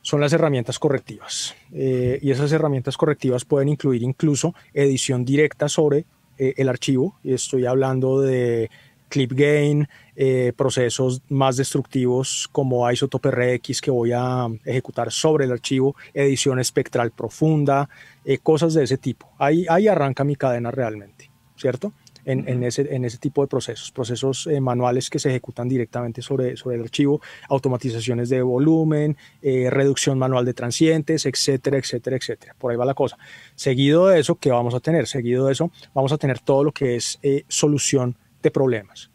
Speaker 2: son las herramientas correctivas. Eh, y esas herramientas correctivas pueden incluir incluso edición directa sobre eh, el archivo, estoy hablando de clip gain, eh, procesos más destructivos como Isotope RX que voy a ejecutar sobre el archivo, edición espectral profunda, cosas de ese tipo. Ahí, ahí arranca mi cadena realmente, ¿cierto? En, ese, en ese tipo de procesos, procesos eh, manuales que se ejecutan directamente sobre, sobre el archivo, automatizaciones de volumen, eh, reducción manual de transientes, etcétera, etcétera, etcétera. Por ahí va la cosa. Seguido de eso, ¿qué vamos a tener? Seguido de eso, vamos a tener todo lo que es eh, solución de problemas.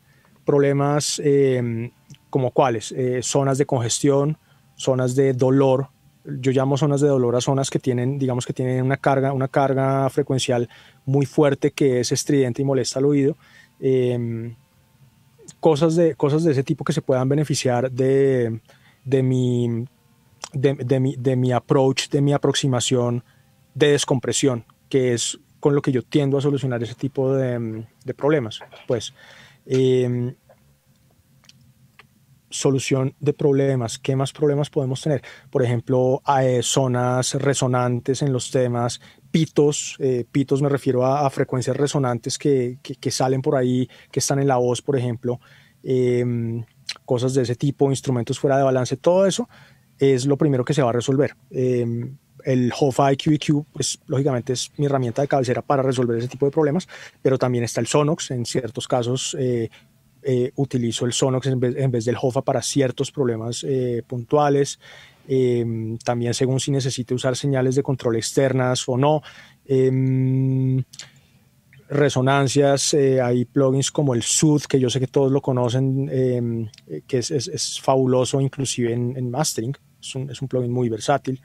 Speaker 2: Problemas em, como cuáles? zonas de congestión, zonas de dolor, yo llamo zonas de dolor a zonas que tienen, digamos que tienen una carga, una carga frecuencial muy fuerte que es estridente y molesta al oído. Em, cosas, de, cosas de ese tipo que se puedan beneficiar de, de, mi, de, mi, de mi approach, de mi aproximación de descompresión, que es con lo que yo tiendo a solucionar ese tipo de, de problemas. Pues, eh, solución de problemas. ¿Qué más problemas podemos tener? Por ejemplo, eh, zonas resonantes en los temas, pitos, eh, pitos me refiero a, frecuencias resonantes que, que, salen por ahí, que están en la voz, por ejemplo, em, cosas de ese tipo, instrumentos fuera de balance, todo eso es lo primero que se va a resolver. Em, el HOFA IQ pues lógicamente es mi herramienta de cabecera para resolver ese tipo de problemas, pero también está el Sonox, en ciertos casos eh, eh, el Sonox en vez, del HOFA para ciertos problemas eh, puntuales. Em, también según si necesite usar señales de control externas o no. Em, resonancias, eh, hay plugins como el Sooth, que yo sé que todos lo conocen, em, que es, fabuloso inclusive en, mastering, es un, es un, plugin muy versátil.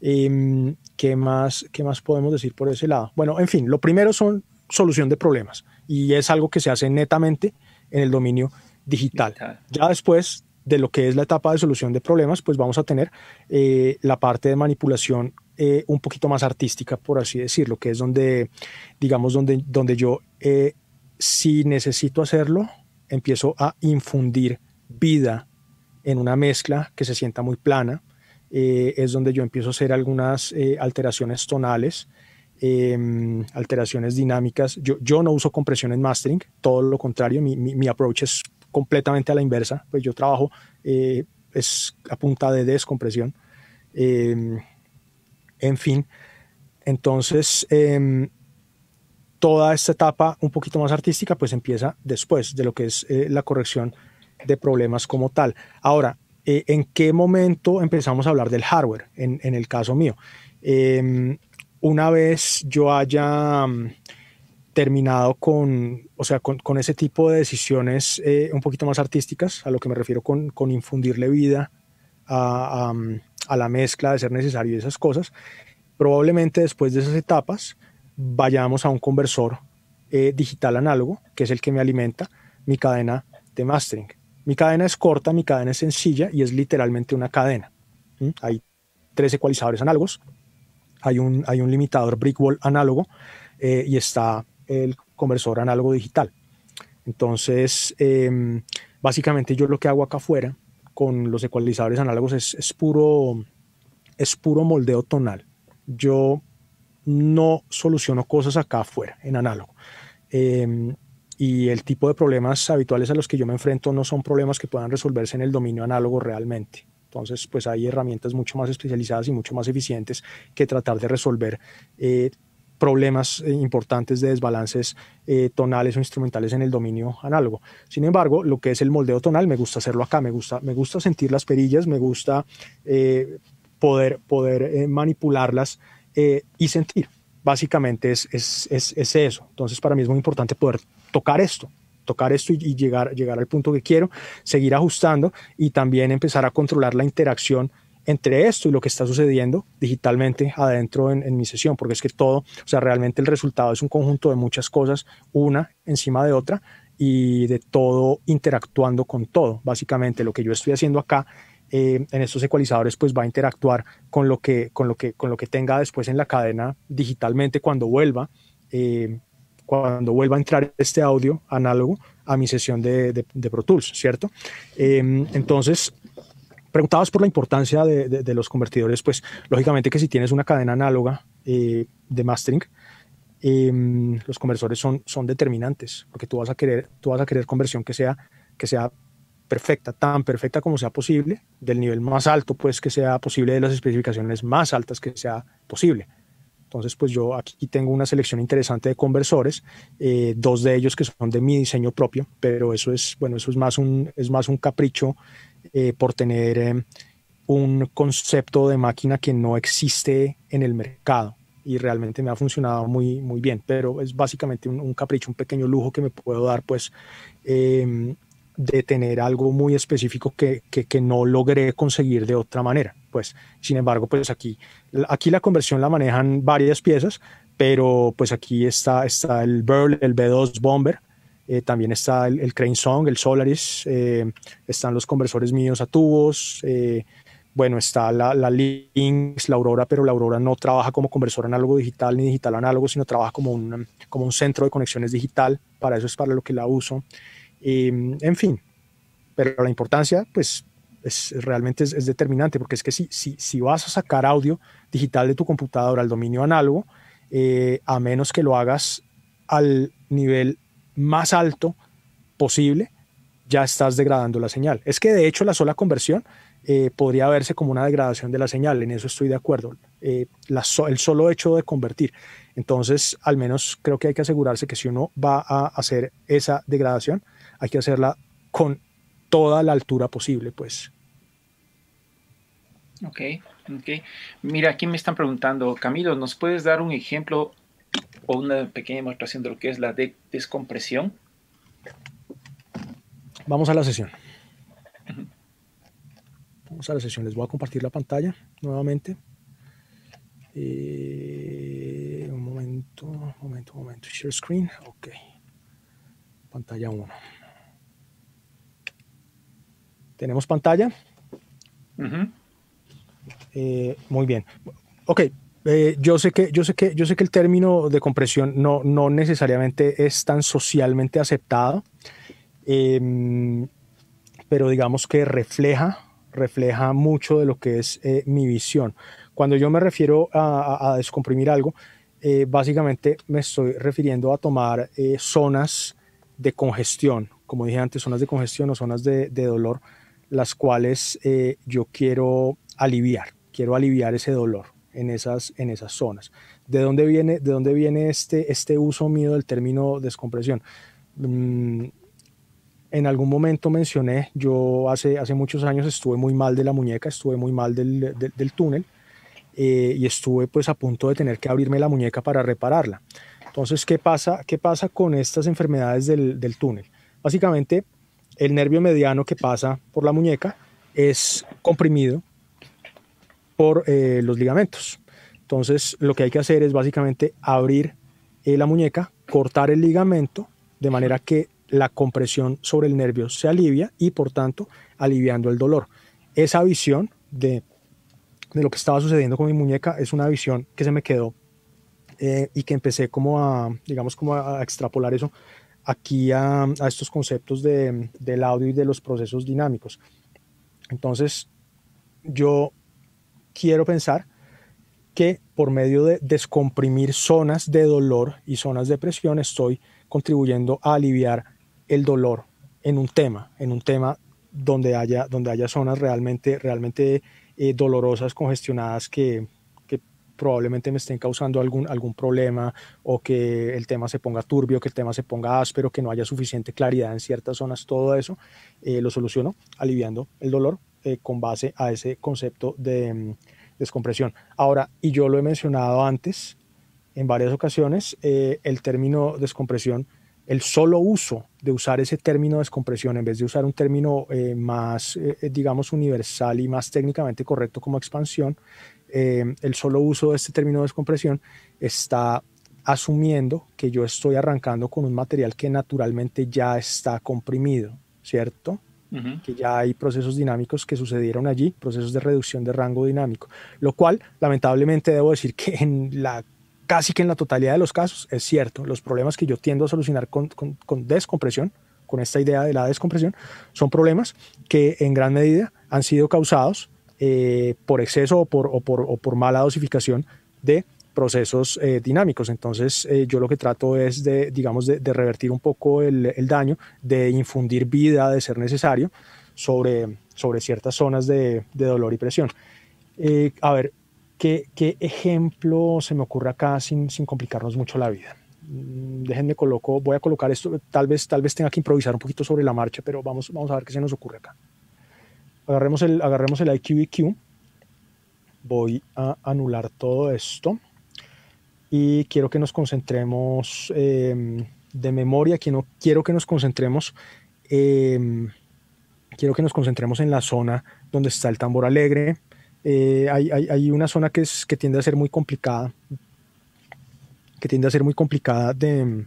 Speaker 2: ¿qué, más, ¿Qué más podemos decir por ese lado? Bueno, en fin, lo primero son solución de problemas y es algo que se hace netamente en el dominio digital. Ya después de lo que es la etapa de solución de problemas, pues vamos a tener eh, la parte de manipulación eh, un poquito más artística, por así decirlo, que es donde, digamos, donde, donde yo, eh, si necesito hacerlo, empiezo a infundir vida en una mezcla que se sienta muy plana. es donde yo empiezo a hacer algunas alteraciones tonales Em, alteraciones dinámicas. Yo, yo no uso compresión en mastering, todo lo contrario, mi, mi, approach es completamente a la inversa, pues yo trabajo eh, es a punta de descompresión. Em, en fin, entonces em, toda esta etapa un poquito más artística pues empieza después de lo que es eh, la corrección de problemas como tal. Ahora, eh, ¿en qué momento empezamos a hablar del hardware? En, en el caso mío una vez yo haya mm, terminado con, o sea, con, con ese tipo de decisiones eh, un poquito más artísticas, a lo que me refiero con, con infundirle vida a, a, la mezcla de ser necesario y esas cosas, probablemente después de esas etapas vayamos a un conversor eh, digital análogo, que es el que me alimenta mi cadena de mastering. Mi cadena es corta, mi cadena es sencilla y es literalmente una cadena. Hay tres ecualizadores análogos, hay un, hay un limitador brickwall análogo eh, y está el conversor análogo digital. Entonces, em, básicamente yo lo que hago acá afuera con los ecualizadores análogos es, puro, es puro moldeo tonal. Yo no soluciono cosas acá afuera en análogo. Em, y el tipo de problemas habituales a los que yo me enfrento no son problemas que puedan resolverse en el dominio análogo realmente. Entonces, pues hay herramientas mucho más especializadas y mucho más eficientes que tratar de resolver eh, problemas eh, importantes de desbalances eh, tonales o instrumentales en el dominio análogo. Sin embargo, lo que es el moldeo tonal, me gusta hacerlo acá, me gusta, me gusta sentir las perillas, me gusta poder, poder manipularlas y sentir. Básicamente es, es, es, es eso. Entonces, para mí es muy importante poder tocar esto, tocar esto y, llegar, llegar al punto que quiero, seguir ajustando y también empezar a controlar la interacción entre esto y lo que está sucediendo digitalmente adentro en, mi sesión, porque es que todo, o sea, realmente el resultado es un conjunto de muchas cosas, una encima de otra y de todo interactuando con todo. Básicamente lo que yo estoy haciendo acá eh, en estos ecualizadores pues va a interactuar con lo que, con lo que, con lo que tenga después en la cadena digitalmente cuando vuelva. Eh, cuando vuelva a entrar este audio análogo a mi sesión de, de, Pro Tools, ¿cierto? Em, entonces, preguntabas por la importancia de, de, los convertidores, pues lógicamente que si tienes una cadena análoga eh, de mastering, em, los conversores son, son determinantes, porque tú vas a querer, tú vas a querer conversión que sea, que sea perfecta, tan perfecta como sea posible, del nivel más alto pues que sea posible, de las especificaciones más altas que sea posible. Entonces, pues yo aquí tengo una selección interesante de conversores, eh, dos de ellos que son de mi diseño propio, pero eso es, bueno, eso es más un, es más un capricho eh, por tener eh, un concepto de máquina que no existe en el mercado y realmente me ha funcionado muy, muy bien, pero es básicamente un, capricho, un pequeño lujo que me puedo dar, pues, em, de tener algo muy específico que, que, que no logré conseguir de otra manera pues sin embargo pues aquí aquí la conversión la manejan varias piezas pero pues aquí está está el Burl el B2 Bomber eh, también está el, Crane Song el Solaris eh, están los conversores míos a tubos eh, bueno, está la, la Lynx, la Aurora, pero la Aurora no trabaja como conversor análogo digital ni digital análogo, sino trabaja como un, como un centro de conexiones digital. Para eso es para lo que la uso. en fin, pero la importancia, pues es, realmente es, determinante, porque es que si, si, si, vas a sacar audio digital de tu computadora al dominio análogo, eh, a menos que lo hagas al nivel más alto posible, ya estás degradando la señal. Es que de hecho la sola conversión eh, podría verse como una degradación de la señal, en eso estoy de acuerdo. Eh, el solo hecho de convertir. Entonces, al menos creo que hay que asegurarse que si uno va a hacer esa degradación, hay que hacerla con toda la altura posible, pues.
Speaker 1: Ok, ok. Mira, aquí me están preguntando, Camilo, ¿nos puedes dar un ejemplo o una pequeña demostración de lo que es la descompresión?
Speaker 2: Vamos a la sesión. Vamos a la sesión. Les voy a compartir la pantalla nuevamente. Eh, un momento, un momento, un momento. Share screen. Ok. Pantalla 1. ¿Tenemos pantalla? Eh, muy bien. Ok, eh, yo, sé que, yo, sé que, yo sé que el término de compresión no, no necesariamente es tan socialmente aceptado, em, pero digamos que refleja, refleja mucho de lo que es eh, mi visión. Cuando yo me refiero a, descomprimir algo, básicamente me estoy refiriendo a tomar zonas de congestión, como dije antes, zonas de congestión o zonas de, de dolor las cuales eh, yo quiero aliviar, quiero aliviar ese dolor en esas, en esas zonas. ¿De dónde viene, de dónde viene este, este uso mío del término descompresión? Mm, en algún momento mencioné, yo hace, hace muchos años estuve muy mal de la muñeca, estuve muy mal del, del, túnel eh, y estuve pues a punto de tener que abrirme la muñeca para repararla. Entonces, ¿qué pasa, qué pasa con estas enfermedades del, del túnel? Básicamente, el nervio mediano que pasa por la muñeca es comprimido por eh, los ligamentos. Entonces, lo que hay que hacer es básicamente abrir eh, la muñeca, cortar el ligamento de manera que la compresión sobre el nervio se alivia y, por tanto, aliviando el dolor. Esa visión de, lo que estaba sucediendo con mi muñeca es una visión que se me quedó eh, y que empecé como a, digamos, como a extrapolar eso aquí a, estos conceptos de, del audio y de los procesos dinámicos. Entonces, yo quiero pensar que por medio de descomprimir zonas de dolor y zonas de presión estoy contribuyendo a aliviar el dolor en un tema, en un tema donde haya, donde haya zonas realmente, realmente eh, dolorosas, congestionadas que, probablemente me estén causando algún, algún problema o que el tema se ponga turbio, que el tema se ponga áspero, que no haya suficiente claridad en ciertas zonas, todo eso eh, lo soluciono aliviando el dolor eh, con base a ese concepto de mm, descompresión. Ahora, y yo lo he mencionado antes en varias ocasiones, eh, el término descompresión el solo uso de usar ese término de descompresión en vez de usar un término más, digamos, universal y más técnicamente correcto como expansión, eh, el solo uso de este término de descompresión está asumiendo que yo estoy arrancando con un material que naturalmente ya está comprimido, ¿cierto? que ya hay procesos dinámicos que sucedieron allí, procesos de reducción de rango dinámico, lo cual lamentablemente debo decir que en la casi que en la totalidad de los casos es cierto, los problemas que yo tiendo a solucionar con, con descompresión, con esta idea de la descompresión, son problemas que en gran medida han sido causados eh, por exceso o por, por, mala dosificación de procesos eh, dinámicos. Entonces, eh, yo lo que trato es de, digamos, de, revertir un poco el, daño, de infundir vida, de ser necesario, sobre, sobre ciertas zonas de, de dolor y presión. a ver, ¿qué, ¿qué, ejemplo se me ocurre acá sin, sin complicarnos mucho la vida? Mm, déjenme coloco, voy a colocar esto, tal vez, tal vez tenga que improvisar un poquito sobre la marcha, pero vamos, vamos a ver qué se nos ocurre acá. Agarremos el, agarremos el IQEQ. Voy a anular todo esto. Y quiero que nos concentremos em, de memoria. Quiero, quiero que nos concentremos. Em, quiero que nos concentremos en la zona donde está el tambor alegre. Eh, hay, hay, hay, una zona que, es, que tiende a ser muy complicada. Que tiende a ser muy complicada de,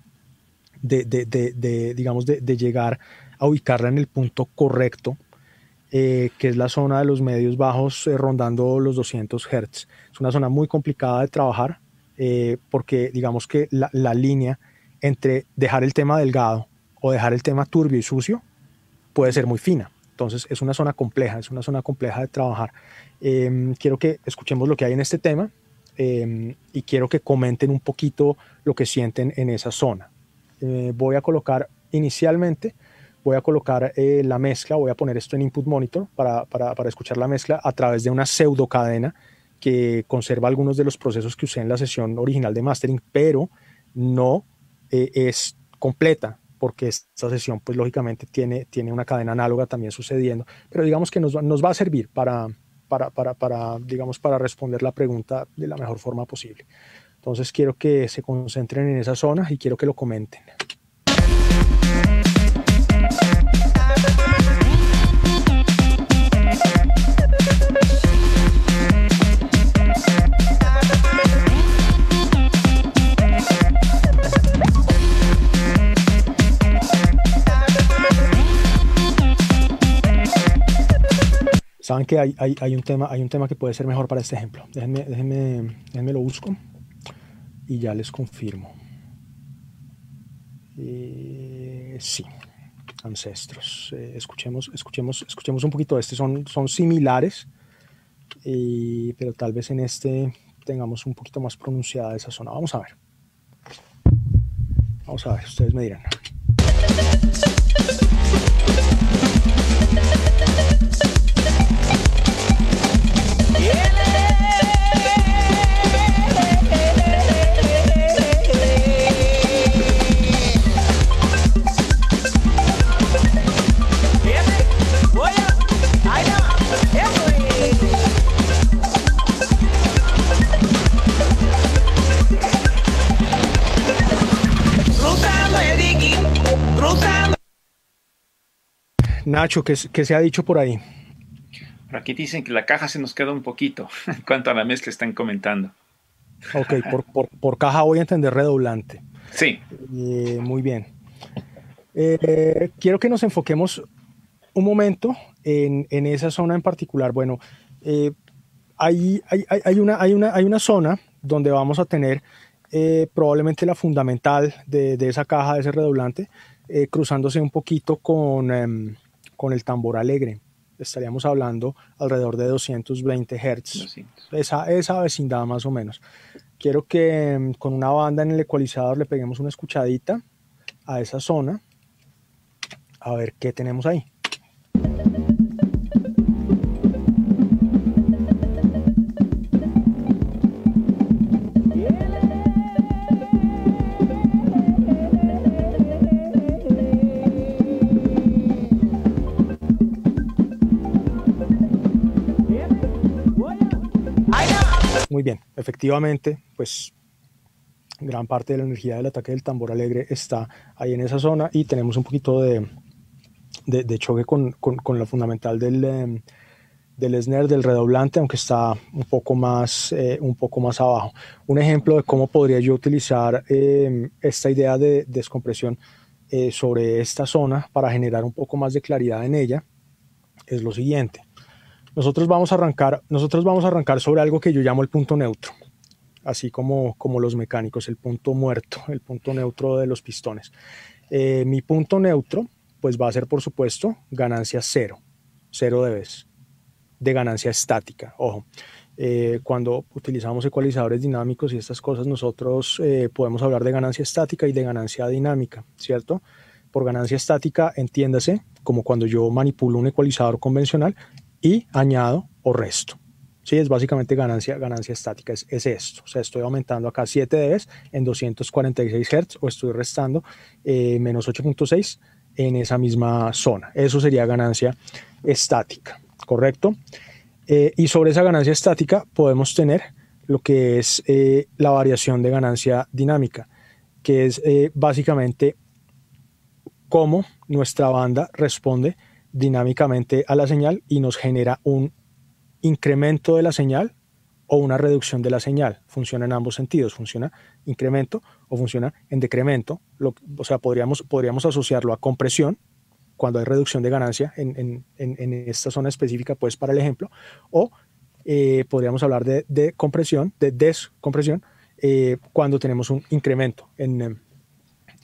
Speaker 2: de, de, de digamos, de, llegar a ubicarla en el punto correcto eh, que es la zona de los medios bajos eh, rondando los 200 Hz. Es una zona muy complicada de trabajar eh, porque digamos que la, la, línea entre dejar el tema delgado o dejar el tema turbio y sucio puede ser muy fina. Entonces es una zona compleja, es una zona compleja de trabajar. Em, quiero que escuchemos lo que hay en este tema em, y quiero que comenten un poquito lo que sienten en esa zona. voy a colocar inicialmente voy a colocar eh, la mezcla, voy a poner esto en input monitor para, escuchar la mezcla a través de una pseudo cadena que conserva algunos de los procesos que usé en la sesión original de mastering, pero no eh, es completa porque esta sesión pues lógicamente tiene, una cadena análoga también sucediendo, pero digamos que nos, va a servir para responder la pregunta de la mejor forma posible. Entonces quiero que se concentren en esa zona y quiero que lo comenten. Saben que hay, hay, hay, un tema, hay un tema que puede ser mejor para este ejemplo. Déjenme, déjenme, déjenme lo busco y ya les confirmo. Eh, sí, ancestros. Eh, escuchemos, escuchemos, escuchemos un poquito de este. Son, son similares, eh, pero tal vez en este tengamos un poquito más pronunciada esa zona. Vamos a ver. Vamos a ver, ustedes me dirán. Efe. Rusando el digi, Rusando. Nacho, qué se ha dicho por ahí.
Speaker 1: Aquí dicen que la caja se nos queda un poquito en cuanto a la mezcla están comentando.
Speaker 2: Ok, por, caja voy a entender redoblante.
Speaker 1: Sí.
Speaker 2: Eh, muy bien. Eh, quiero que nos enfoquemos un momento en, esa zona en particular. Bueno, eh, hay, hay, una, hay, una, hay una zona donde vamos a tener probablemente la fundamental de, esa caja, de ese redoblante, cruzándose un poquito con, em, con el tambor alegre estaríamos hablando alrededor de 220 Hz. Esa, esa vecindad más o menos. Quiero que mm, con una banda en el ecualizador le peguemos una escuchadita a esa zona. A ver qué tenemos ahí. Muy bien, efectivamente, pues gran parte de la energía del ataque del tambor alegre está ahí en esa zona y tenemos un poquito de, de, choque con, con, la fundamental del, em, del snare, del redoblante, aunque está un poco más, eh, un poco más abajo. Un ejemplo de cómo podría yo utilizar em, esta idea de descompresión eh, sobre esta zona para generar un poco más de claridad en ella es lo siguiente. Nosotros vamos a arrancar, nosotros vamos a arrancar sobre algo que yo llamo el punto neutro, así como, como los mecánicos, el punto muerto, el punto neutro de los pistones. Eh, mi punto neutro, pues va a ser, por supuesto, ganancia cero, cero de vez, de ganancia estática. Ojo, eh, cuando utilizamos ecualizadores dinámicos y estas cosas, nosotros eh, podemos hablar de ganancia estática y de ganancia dinámica, ¿cierto? Por ganancia estática, entiéndase, como cuando yo manipulo un ecualizador convencional, y añado o resto. Sí, es básicamente ganancia, ganancia estática, es, esto. O sea, estoy aumentando acá 7 dB en 246 Hz o estoy restando eh, menos 8.6 en esa misma zona. Eso sería ganancia estática, ¿correcto? Eh, y sobre esa ganancia estática podemos tener lo que es eh, la variación de ganancia dinámica, que es básicamente cómo nuestra banda responde dinámicamente a la señal y nos genera un incremento de la señal o una reducción de la señal. Funciona en ambos sentidos, funciona incremento o funciona en decremento. o sea, podríamos, podríamos asociarlo a compresión cuando hay reducción de ganancia en, esta zona específica, pues para el ejemplo, o eh, podríamos hablar de, compresión, de descompresión, eh, cuando tenemos un incremento en,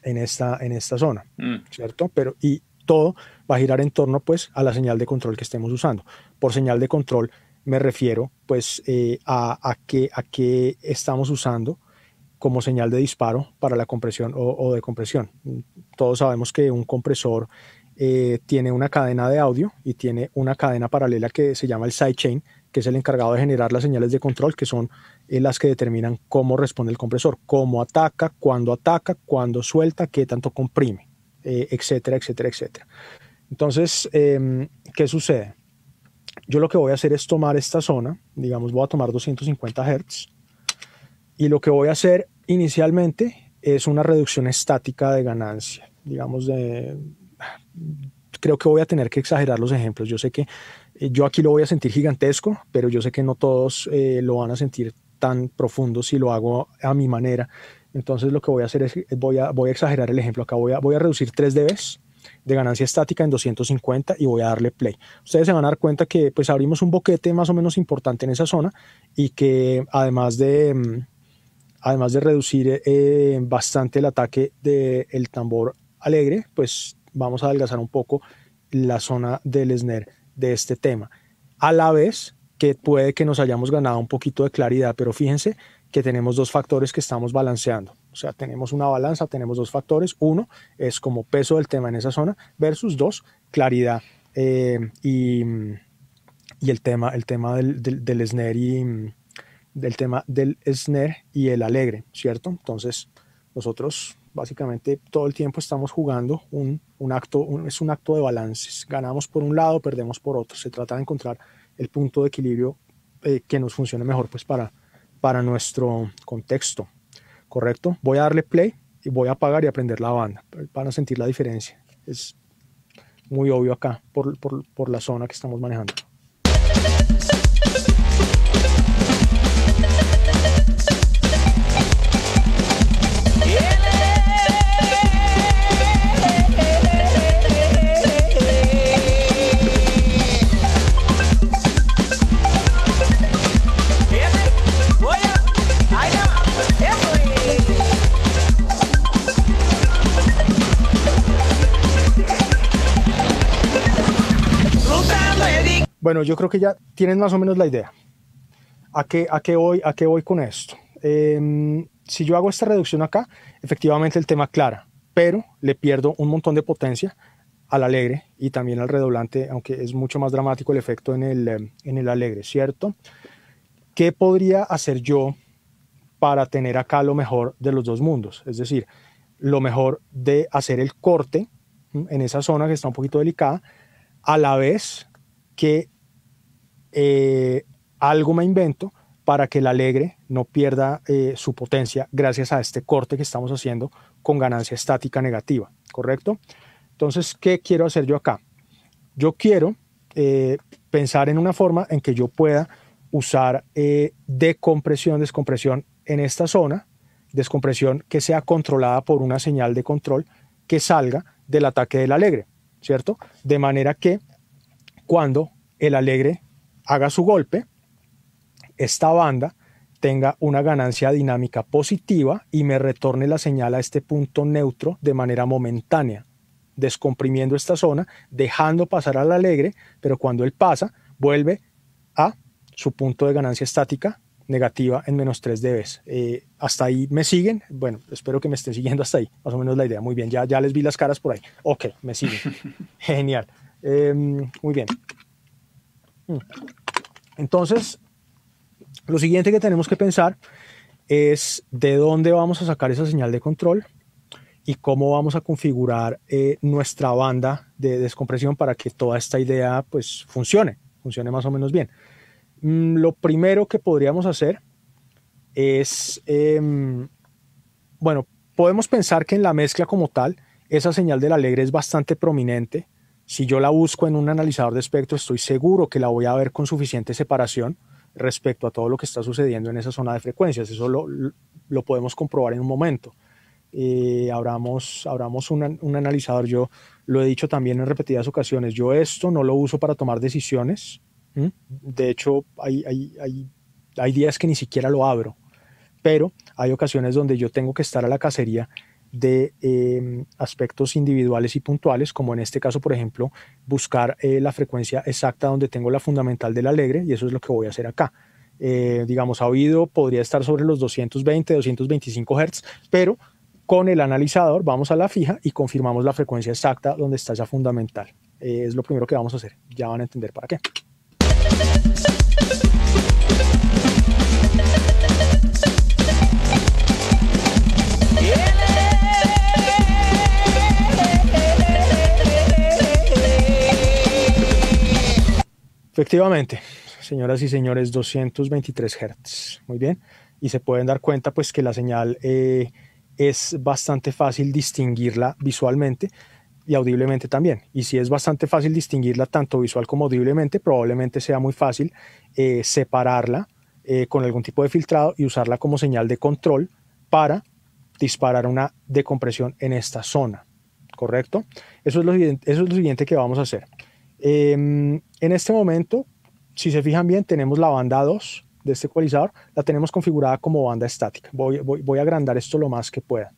Speaker 2: esta, en esta zona, mm. ¿cierto? Pero, y todo va a girar en torno pues a la señal de control que estemos usando. Por señal de control me refiero pues eh, a, a, qué, a estamos usando como señal de disparo para la compresión o, de compresión. Todos sabemos que un compresor eh, tiene una cadena de audio y tiene una cadena paralela que se llama el sidechain, que es el encargado de generar las señales de control, que son eh, las que determinan cómo responde el compresor, cómo ataca, cuándo ataca, cuándo suelta, qué tanto comprime. Eh, etcétera, etcétera, etcétera. Entonces, em, ¿qué sucede? Yo lo que voy a hacer es tomar esta zona, digamos, voy a tomar 250 Hz, y lo que voy a hacer inicialmente es una reducción estática de ganancia, digamos, de... Creo que voy a tener que exagerar los ejemplos. Yo sé que eh, yo aquí lo voy a sentir gigantesco, pero yo sé que no todos eh, lo van a sentir tan profundo si lo hago a mi manera. Entonces lo que voy a hacer es, voy a, exagerar el ejemplo acá, voy a, voy a reducir 3 dB de ganancia estática en 250 y voy a darle play. Ustedes se van a dar cuenta que pues abrimos un boquete más o menos importante en esa zona y que además de, mm, además de reducir eh, bastante el ataque del tambor alegre, pues vamos a adelgazar un poco la zona del snare de este tema. A la vez que puede que nos hayamos ganado un poquito de claridad, pero fíjense que tenemos dos factores que estamos balanceando. O sea, tenemos una balanza, tenemos dos factores. Uno es como peso del tema en esa zona versus dos, claridad eh, y, el tema, el tema del, del, snare y del tema del snare y el alegre, ¿cierto? Entonces, nosotros básicamente todo el tiempo estamos jugando un, un acto, es un acto de balances. Ganamos por un lado, perdemos por otro. Se trata de encontrar el punto de equilibrio eh, que nos funcione mejor pues para, para nuestro contexto, ¿correcto? Voy a darle play y voy a apagar y aprender la banda. Van a sentir la diferencia. Es muy obvio acá por, por la zona que estamos manejando. Bueno, yo creo que ya tienen más o menos la idea. ¿A qué, a qué, voy, a qué voy con esto? Em, si yo hago esta reducción acá, efectivamente el tema clara, pero le pierdo un montón de potencia al alegre y también al redoblante, aunque es mucho más dramático el efecto en el, em, en el alegre, ¿cierto? ¿Qué podría hacer yo para tener acá lo mejor de los dos mundos? Es decir, lo mejor de hacer el corte en esa zona que está un poquito delicada, a la vez que eh, algo me invento para que el alegre no pierda eh, su potencia gracias a este corte que estamos haciendo con ganancia estática negativa, ¿correcto? Entonces, ¿qué quiero hacer yo acá? Yo quiero eh, pensar en una forma en que yo pueda usar decompresión, descompresión en esta zona, descompresión que sea controlada por una señal de control que salga del ataque del alegre, ¿cierto? De manera que cuando el alegre haga su golpe, esta banda tenga una ganancia dinámica positiva y me retorne la señal a este punto neutro de manera momentánea, descomprimiendo esta zona, dejando pasar al alegre, pero cuando él pasa, vuelve a su punto de ganancia estática negativa en menos 3 dB. Eh, hasta ahí me siguen. Bueno, espero que me estén siguiendo hasta ahí. Más o menos la idea. Muy bien, ya, ya les vi las caras por ahí. Ok, me siguen. Genial. Em, muy bien. Mm. Entonces, lo siguiente que tenemos que pensar es de dónde vamos a sacar esa señal de control y cómo vamos a configurar eh, nuestra banda de descompresión para que toda esta idea pues funcione, funcione más o menos bien. Mm, lo primero que podríamos hacer es, em, bueno, podemos pensar que en la mezcla como tal, esa señal del alegre es bastante prominente si yo la busco en un analizador de espectro, estoy seguro que la voy a ver con suficiente separación respecto a todo lo que está sucediendo en esa zona de frecuencias. Eso lo, lo podemos comprobar en un momento. Eh, abramos, abramos un, un, analizador. Yo lo he dicho también en repetidas ocasiones. Yo esto no lo uso para tomar decisiones. De hecho, hay, hay, hay, hay días que ni siquiera lo abro. Pero hay ocasiones donde yo tengo que estar a la cacería de em, aspectos individuales y puntuales, como en este caso, por ejemplo, buscar eh, la frecuencia exacta donde tengo la fundamental del alegre, y eso es lo que voy a hacer acá. Eh, digamos, a oído podría estar sobre los 220, 225 Hz, pero con el analizador vamos a la fija y confirmamos la frecuencia exacta donde está esa fundamental. Eh, es lo primero que vamos a hacer. Ya van a entender para qué. Efectivamente, señoras y señores, 223 Hz. Muy bien. Y se pueden dar cuenta pues que la señal eh, es bastante fácil distinguirla visualmente y audiblemente también. Y si es bastante fácil distinguirla tanto visual como audiblemente, probablemente sea muy fácil eh, separarla eh, con algún tipo de filtrado y usarla como señal de control para disparar una decompresión en esta zona. ¿Correcto? Eso es lo, eso es lo siguiente que vamos a hacer. Em, en este momento, si se fijan bien, tenemos la banda 2 de este ecualizador, la tenemos configurada como banda estática. Voy, a agrandar esto lo más que pueda,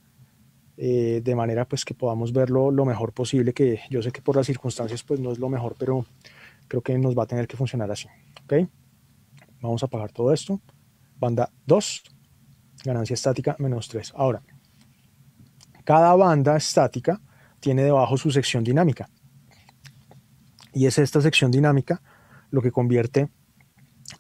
Speaker 2: eh, de manera pues que podamos verlo lo mejor posible, que yo sé que por las circunstancias pues no es lo mejor, pero creo que nos va a tener que funcionar así. ¿ok? Vamos a apagar todo esto. Banda 2, ganancia estática menos 3. Ahora, cada banda estática tiene debajo su sección dinámica. Y es esta sección dinámica lo que convierte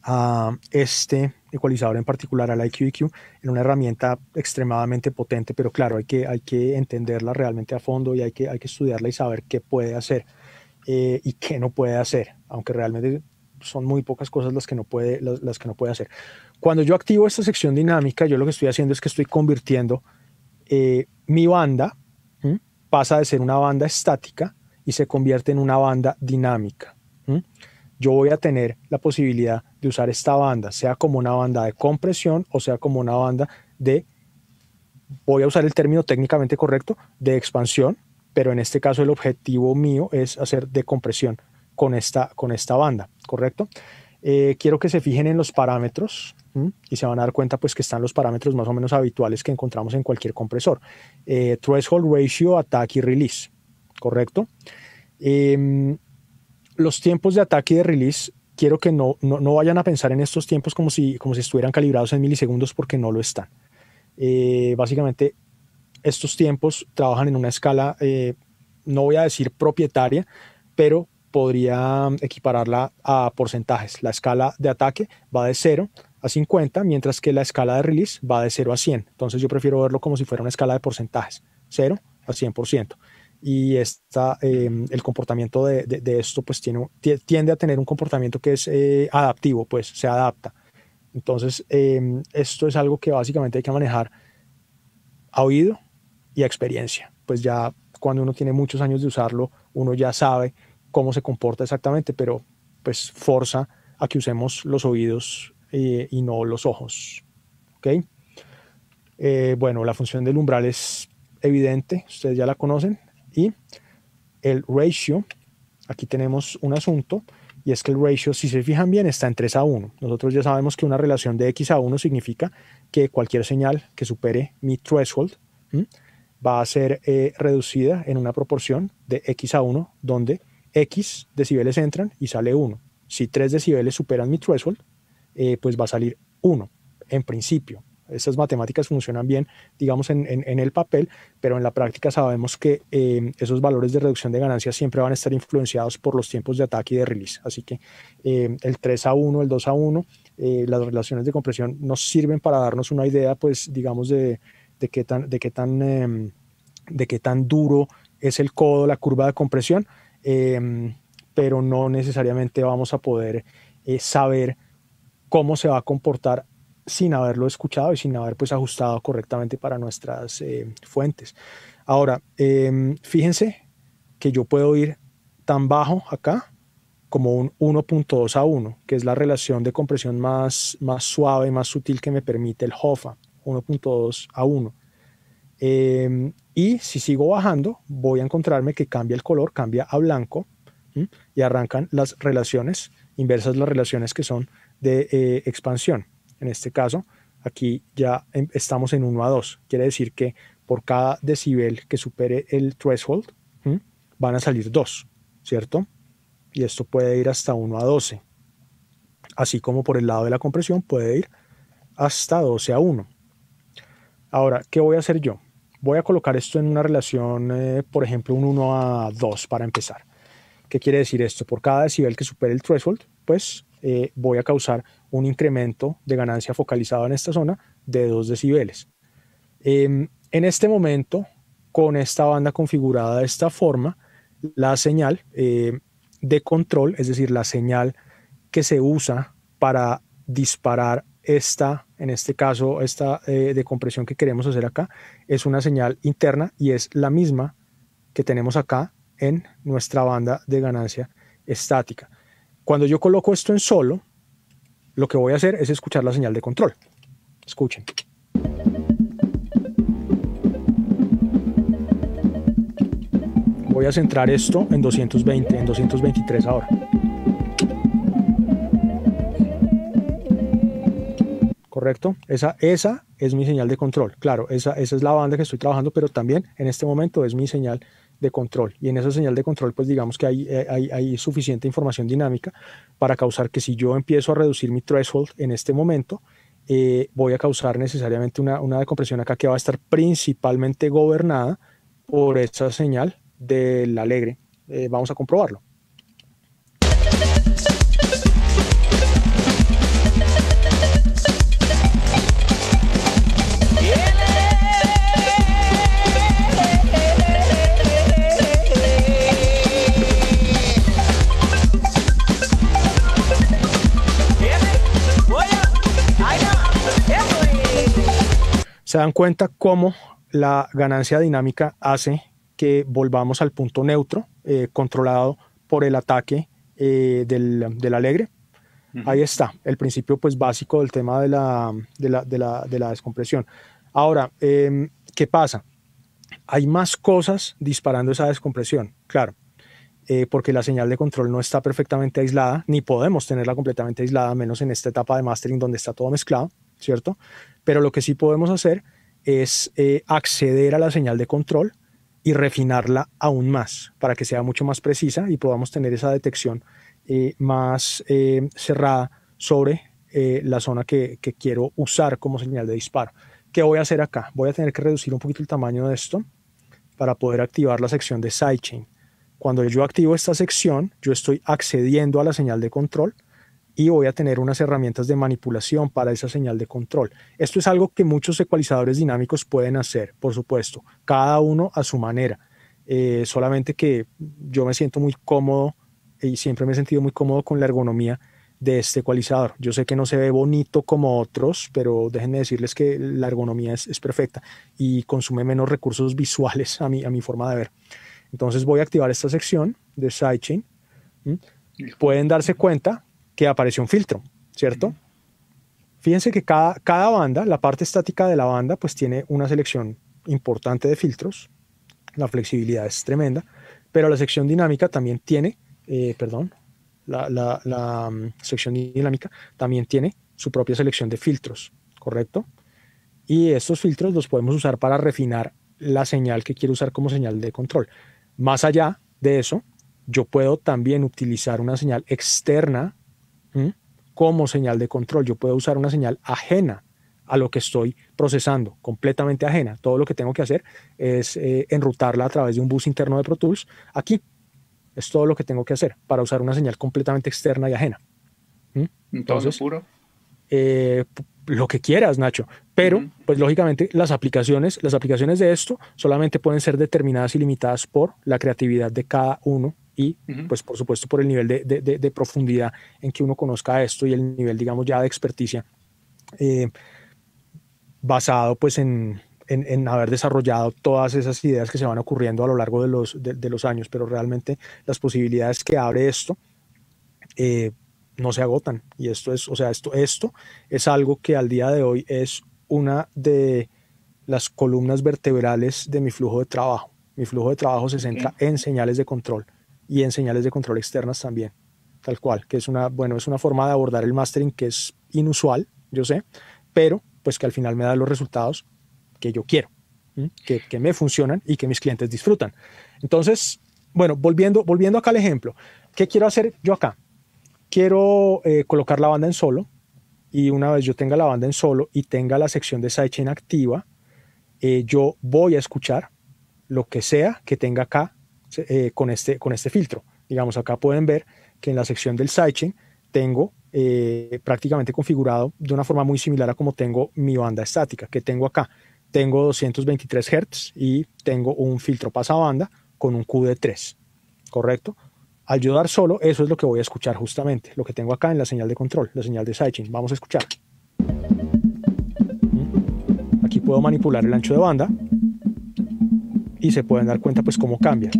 Speaker 2: a este ecualizador en particular, al IQEQ, en una herramienta extremadamente potente, pero claro, hay que, hay que entenderla realmente a fondo y hay que, hay que estudiarla y saber qué puede hacer eh, y qué no puede hacer, aunque realmente son muy pocas cosas las que, no puede, las, que no puede hacer. Cuando yo activo esta sección dinámica, yo lo que estoy haciendo es que estoy convirtiendo eh, mi banda, pasa de ser una banda estática y se convierte en una banda dinámica. Yo voy a tener la posibilidad de usar esta banda, sea como una banda de compresión o sea como una banda de, voy a usar el término técnicamente correcto, de expansión, pero en este caso el objetivo mío es hacer de compresión con esta, con esta banda, ¿correcto? Eh, quiero que se fijen en los parámetros y se van a dar cuenta pues que están los parámetros más o menos habituales que encontramos en cualquier compresor. Eh, threshold ratio, ataque y release, ¿correcto? Em, los tiempos de ataque y de release, quiero que no, no, vayan a pensar en estos tiempos como si, como si estuvieran calibrados en milisegundos porque no lo están. Eh, básicamente, estos tiempos trabajan en una escala, no voy a decir propietaria, pero podría equipararla a porcentajes. La escala de ataque va de 0 a 50, mientras que la escala de release va de 0 a 100. Entonces yo prefiero verlo como si fuera una escala de porcentajes, 0 a 100%. Y esta, em, el comportamiento de, esto pues tiene, tiende a tener un comportamiento que es eh, adaptivo, pues se adapta. Entonces em, esto es algo que básicamente hay que manejar a oído y a experiencia. Pues ya cuando uno tiene muchos años de usarlo, uno ya sabe cómo se comporta exactamente, pero pues forza a que usemos los oídos eh, y no los ojos. ¿Ok? Eh, bueno, la función del umbral es evidente, ustedes ya la conocen. Y el ratio, aquí tenemos un asunto, y es que el ratio, si se fijan bien, está en 3 a 1. Nosotros ya sabemos que una relación de x a 1 significa que cualquier señal que supere mi threshold va a ser eh, reducida en una proporción de x a 1, donde X decibeles entran y sale 1. Si 3 decibeles superan mi threshold, eh, pues va a salir 1 en principio. Estas matemáticas funcionan bien, digamos, en, el papel, pero en la práctica sabemos que eh, esos valores de reducción de ganancias siempre van a estar influenciados por los tiempos de ataque y de release. Así que eh, el 3 a 1, el 2 a 1, las relaciones de compresión nos sirven para darnos una idea, pues, digamos, de, de qué tan, de qué tan, em, de qué tan duro es el codo, la curva de compresión, Em, pero no necesariamente vamos a poder eh, saber cómo se va a comportar sin haberlo escuchado y sin haber pues ajustado correctamente para nuestras eh, fuentes. Ahora, em, fíjense que yo puedo ir tan bajo acá como un 1.2 a 1, que es la relación de compresión más, más suave, más sutil que me permite el HOFA, 1.2 a 1. Em, y si sigo bajando, voy a encontrarme que cambia el color, cambia a blanco y arrancan las relaciones inversas, las relaciones que son de eh, expansión. En este caso, aquí ya em, estamos en 1 a 2. Quiere decir que por cada decibel que supere el threshold, van a salir 2, ¿cierto? Y esto puede ir hasta 1 a 12. Así como por el lado de la compresión puede ir hasta 12 a 1. Ahora, ¿qué voy a hacer yo? Voy a colocar esto en una relación, eh, por ejemplo, un 1 a 2 para empezar. ¿Qué quiere decir esto? Por cada decibel que supere el threshold, pues eh, voy a causar un incremento de ganancia focalizado en esta zona de 2 decibeles. Em, en este momento, con esta banda configurada de esta forma, la señal eh, de control, es decir, la señal que se usa para disparar esta, en este caso, esta eh, de compresión que queremos hacer acá, es una señal interna y es la misma que tenemos acá en nuestra banda de ganancia estática. Cuando yo coloco esto en solo, lo que voy a hacer es escuchar la señal de control. Escuchen. Voy a centrar esto en 220, en 223 ahora. ¿correcto? Esa, esa es mi señal de control. Claro, esa, esa es la banda que estoy trabajando, pero también en este momento es mi señal de control. Y en esa señal de control, pues digamos que hay, eh, hay, hay, suficiente información dinámica para causar que si yo empiezo a reducir mi threshold en este momento, eh, voy a causar necesariamente una, una decompresión acá que va a estar principalmente gobernada por esa señal del alegre. Eh, vamos a comprobarlo. Se dan cuenta cómo la ganancia dinámica hace que volvamos al punto neutro, eh, controlado por el ataque eh, del, del, alegre. Ahí está, el principio pues básico del tema de la, de la, de la, de la descompresión. Ahora, em, ¿qué pasa? Hay más cosas disparando esa descompresión, claro, eh, porque la señal de control no está perfectamente aislada, ni podemos tenerla completamente aislada, menos en esta etapa de mastering donde está todo mezclado, ¿cierto? Pero lo que sí podemos hacer es eh, acceder a la señal de control y refinarla aún más para que sea mucho más precisa y podamos tener esa detección eh, más eh, cerrada sobre la zona que, que, quiero usar como señal de disparo. ¿Qué voy a hacer acá? Voy a tener que reducir un poquito el tamaño de esto para poder activar la sección de sidechain. Cuando yo activo esta sección, yo estoy accediendo a la señal de control y voy a tener unas herramientas de manipulación para esa señal de control. Esto es algo que muchos ecualizadores dinámicos pueden hacer, por supuesto, cada uno a su manera. Eh, solamente que yo me siento muy cómodo y siempre me he sentido muy cómodo con la ergonomía de este ecualizador. Yo sé que no se ve bonito como otros, pero déjenme decirles que la ergonomía es, perfecta y consume menos recursos visuales a mi, a mi forma de ver. Entonces voy a activar esta sección de sidechain. Pueden darse cuenta que apareció un filtro, ¿cierto? Fíjense que cada, cada banda, la parte estática de la banda, pues tiene una selección importante de filtros. La flexibilidad es tremenda, pero la sección dinámica también tiene, eh, perdón, la, la, mm, sección dinámica también tiene su propia selección de filtros, ¿correcto? Y estos filtros los podemos usar para refinar la señal que quiero usar como señal de control. Más allá de eso, yo puedo también utilizar una señal externa como señal de control. Yo puedo usar una señal ajena a lo que estoy procesando, completamente ajena. Todo lo que tengo que hacer es eh, enrutarla a través de un bus interno de Pro Tools aquí. Es todo lo que tengo que hacer para usar una señal completamente externa y ajena.
Speaker 1: Entonces, puro?
Speaker 2: Eh, lo que quieras, Nacho. Pero, pues lógicamente, las aplicaciones, las aplicaciones de esto solamente pueden ser determinadas y limitadas por la creatividad de cada uno y pues por supuesto por el nivel de, de, profundidad en que uno conozca esto y el nivel digamos ya de experticia eh, basado pues en, en, en, haber desarrollado todas esas ideas que se van ocurriendo a lo largo de los, de, los años, pero realmente las posibilidades que abre esto eh, no se agotan. Y esto es, o sea, esto, esto es algo que al día de hoy es una de las columnas vertebrales de mi flujo de trabajo. Mi flujo de trabajo se centra en señales de control y en señales de control externas también, tal cual, que es una, bueno, es una forma de abordar el mastering que es inusual, yo sé, pero pues que al final me da los resultados que yo quiero, que, que, me funcionan y que mis clientes disfrutan. Entonces, bueno, volviendo, volviendo acá al ejemplo, ¿qué quiero hacer yo acá? Quiero eh, colocar la banda en solo y una vez yo tenga la banda en solo y tenga la sección de sidechain activa, eh, yo voy a escuchar lo que sea que tenga acá eh, con, este, con este filtro. Digamos, acá pueden ver que en la sección del sidechain tengo eh, prácticamente configurado de una forma muy similar a como tengo mi banda estática, que tengo acá. Tengo 223 Hz y tengo un filtro pasabanda con un Q de 3, ¿correcto? Al yo solo, eso es lo que voy a escuchar justamente, lo que tengo acá en la señal de control, la señal de sidechain. Vamos a escuchar. Aquí puedo manipular el ancho de banda y se pueden dar cuenta pues cómo cambia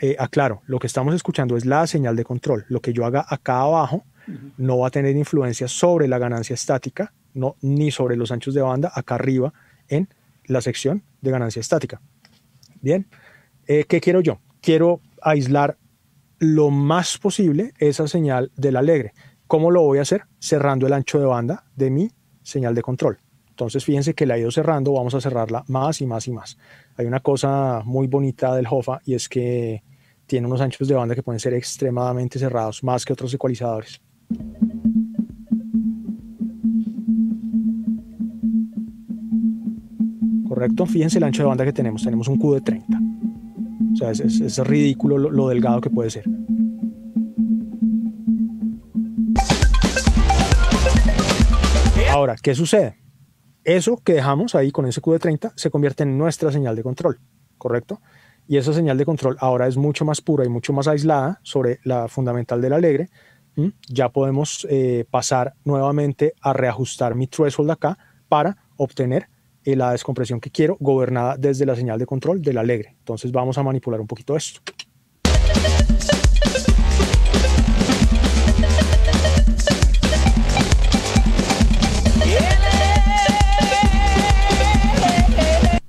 Speaker 2: eh, aclaro, lo que estamos escuchando es la señal de control. Lo que yo haga acá abajo no va a tener influencia sobre la ganancia estática, no, ni sobre los anchos de banda acá arriba en la sección de ganancia estática. Bien, eh, ¿qué quiero yo? Quiero aislar lo más posible esa señal del alegre. ¿Cómo lo voy a hacer? Cerrando el ancho de banda de mi señal de control. Entonces, fíjense que la he ido cerrando, vamos a cerrarla más y más y más. Hay una cosa muy bonita del Hofa y es que tiene unos anchos de banda que pueden ser extremadamente cerrados, más que otros ecualizadores. ¿Correcto? Fíjense el ancho de banda que tenemos. Tenemos un Q de 30. O sea, es, ridículo lo delgado que puede ser. Ahora, ¿qué sucede? Eso que dejamos ahí con ese Q de 30 se convierte en nuestra señal de control, ¿correcto? Y esa señal de control ahora es mucho más pura y mucho más aislada sobre la fundamental del alegre. Ya podemos eh, pasar nuevamente a reajustar mi threshold acá para obtener la descompresión que quiero gobernada desde la señal de control del alegre. Entonces vamos a manipular un poquito esto.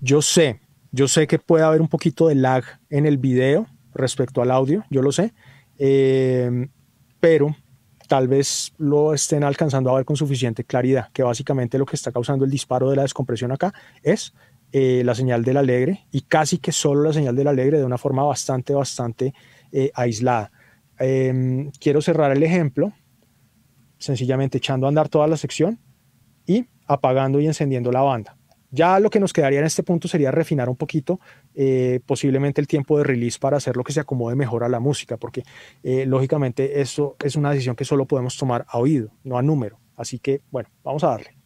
Speaker 2: Yo sé, yo sé que puede haber un poquito de lag en el video respecto al audio, yo lo sé, eh, pero tal vez lo estén alcanzando a ver con suficiente claridad, que básicamente lo que está causando el disparo de la descompresión acá es eh, la señal del alegre y casi que solo la señal del alegre de una forma bastante, bastante eh, aislada. Em, quiero cerrar el ejemplo sencillamente echando a andar toda la sección y apagando y encendiendo la banda. Ya lo que nos quedaría en este punto sería refinar un poquito eh, posiblemente el tiempo de release para hacer lo que se acomode mejor a la música, porque eh, lógicamente eso es una decisión que solo podemos tomar a oído, no a número. Así que bueno, vamos a darle.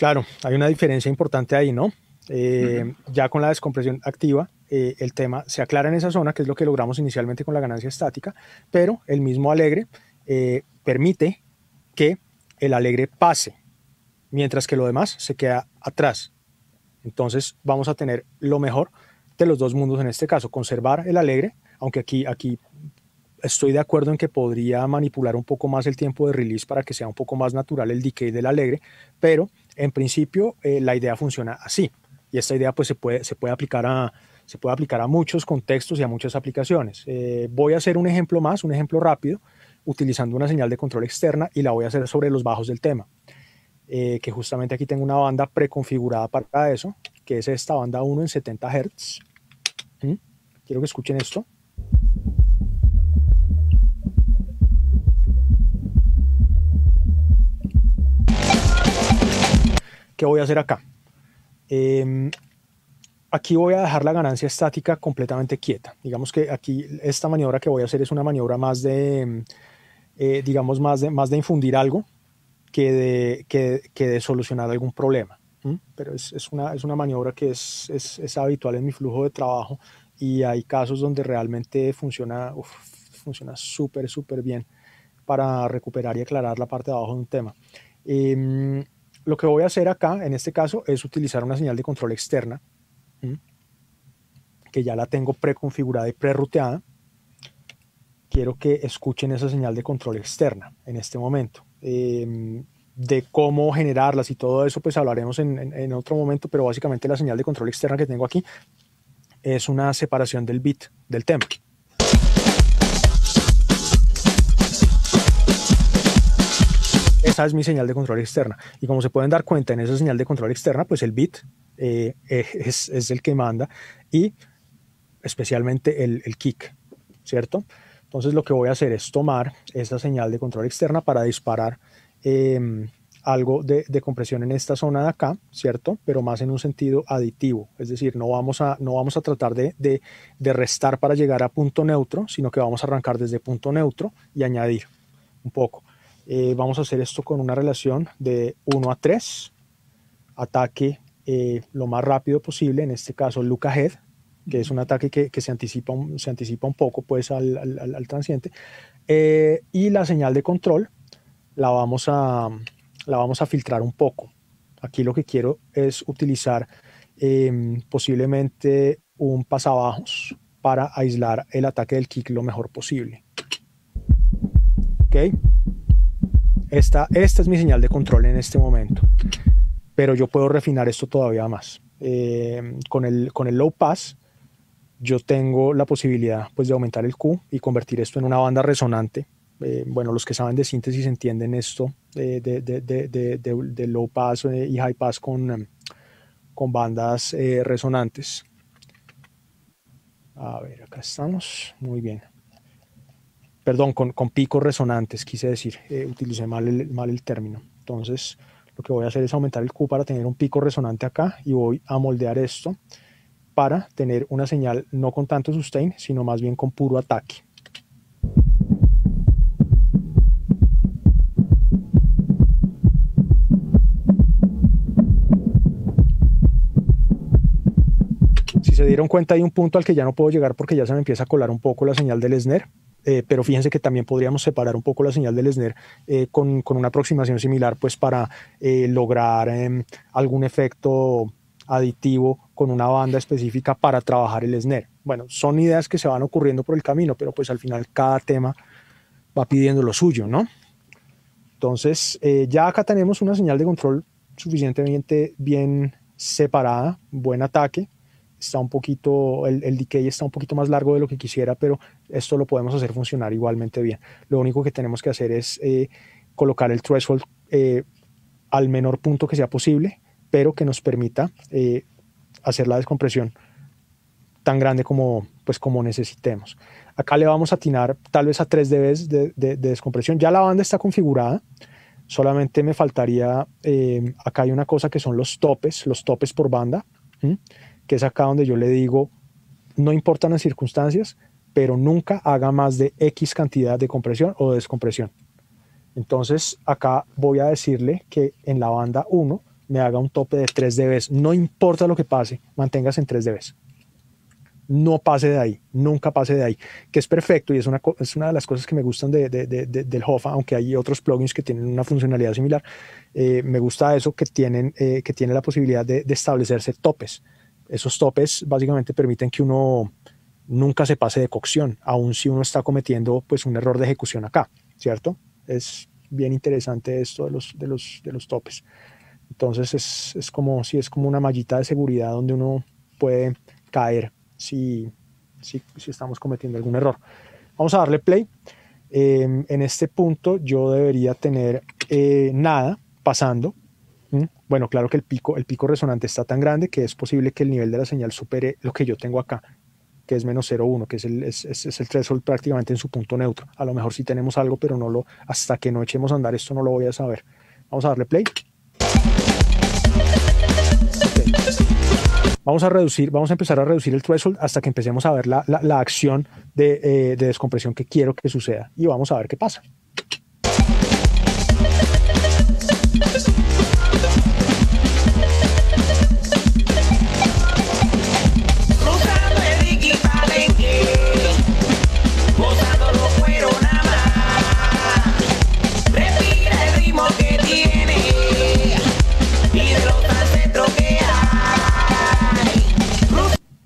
Speaker 2: Claro, hay una diferencia importante ahí, ¿no? Eh, ya con la descompresión activa, eh, el tema se aclara en esa zona, que es lo que logramos inicialmente con la ganancia estática, pero el mismo alegre eh, permite que el alegre pase, mientras que lo demás se queda atrás. Entonces vamos a tener lo mejor de los dos mundos en este caso, conservar el alegre, aunque aquí, aquí estoy de acuerdo en que podría manipular un poco más el tiempo de release para que sea un poco más natural el decay del alegre, pero en principio eh, la idea funciona así y esta idea pues se puede, se puede, aplicar, a, se puede aplicar a muchos contextos y a muchas aplicaciones. Eh, voy a hacer un ejemplo más, un ejemplo rápido, utilizando una señal de control externa y la voy a hacer sobre los bajos del tema. Eh, que justamente aquí tengo una banda preconfigurada para eso, que es esta banda 1 en 70 Hz. ¿Mm? Quiero que escuchen esto. ¿Qué voy a hacer acá? Em, aquí voy a dejar la ganancia estática completamente quieta. Digamos que aquí esta maniobra que voy a hacer es una maniobra más de, em, eh, digamos, más de, más de infundir algo que de, que, de solucionar algún problema. Pero es, es, una, es una maniobra que es, es, habitual en mi flujo de trabajo y hay casos donde realmente funciona funciona súper, súper bien para recuperar y aclarar la parte de abajo de un tema. Eh, lo que voy a hacer acá, en este caso, es utilizar una señal de control externa, que ya la tengo preconfigurada y preruteada. Quiero que escuchen esa señal de control externa en este momento. Em, de cómo generarlas y todo eso, pues hablaremos en, otro momento, pero básicamente la señal de control externa que tengo aquí es una separación del bit del tema. Es mi señal de control externa. Y como se pueden dar cuenta en esa señal de control externa, pues el bit eh, eh, es, es, el que manda y especialmente el, el, kick, ¿cierto? Entonces lo que voy a hacer es tomar esa señal de control externa para disparar em, algo de, de, compresión en esta zona de acá, ¿cierto? Pero más en un sentido aditivo, es decir, no vamos a, no vamos a tratar de, de, de restar para llegar a punto neutro, sino que vamos a arrancar desde punto neutro y añadir un poco. Eh, vamos a hacer esto con una relación de 1 a 3. Ataque eh, lo más rápido posible, en este caso look ahead, que es un ataque que, que se, anticipa un, se anticipa un poco pues, al, al, al transiente. Eh, y la señal de control la vamos, a, la vamos a filtrar un poco. Aquí lo que quiero es utilizar em, posiblemente un pasabajos para aislar el ataque del kick lo mejor posible. ¿Ok? Esta, es mi señal de control en este momento, pero yo puedo refinar esto todavía más. Eh, con, el, con el low pass, yo tengo la posibilidad pues, de aumentar el Q y convertir esto en una banda resonante. Eh, bueno, los que saben de síntesis entienden esto de, de, de, de low pass eh, y high pass con, con bandas resonantes. A ver, acá estamos. Muy bien perdón, con, picos resonantes, quise decir, eh, utilicé mal el, mal el término. Entonces, lo que voy a hacer es aumentar el Q para tener un pico resonante acá y voy a moldear esto para tener una señal no con tanto sustain, sino más bien con puro ataque. Si se dieron cuenta hay un punto al que ya no puedo llegar porque ya se me empieza a colar un poco la señal del snare, eh, pero fíjense que también podríamos separar un poco la señal del snare eh, con, con, una aproximación similar pues para eh, lograr em, algún efecto aditivo con una banda específica para trabajar el snare. Bueno, son ideas que se van ocurriendo por el camino, pero pues al final cada tema va pidiendo lo suyo, ¿no? Entonces, ya acá tenemos una señal de control suficientemente bien separada, buen ataque, está un poquito, el, el, decay está un poquito más largo de lo que quisiera, pero esto lo podemos hacer funcionar igualmente bien. Lo único que tenemos que hacer es eh, colocar el threshold eh, al menor punto que sea posible, pero que nos permita eh, hacer la descompresión tan grande como, pues, como necesitemos. Acá le vamos a atinar tal vez a 3 dB de, de, de descompresión. Ya la banda está configurada, solamente me faltaría, acá hay una cosa que son los topes, los topes por banda que es acá donde yo le digo, no importan las circunstancias, pero nunca haga más de X cantidad de compresión o descompresión. Entonces acá voy a decirle que en la banda 1 me haga un tope de 3 dB. No importa lo que pase, manténgase en 3 dB. No pase de ahí, nunca pase de ahí, que es perfecto y es una, es una de las cosas que me gustan de, del HOFA, aunque hay otros plugins que tienen una funcionalidad similar. Eh, me gusta eso que, tienen, eh, que tiene la posibilidad de, establecerse topes esos topes básicamente permiten que uno nunca se pase de cocción, aun si uno está cometiendo pues un error de ejecución acá, ¿cierto? Es bien interesante esto de los, de los, de los topes. Entonces es, es como si es como una mallita de seguridad donde uno puede caer si, si, si estamos cometiendo algún error. Vamos a darle play. Em, en este punto yo debería tener eh, nada pasando bueno, claro que el pico, el pico resonante está tan grande que es posible que el nivel de la señal supere lo que yo tengo acá, que es menos 0,1, que es el, es, el threshold prácticamente en su punto neutro. A lo mejor sí tenemos algo, pero no lo, hasta que no echemos a andar esto no lo voy a saber. Vamos a darle play. Vamos a reducir, vamos a empezar a reducir el threshold hasta que empecemos a ver la, la, la acción de, eh, de descompresión que quiero que suceda y vamos a ver qué pasa.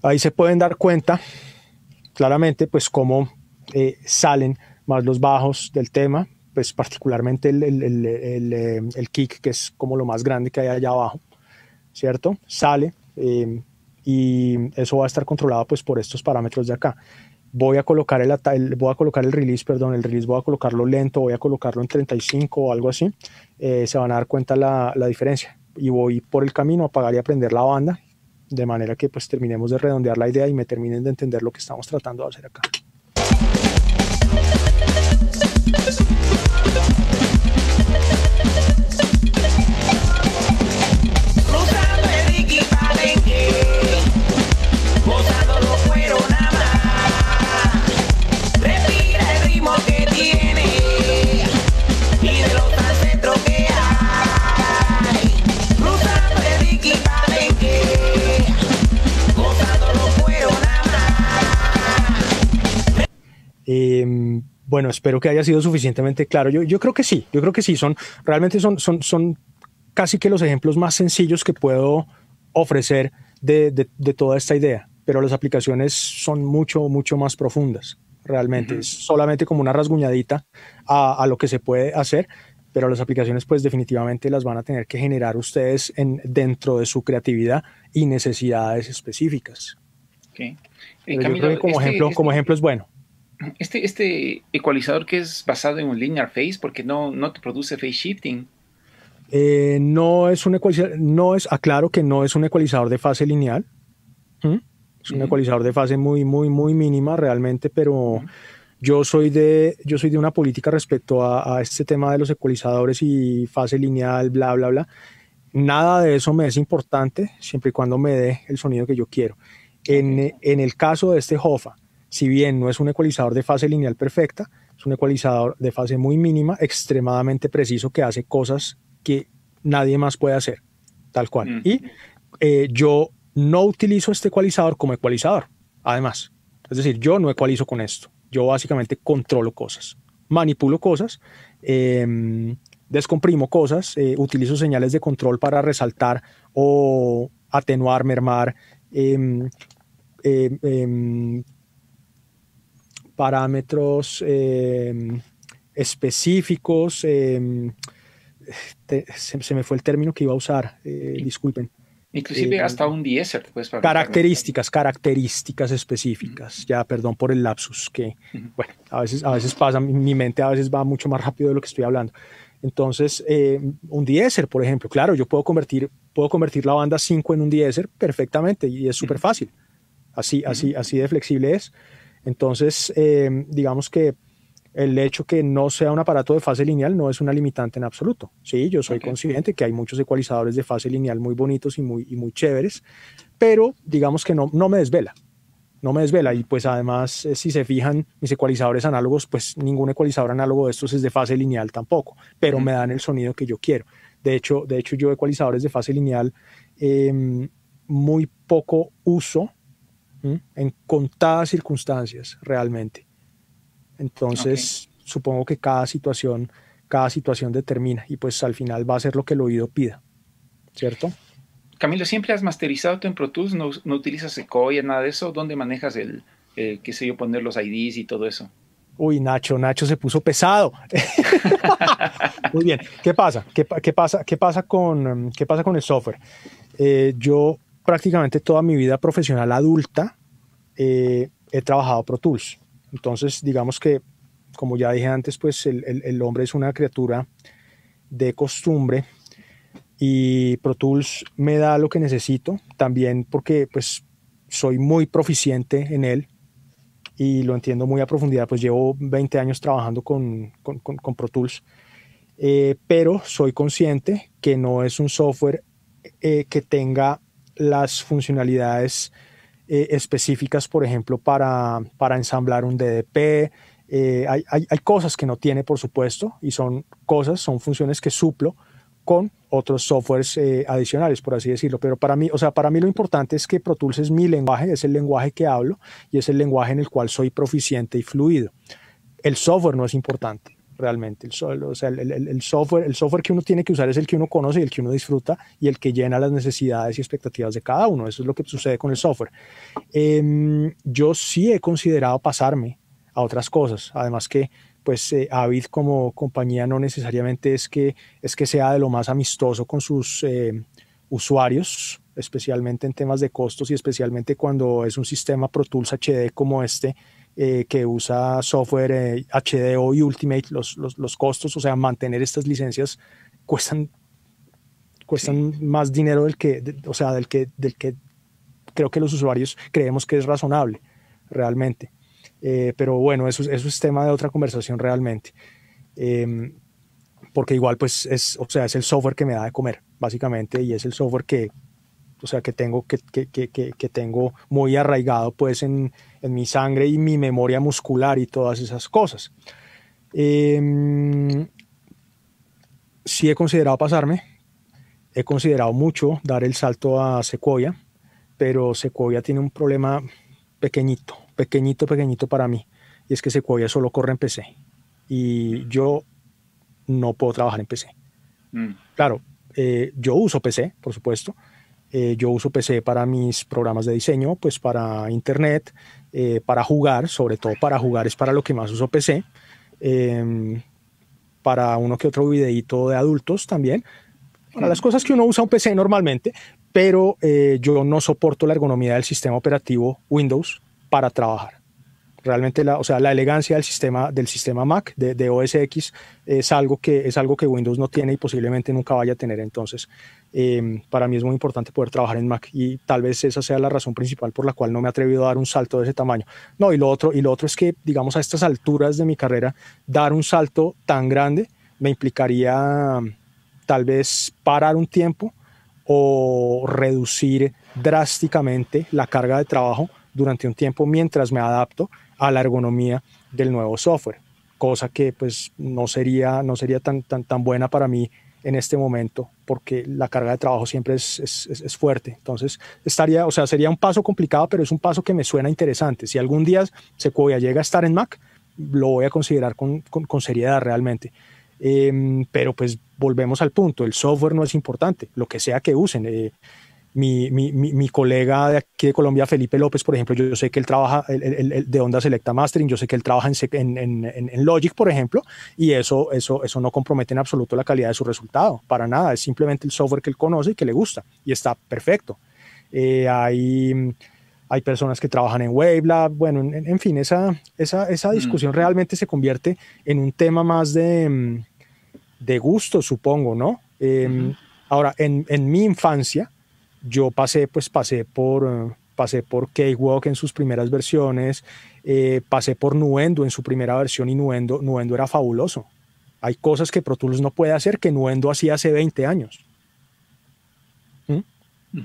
Speaker 2: Ahí se pueden dar cuenta claramente pues cómo eh, salen más los bajos del tema, pues particularmente eh, el, kick, que es como lo más grande que hay allá abajo, ¿cierto? Sale eh, y eso va a estar controlado pues por estos parámetros de acá. Voy a colocar el, voy a colocar el release, perdón, el release voy a colocarlo lento, voy a colocarlo en 35 o algo así, se van a dar cuenta la, la diferencia. Y voy por el camino a apagar y a prender la banda de manera que pues terminemos de redondear la idea y me terminen de entender lo que estamos tratando de hacer acá. Em, bueno, espero que haya sido suficientemente claro. Yo, yo, creo que sí, yo creo que sí, son realmente son, son, son casi que los ejemplos más sencillos que puedo ofrecer de, de, toda esta idea, pero las aplicaciones son mucho, mucho más profundas, realmente. Es solamente como una rasguñadita a, a, lo que se puede hacer, pero las aplicaciones pues definitivamente las van a tener que generar ustedes en, dentro de su creatividad y necesidades específicas. Okay. Eh, yo creo que como, este, ejemplo, como este ejemplo es bueno
Speaker 1: este, este ecualizador que es basado en un linear phase, porque no, no te produce phase shifting.
Speaker 2: Eh, no es un ecualizador, no es, aclaro que no es un ecualizador de fase lineal. Es un ecualizador de fase muy, muy, muy mínima realmente, pero yo soy de, yo soy de una política respecto a, a este tema de los ecualizadores y fase lineal, bla, bla, bla. Nada de eso me es importante siempre y cuando me dé el sonido que yo quiero. En, en el caso de este Hofa, si bien no es un ecualizador de fase lineal perfecta, es un ecualizador de fase muy mínima, extremadamente preciso, que hace cosas que nadie más puede hacer, tal cual. Mm. Y eh, yo no utilizo este ecualizador como ecualizador, además. Es decir, yo no ecualizo con esto. Yo básicamente controlo cosas, manipulo cosas, em, descomprimo cosas, eh, utilizo señales de control para resaltar o atenuar, mermar, em, em, parámetros em, específicos. Em, se, me fue el término que iba a usar, eh, disculpen.
Speaker 1: Inclusive em, hasta un diesel. Pues,
Speaker 2: características, características específicas. Ya, perdón por el lapsus, que, bueno, a veces, a veces pasa, mi mente a veces va mucho más rápido de lo que estoy hablando. Entonces, un diesel, por ejemplo, claro, yo puedo convertir, puedo convertir la banda 5 en un diesel perfectamente y es súper fácil. Así, así, así de flexible es. Entonces, eh, digamos que el hecho que no sea un aparato de fase lineal no es una limitante en absoluto. Sí, yo soy consciente que hay muchos ecualizadores de fase lineal muy bonitos y muy, muy chéveres, pero digamos que no, no me desvela. No me desvela y pues además eh, si se fijan mis ecualizadores análogos, pues ningún ecualizador análogo de estos es de fase lineal tampoco, pero me dan el sonido que yo quiero. De hecho, de hecho yo ecualizadores de fase lineal em, muy poco uso en contadas circunstancias realmente. Entonces, supongo que cada situación, cada situación determina y pues al final va a ser lo que el oído pida, ¿cierto?
Speaker 1: Camilo, ¿siempre has masterizado tú en Pro Tools? ¿No, no utilizas Sequoia, nada de eso? ¿Dónde manejas el, eh, qué sé yo, poner los IDs y todo eso?
Speaker 2: Uy, Nacho, Nacho se puso pesado. Muy bien. ¿Qué pasa? ¿Qué, pasa? ¿Qué pasa con, qué pasa con el software? Eh, yo prácticamente toda mi vida profesional adulta eh, he trabajado Pro Tools. Entonces, digamos que, como ya dije antes, pues el, hombre es una criatura de costumbre y Pro Tools me da lo que necesito, también porque pues soy muy proficiente en él y lo entiendo muy a profundidad, pues llevo 20 años trabajando con, con, Pro Tools, eh, pero soy consciente que no es un software eh, que tenga las funcionalidades eh, específicas, por ejemplo, para, para ensamblar un DDP. Eh, hay, hay, cosas que no tiene, por supuesto, y son cosas, son funciones que suplo con otros softwares eh, adicionales, por así decirlo. Pero para mí, o sea, para mí lo importante es que Pro Tools es mi lenguaje, es el lenguaje que hablo y es el lenguaje en el cual soy proficiente y fluido. El software no es importante realmente. El, software, el software que uno tiene que usar es el que uno conoce y el que uno disfruta y el que llena las necesidades y expectativas de cada uno. Eso es lo que sucede con el software. Em, yo sí he considerado pasarme a otras cosas, además que pues eh, Avid como compañía no necesariamente es que, es que sea de lo más amistoso con sus eh, usuarios, especialmente en temas de costos y especialmente cuando es un sistema Pro Tools HD como este, eh, que usa software HDO eh, y Ultimate, los, los, los, costos, o sea, mantener estas licencias cuestan, cuestan más dinero del que, o sea, del que, del que creo que los usuarios creemos que es razonable, realmente. Eh, pero bueno, eso, eso, es tema de otra conversación realmente. Em, porque igual, pues, es, o sea, es el software que me da de comer, básicamente, y es el software que, o sea, que tengo, que, que, que, que tengo muy arraigado, pues, en, en mi sangre y mi memoria muscular y todas esas cosas. Eh, sí he considerado pasarme, he considerado mucho dar el salto a Sequoia, pero Sequoia tiene un problema pequeñito, pequeñito, pequeñito para mí, y es que Sequoia solo corre en PC y yo no puedo trabajar en PC. Mm. Claro, eh, yo uso PC, por supuesto, eh, yo uso PC para mis programas de diseño, pues para internet, eh, para jugar, sobre todo para jugar es para lo que más uso PC. Em, para uno que otro videíto de adultos también. Para las cosas que uno usa un PC normalmente, pero eh, yo no soporto la ergonomía del sistema operativo Windows para trabajar. Realmente la, o sea, la elegancia del sistema, del sistema Mac, de, de OS X, es algo, que, es algo que Windows no tiene y posiblemente nunca vaya a tener. Entonces, em, para mí es muy importante poder trabajar en Mac y tal vez esa sea la razón principal por la cual no me he atrevido a dar un salto de ese tamaño. No, y lo otro, y lo otro es que, digamos, a estas alturas de mi carrera, dar un salto tan grande me implicaría tal vez parar un tiempo o reducir drásticamente la carga de trabajo durante un tiempo mientras me adapto a la ergonomía del nuevo software, cosa que pues no sería, no sería tan, tan, tan buena para mí en este momento porque la carga de trabajo siempre es, es, es, fuerte. Entonces, estaría, o sea, sería un paso complicado, pero es un paso que me suena interesante. Si algún día Sequoia llega a estar en Mac, lo voy a considerar con, con, seriedad realmente. Eh, pero pues volvemos al punto, el software no es importante, lo que sea que usen. Eh, mi, mi, mi, colega de aquí de Colombia, Felipe López, por ejemplo, yo, sé que él trabaja el, el, de Onda Selecta Mastering, yo sé que él trabaja en, en, en, Logic, por ejemplo, y eso, eso, eso no compromete en absoluto la calidad de su resultado, para nada, es simplemente el software que él conoce y que le gusta, y está perfecto. Eh, hay, hay personas que trabajan en Wavelab, bueno, en, fin, esa, esa, esa mm. discusión realmente se convierte en un tema más de, de gusto, supongo, ¿no? Em, ahora, en, en mi infancia, yo pasé, pues pasé por, uh, pasé por Cakewalk en sus primeras versiones, eh, pasé por Nuendo en su primera versión y Nuendo, Nuendo era fabuloso. Hay cosas que Pro Tools no puede hacer que Nuendo hacía hace 20 años. ¿Mm?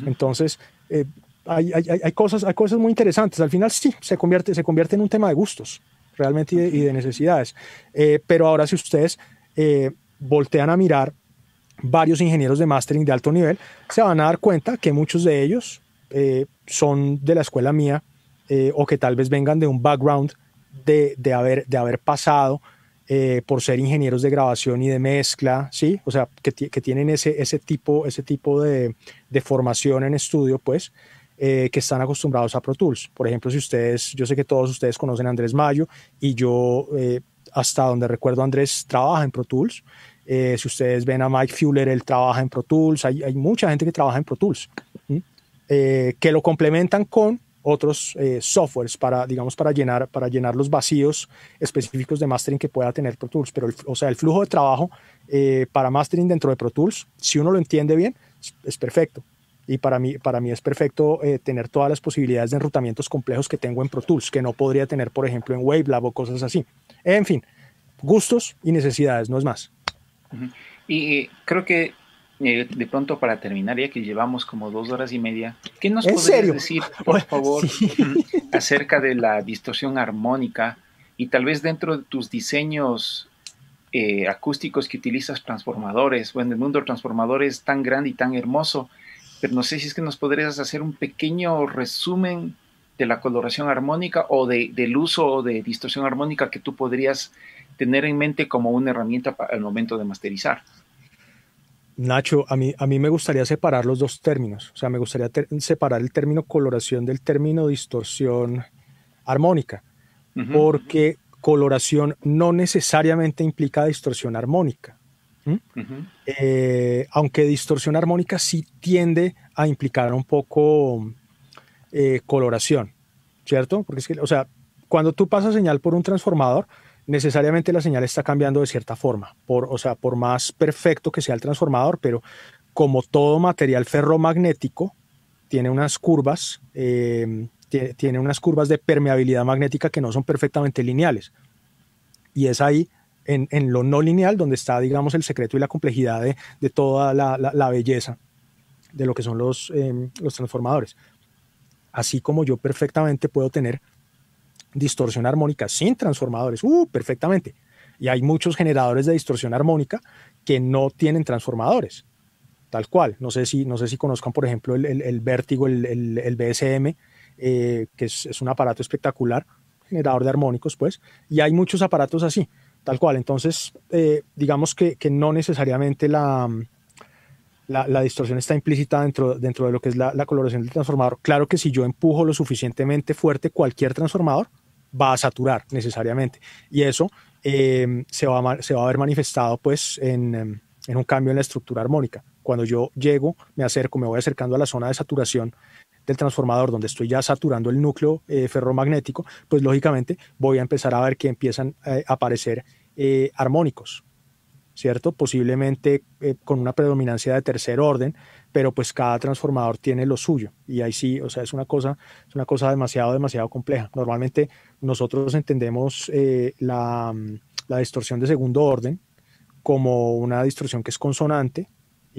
Speaker 2: Entonces, eh, hay, hay, hay, cosas, hay cosas muy interesantes. Al final sí, se convierte, se convierte en un tema de gustos, realmente, y de, y de necesidades. Eh, pero ahora si ustedes voltean a mirar varios ingenieros de mastering de alto nivel, se van a dar cuenta que muchos de ellos eh, son de la escuela mía eh, o que tal vez vengan de un background de, de haber, de haber pasado eh, por ser ingenieros de grabación y de mezcla, ¿sí? O sea, que, que tienen ese, ese tipo, ese tipo de, de formación en estudio, pues, que están acostumbrados a Pro Tools. Por ejemplo, si ustedes, yo sé que todos ustedes conocen a Andrés Mayo y yo, hasta donde recuerdo, Andrés trabaja en Pro Tools. Eh, si ustedes ven a Mike Fuller, él trabaja en Pro Tools. Hay, hay mucha gente que trabaja en Pro Tools, eh, que lo complementan con otros eh, softwares para, digamos, para llenar, para llenar los vacíos específicos de mastering que pueda tener Pro Tools. Pero, o sea, el flujo de trabajo para mastering dentro de Pro Tools, si uno lo entiende bien, es, perfecto. Y para mí, para mí es perfecto tener todas las posibilidades de enrutamientos complejos que tengo en Pro Tools, que no podría tener, por ejemplo, en Wavelab o cosas así. En fin, gustos y necesidades, no es más.
Speaker 1: Y creo que eh, de pronto para terminar, ya que llevamos como dos horas y media, ¿qué nos podrías decir, por favor, acerca de la distorsión armónica y tal vez dentro de tus diseños eh, acústicos que utilizas transformadores, o en el mundo de transformadores tan grande y tan hermoso, pero no sé si es que nos podrías hacer un pequeño resumen de la coloración armónica o de, del uso de distorsión armónica que tú podrías tener en mente como una herramienta para el momento de masterizar.
Speaker 2: Nacho, a mí, a mí me gustaría separar los dos términos. O sea, me gustaría separar el término coloración del término distorsión armónica, porque coloración no necesariamente implica distorsión armónica. Eh, aunque distorsión armónica sí tiende a implicar un poco eh, coloración, ¿cierto? Porque es que, o sea, cuando tú pasas señal por un transformador, necesariamente la señal está cambiando de cierta forma, por, o sea, por más perfecto que sea el transformador, pero como todo material ferromagnético, tiene unas curvas, eh, tiene, unas curvas de permeabilidad magnética que no son perfectamente lineales. Y es ahí, en, lo no lineal, donde está, digamos, el secreto y la complejidad de, toda la, belleza de lo que son eh, los transformadores. Así como yo perfectamente puedo tener distorsión armónica sin transformadores, uh, perfectamente. Y hay muchos generadores de distorsión armónica que no tienen transformadores, tal cual. No sé si, no sé si conozcan, por ejemplo, el, el, Vértigo, el, el BSM, eh, que es, es, un aparato espectacular, generador de armónicos, pues, y hay muchos aparatos así, tal cual. Entonces, eh, digamos que, que, no necesariamente la, la, la, distorsión está implícita dentro, dentro de lo que es la, la coloración del transformador. Claro que si yo empujo lo suficientemente fuerte cualquier transformador, va a saturar necesariamente. Y eso eh, se, va a, se va a ver manifestado pues en, em, un cambio en la estructura armónica. Cuando yo llego, me acerco, me voy acercando a la zona de saturación del transformador, donde estoy ya saturando el núcleo eh, ferromagnético, pues lógicamente voy a empezar a ver que empiezan a aparecer armónicos, ¿cierto? Posiblemente con una predominancia de tercer orden, pero pues cada transformador tiene lo suyo y ahí sí, o sea, es una cosa, es una cosa demasiado, demasiado compleja. Normalmente nosotros entendemos la, la distorsión de segundo orden como una distorsión que es consonante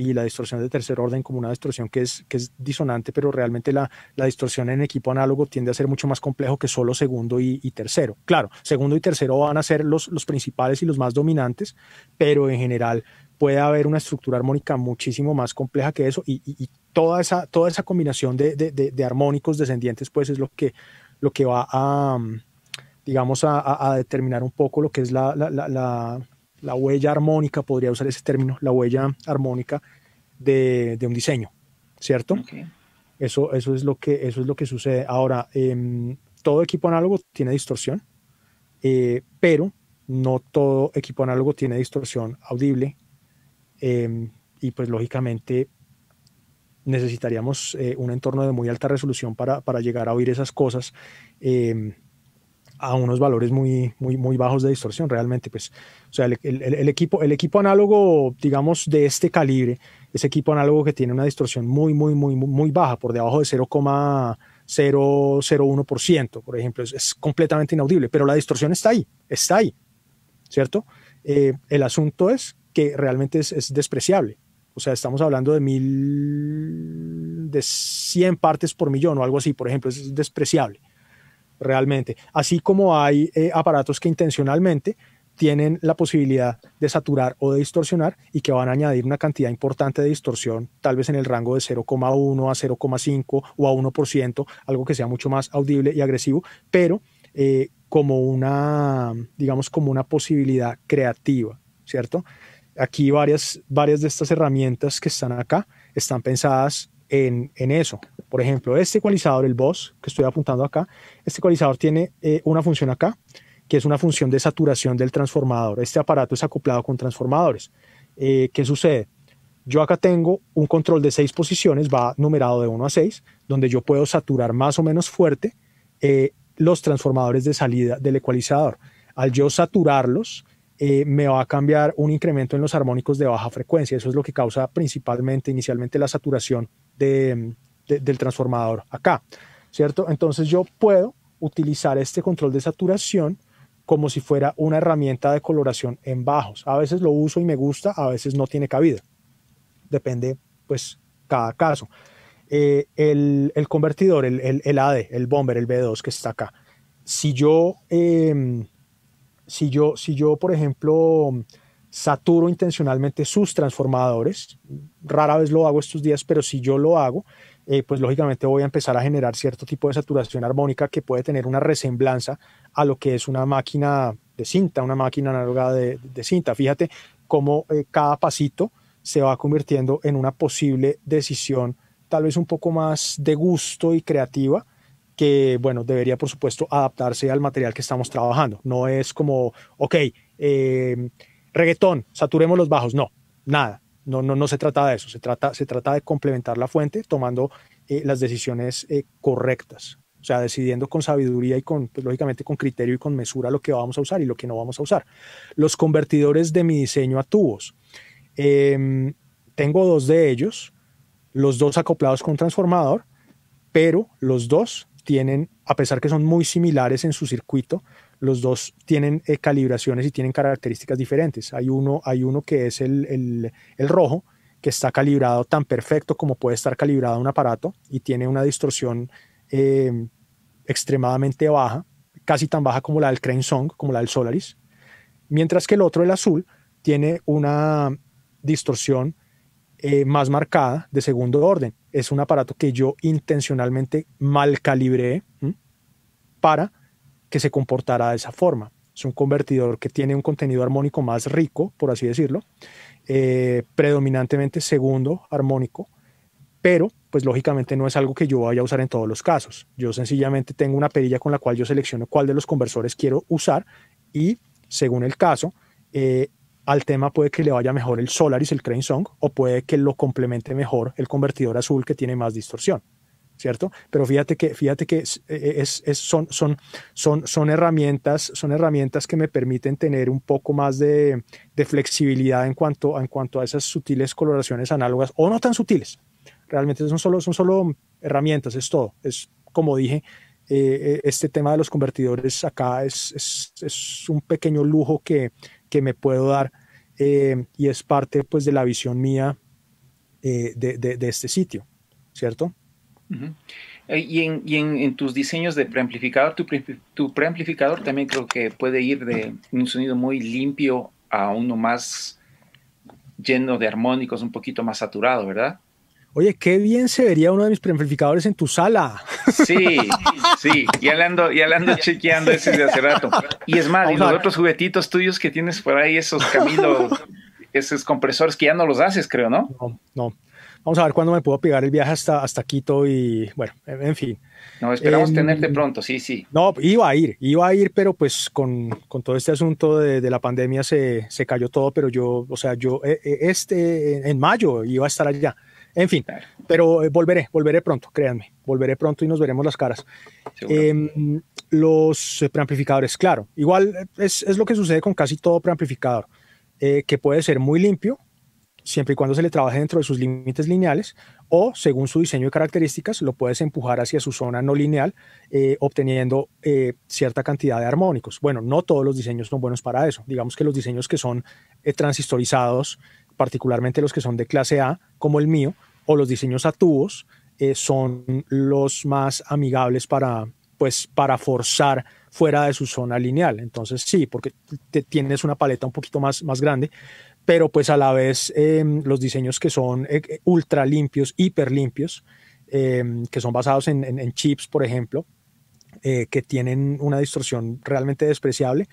Speaker 2: y la distorsión de tercer orden como una distorsión que es, que es disonante, pero realmente la, la distorsión en equipo análogo tiende a ser mucho más complejo que solo segundo y, tercero. Claro, segundo y tercero van a ser los, los principales y los más dominantes, pero en general puede haber una estructura armónica muchísimo más compleja que eso y, toda, esa, toda esa combinación de, de, de, armónicos descendientes pues es lo que, lo que va a, digamos, a, a determinar un poco lo que es la la huella armónica, podría usar ese término, la huella armónica de, un diseño, ¿cierto? Eso, eso, es lo que, eso es lo que sucede. Ahora, em, todo equipo análogo tiene distorsión, eh, pero no todo equipo análogo tiene distorsión audible em, y pues lógicamente necesitaríamos eh, un entorno de muy alta resolución para, para, llegar a oír esas cosas. A unos valores muy, muy, muy bajos de distorsión realmente. Pues, o sea, el, equipo, el equipo análogo, digamos, de este calibre, ese equipo análogo que tiene una distorsión muy, muy, muy, muy baja, por debajo de 0,001%, por ejemplo, es, completamente inaudible, pero la distorsión está ahí, está ahí, ¿cierto? Eh, el asunto es que realmente es, es despreciable. O sea, estamos hablando de mil, de 100 partes por millón o algo así, por ejemplo, es despreciable realmente. Así como hay eh, aparatos que intencionalmente tienen la posibilidad de saturar o de distorsionar y que van a añadir una cantidad importante de distorsión, tal vez en el rango de 0,1 a 0,5 o a 1%, algo que sea mucho más audible y agresivo, pero eh, como una, digamos, como una posibilidad creativa, ¿cierto? Aquí varias, varias de estas herramientas que están acá están pensadas en, eso. Por ejemplo, este ecualizador, el Boss, que estoy apuntando acá, este ecualizador tiene eh, una función acá, que es una función de saturación del transformador. Este aparato es acoplado con transformadores. Eh, ¿Qué sucede? Yo acá tengo un control de seis posiciones, va numerado de 1 a 6, donde yo puedo saturar más o menos fuerte eh, los transformadores de salida del ecualizador. Al yo saturarlos, me va a cambiar un incremento en los armónicos de baja frecuencia. Eso es lo que causa principalmente, inicialmente, la saturación del transformador acá, ¿cierto? Entonces yo puedo utilizar este control de saturación como si fuera una herramienta de coloración en bajos. A veces lo uso y me gusta, a veces no tiene cabida. Depende, pues, cada caso. Eh, el, convertidor, el, el, AD, el bomber, el B2 que está acá. Si yo, em, si yo, si yo, por ejemplo, saturo intencionalmente sus transformadores. Rara vez lo hago estos días, pero si yo lo hago, eh, pues lógicamente voy a empezar a generar cierto tipo de saturación armónica que puede tener una resemblanza a lo que es una máquina de cinta, una máquina análoga de, cinta. Fíjate cómo eh, cada pasito se va convirtiendo en una posible decisión tal vez un poco más de gusto y creativa que, bueno, debería por supuesto adaptarse al material que estamos trabajando. No es como, ok, eh, reggaetón, saturemos los bajos. No, nada. No, no, no se trata de eso. Se trata, se trata de complementar la fuente tomando eh, las decisiones eh, correctas. O sea, decidiendo con sabiduría y con, pues, lógicamente, con criterio y con mesura lo que vamos a usar y lo que no vamos a usar. Los convertidores de mi diseño a tubos. Em, tengo dos de ellos, los dos acoplados con transformador, pero los dos tienen, a pesar que son muy similares en su circuito, los dos tienen eh, calibraciones y tienen características diferentes. Hay uno, hay uno que es el, rojo, que está calibrado tan perfecto como puede estar calibrado un aparato y tiene una distorsión eh, extremadamente baja, casi tan baja como la del Crane Song, como la del Solaris, mientras que el otro, el azul, tiene una distorsión eh, más marcada de segundo orden. Es un aparato que yo intencionalmente mal calibré para que se comportará de esa forma. Es un convertidor que tiene un contenido armónico más rico, por así decirlo, eh, predominantemente segundo armónico, pero pues lógicamente no es algo que yo vaya a usar en todos los casos. Yo sencillamente tengo una perilla con la cual yo selecciono cuál de los conversores quiero usar y según el caso, eh, al tema puede que le vaya mejor el Solaris, el Crane Song, o puede que lo complemente mejor el convertidor azul que tiene más distorsión. ¿Cierto? Pero fíjate que, fíjate que es, son, son, son, son, herramientas, son herramientas que me permiten tener un poco más de, de, flexibilidad en cuanto, en cuanto a esas sutiles coloraciones análogas o no tan sutiles. Realmente son solo, son solo herramientas, es todo. Es como dije, eh, este tema de los convertidores acá es, es, es un pequeño lujo que, que me puedo dar eh, y es parte pues de la visión mía eh, de, de, de este sitio, ¿cierto?
Speaker 1: Eh, y, en, y en, tus diseños de preamplificador, tu, tu, preamplificador también creo que puede ir de un sonido muy limpio a uno más lleno de armónicos, un poquito más saturado, ¿verdad?
Speaker 2: Oye, qué bien se vería uno de mis preamplificadores en tu sala.
Speaker 1: Sí, sí, ya le ando, ya le ando chequeando ese de hace rato. Y es más, y los otros juguetitos tuyos que tienes por ahí, esos caminos, esos compresores que ya no los haces, creo, ¿no?
Speaker 2: No, no. Vamos a ver cuándo me puedo pegar el viaje hasta, hasta Quito y bueno, en, fin.
Speaker 1: No, esperamos tenerte pronto, sí, sí.
Speaker 2: No, iba a ir, iba a ir, pero pues con, con todo este asunto de, de la pandemia se, se, cayó todo, pero yo, o sea, yo eh, eh, este, en mayo iba a estar allá. En fin, pero eh, volveré, volveré pronto, créanme, volveré pronto y nos veremos las caras. Eh, los preamplificadores, claro, igual es, es, lo que sucede con casi todo preamplificador, eh, que puede ser muy limpio, siempre y cuando se le trabaje dentro de sus límites lineales, o según su diseño y características, lo puedes empujar hacia su zona no lineal, eh, obteniendo eh, cierta cantidad de armónicos. Bueno, no todos los diseños son buenos para eso. Digamos que los diseños que son eh, transistorizados, particularmente los que son de clase A, como el mío, o los diseños a tubos, son los más amigables para, pues, para forzar fuera de su zona lineal. Entonces, sí, porque te, tienes una paleta un poquito más, más grande, pero pues a la vez em, los diseños que son eh, ultra limpios, hiper limpios, em, que son basados en, en, chips, por ejemplo, eh, que tienen una distorsión realmente despreciable,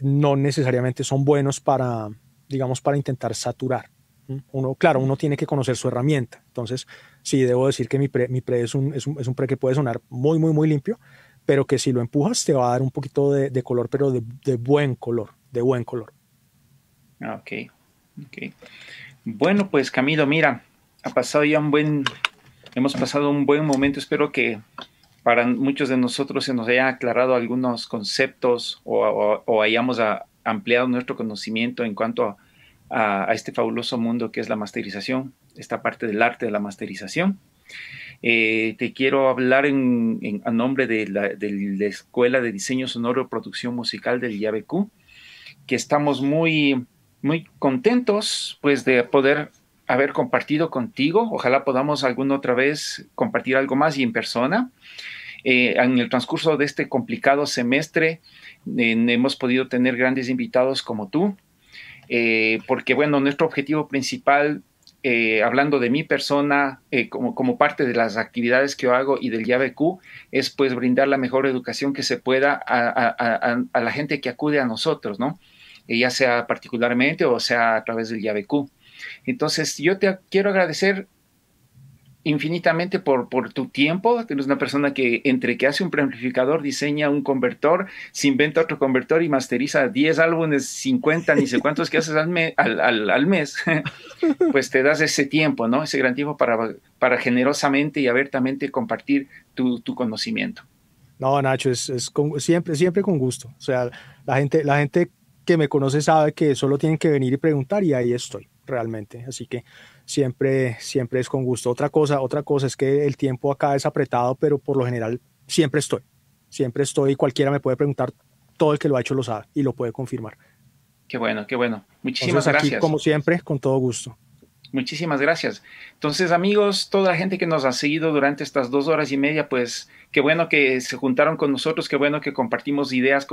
Speaker 2: no necesariamente son buenos para, digamos, para intentar saturar. Uno, claro, uno tiene que conocer su herramienta. Entonces, sí, debo decir que mi pre, mi pre es, un, es, un, es un pre que puede sonar muy, muy, muy limpio, pero que si lo empujas te va a dar un poquito de, de color, pero de, de, buen color, de buen color.
Speaker 1: Ah, ok, Okay. Bueno, pues Camilo, mira, ha pasado ya un buen, hemos pasado un buen momento. Espero que para muchos de nosotros se nos haya aclarado algunos conceptos o, hayamos ampliado nuestro conocimiento en cuanto a, este fabuloso mundo que es la masterización, esta parte del arte de la masterización. Eh, te quiero hablar en, a nombre de la, de la, Escuela de Diseño Sonoro y Producción Musical del IABQ, que estamos muy muy contentos pues de poder haber compartido contigo. Ojalá podamos alguna otra vez compartir algo más y en persona. Eh, en el transcurso de este complicado semestre hemos podido tener grandes invitados como tú, eh, porque bueno, nuestro objetivo principal, eh, hablando de mi persona como, como, parte de las actividades que yo hago y del YABQ, es pues brindar la mejor educación que se pueda a la gente que acude a nosotros, ¿no? Ya sea particularmente o sea a través del llave. Entonces, yo te quiero agradecer infinitamente por, por tu tiempo. Eres una persona que entre que hace un preamplificador, diseña un convertor, se inventa otro convertor y masteriza 10 álbumes, 50, ni sé cuántos que haces al, al, al, mes, pues te das ese tiempo, ¿no? Ese gran tiempo para, para generosamente y abiertamente compartir tu, tu conocimiento.
Speaker 2: No, Nacho, es, es siempre, siempre con gusto. O sea, la gente, la gente que me conoce sabe que solo tienen que venir y preguntar y ahí estoy realmente. Así que siempre, siempre es con gusto. Otra cosa, otra cosa es que el tiempo acá es apretado, pero por lo general siempre estoy. Siempre estoy. Cualquiera me puede preguntar. Todo el que lo ha hecho lo sabe y lo puede confirmar.
Speaker 1: Qué bueno, qué bueno. Muchísimas gracias.
Speaker 2: como siempre, con todo gusto.
Speaker 1: Muchísimas gracias. Entonces, amigos, toda la gente que nos ha seguido durante estas dos horas y media, pues qué bueno que se juntaron con nosotros, qué bueno que compartimos ideas.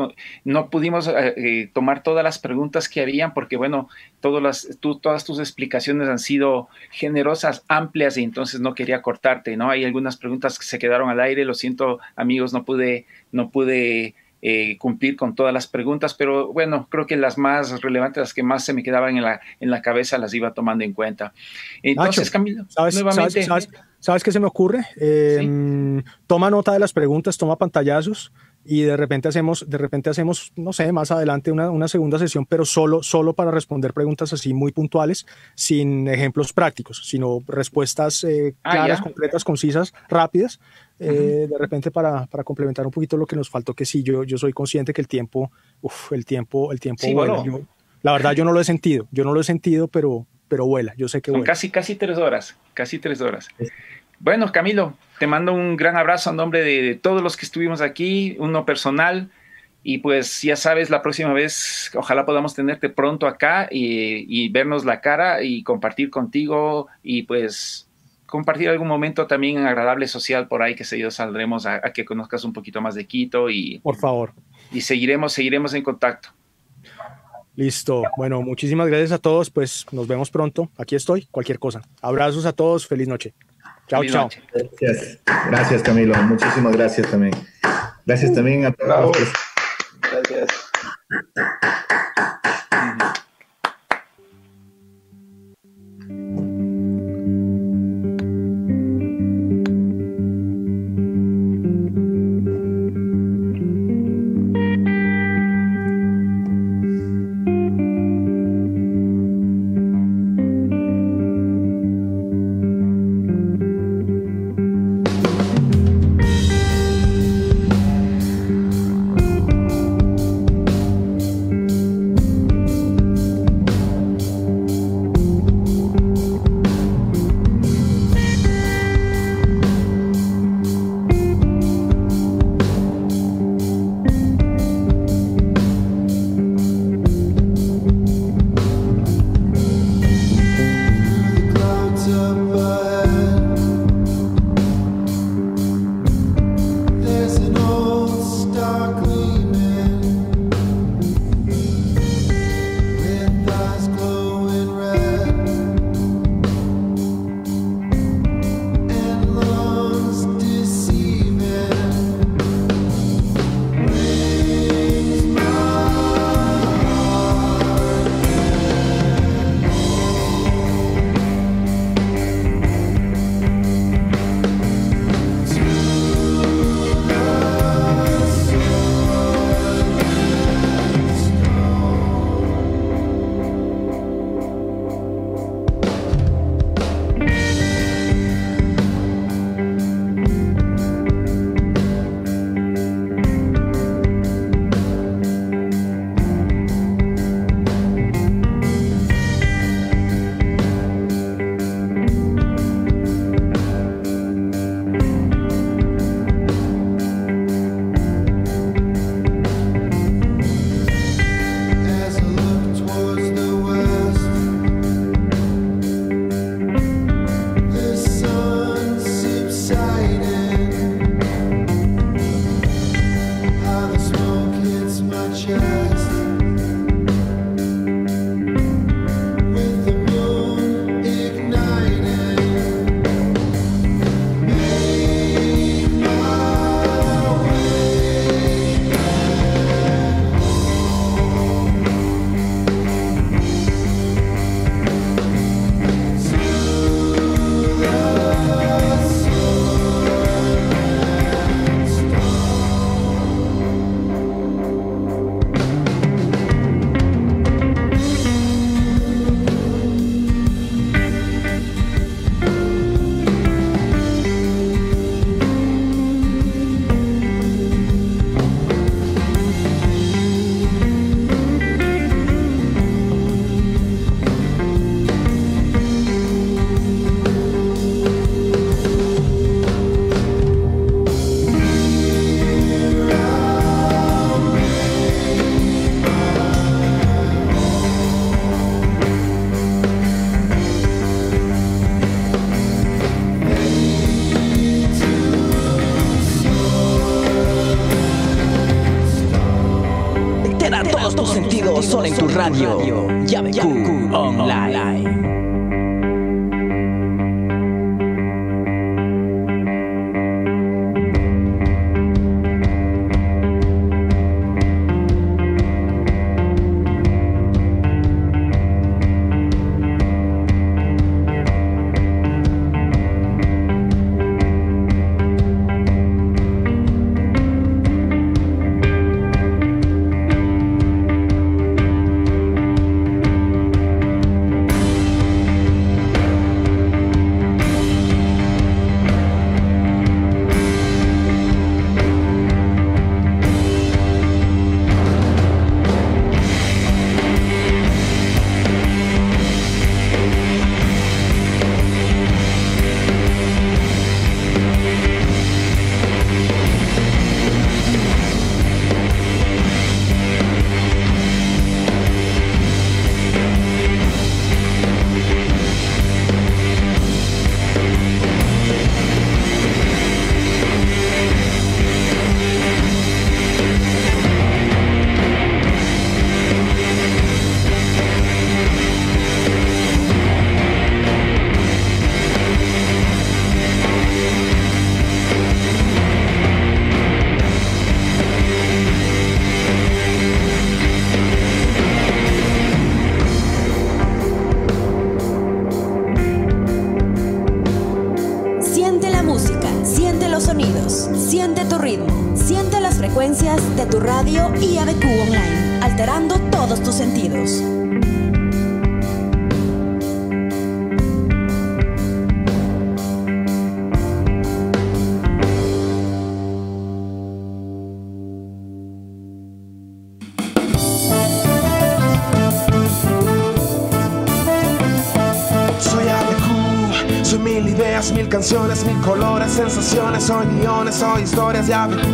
Speaker 1: No pudimos eh, eh, tomar todas las preguntas que habían porque, bueno, todas, las, todas tus explicaciones han sido generosas, amplias y entonces no quería cortarte, ¿no? Hay algunas preguntas que se quedaron al aire, lo siento, amigos, no pude, no pude eh, cumplir con todas las preguntas, pero bueno, creo que las más relevantes, las que más se me quedaban en la, en la cabeza, las iba tomando en cuenta. Entonces, Camilo,
Speaker 2: ¿sabes, nuevamente... ¿sabes, ¿sabes, qué se me ocurre? Em, toma nota de las preguntas, toma pantallazos y de repente hacemos, de repente hacemos, no sé, más adelante una, una, segunda sesión, pero solo, solo para responder preguntas así muy puntuales, sin ejemplos prácticos, sino respuestas eh, ah, claras, concretas, concisas, rápidas, eh, de repente para, para, complementar un poquito lo que nos faltó, que sí, yo, yo soy consciente que el tiempo, uf, el tiempo, el tiempo vuela. la verdad yo no lo he sentido, yo no lo he sentido, pero, pero vuela, yo sé que
Speaker 1: Son Casi, casi tres horas, casi tres horas. Bueno, Camilo, te mando un gran abrazo a nombre de, todos los que estuvimos aquí, uno personal. Y pues ya sabes, la próxima vez ojalá podamos tenerte pronto acá y, vernos la cara y compartir contigo y pues compartir algún momento también agradable social por ahí, que se yo, saldremos a, a, que conozcas un poquito más de Quito y...
Speaker 2: Por favor.
Speaker 1: Y seguiremos, seguiremos en contacto.
Speaker 2: Listo. Bueno, muchísimas gracias a todos. Pues nos vemos pronto. Aquí estoy. Cualquier cosa. Abrazos a todos. Feliz noche. Chao, chao.
Speaker 3: Gracias. Gracias, Camilo. Muchísimas gracias también. Gracias también a todos. Gracias.
Speaker 4: Tu radio. Llave Q Online.
Speaker 5: Soy historias, ya ves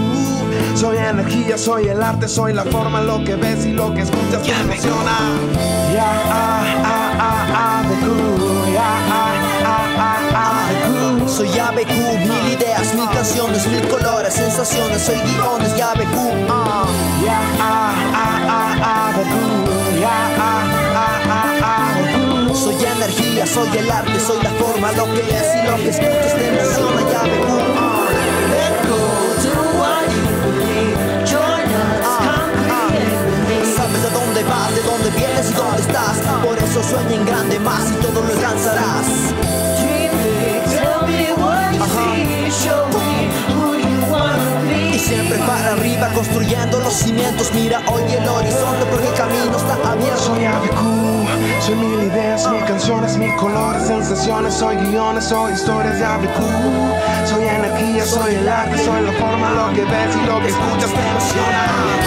Speaker 5: soy energía, soy el arte, soy la forma, lo que ves y lo que escuchas te emociona. Ya, ah, ah, ah, ya, ah, ah, ah,
Speaker 6: Soy ABQ, mil ideas, mil canciones, mil colores, sensaciones, soy guiones, ya ABQ, ah. Ya, ah, ah, ah, ya, ah, ah, ah, soy energía, soy el arte, soy la forma, lo que es y lo que escuchas te emociona, ya de Eso sueña en grande más y todo lo alcanzarás. Y siempre para arriba construyendo los cimientos. Mira hoy el horizonte porque el camino está abierto.
Speaker 5: Soy soy mil ideas, mil canciones, mil colores, sensaciones, soy guiones, soy historias de ABQ. Soy energía, soy el arte, soy la forma, lo que ves y lo que escuchas te emociona.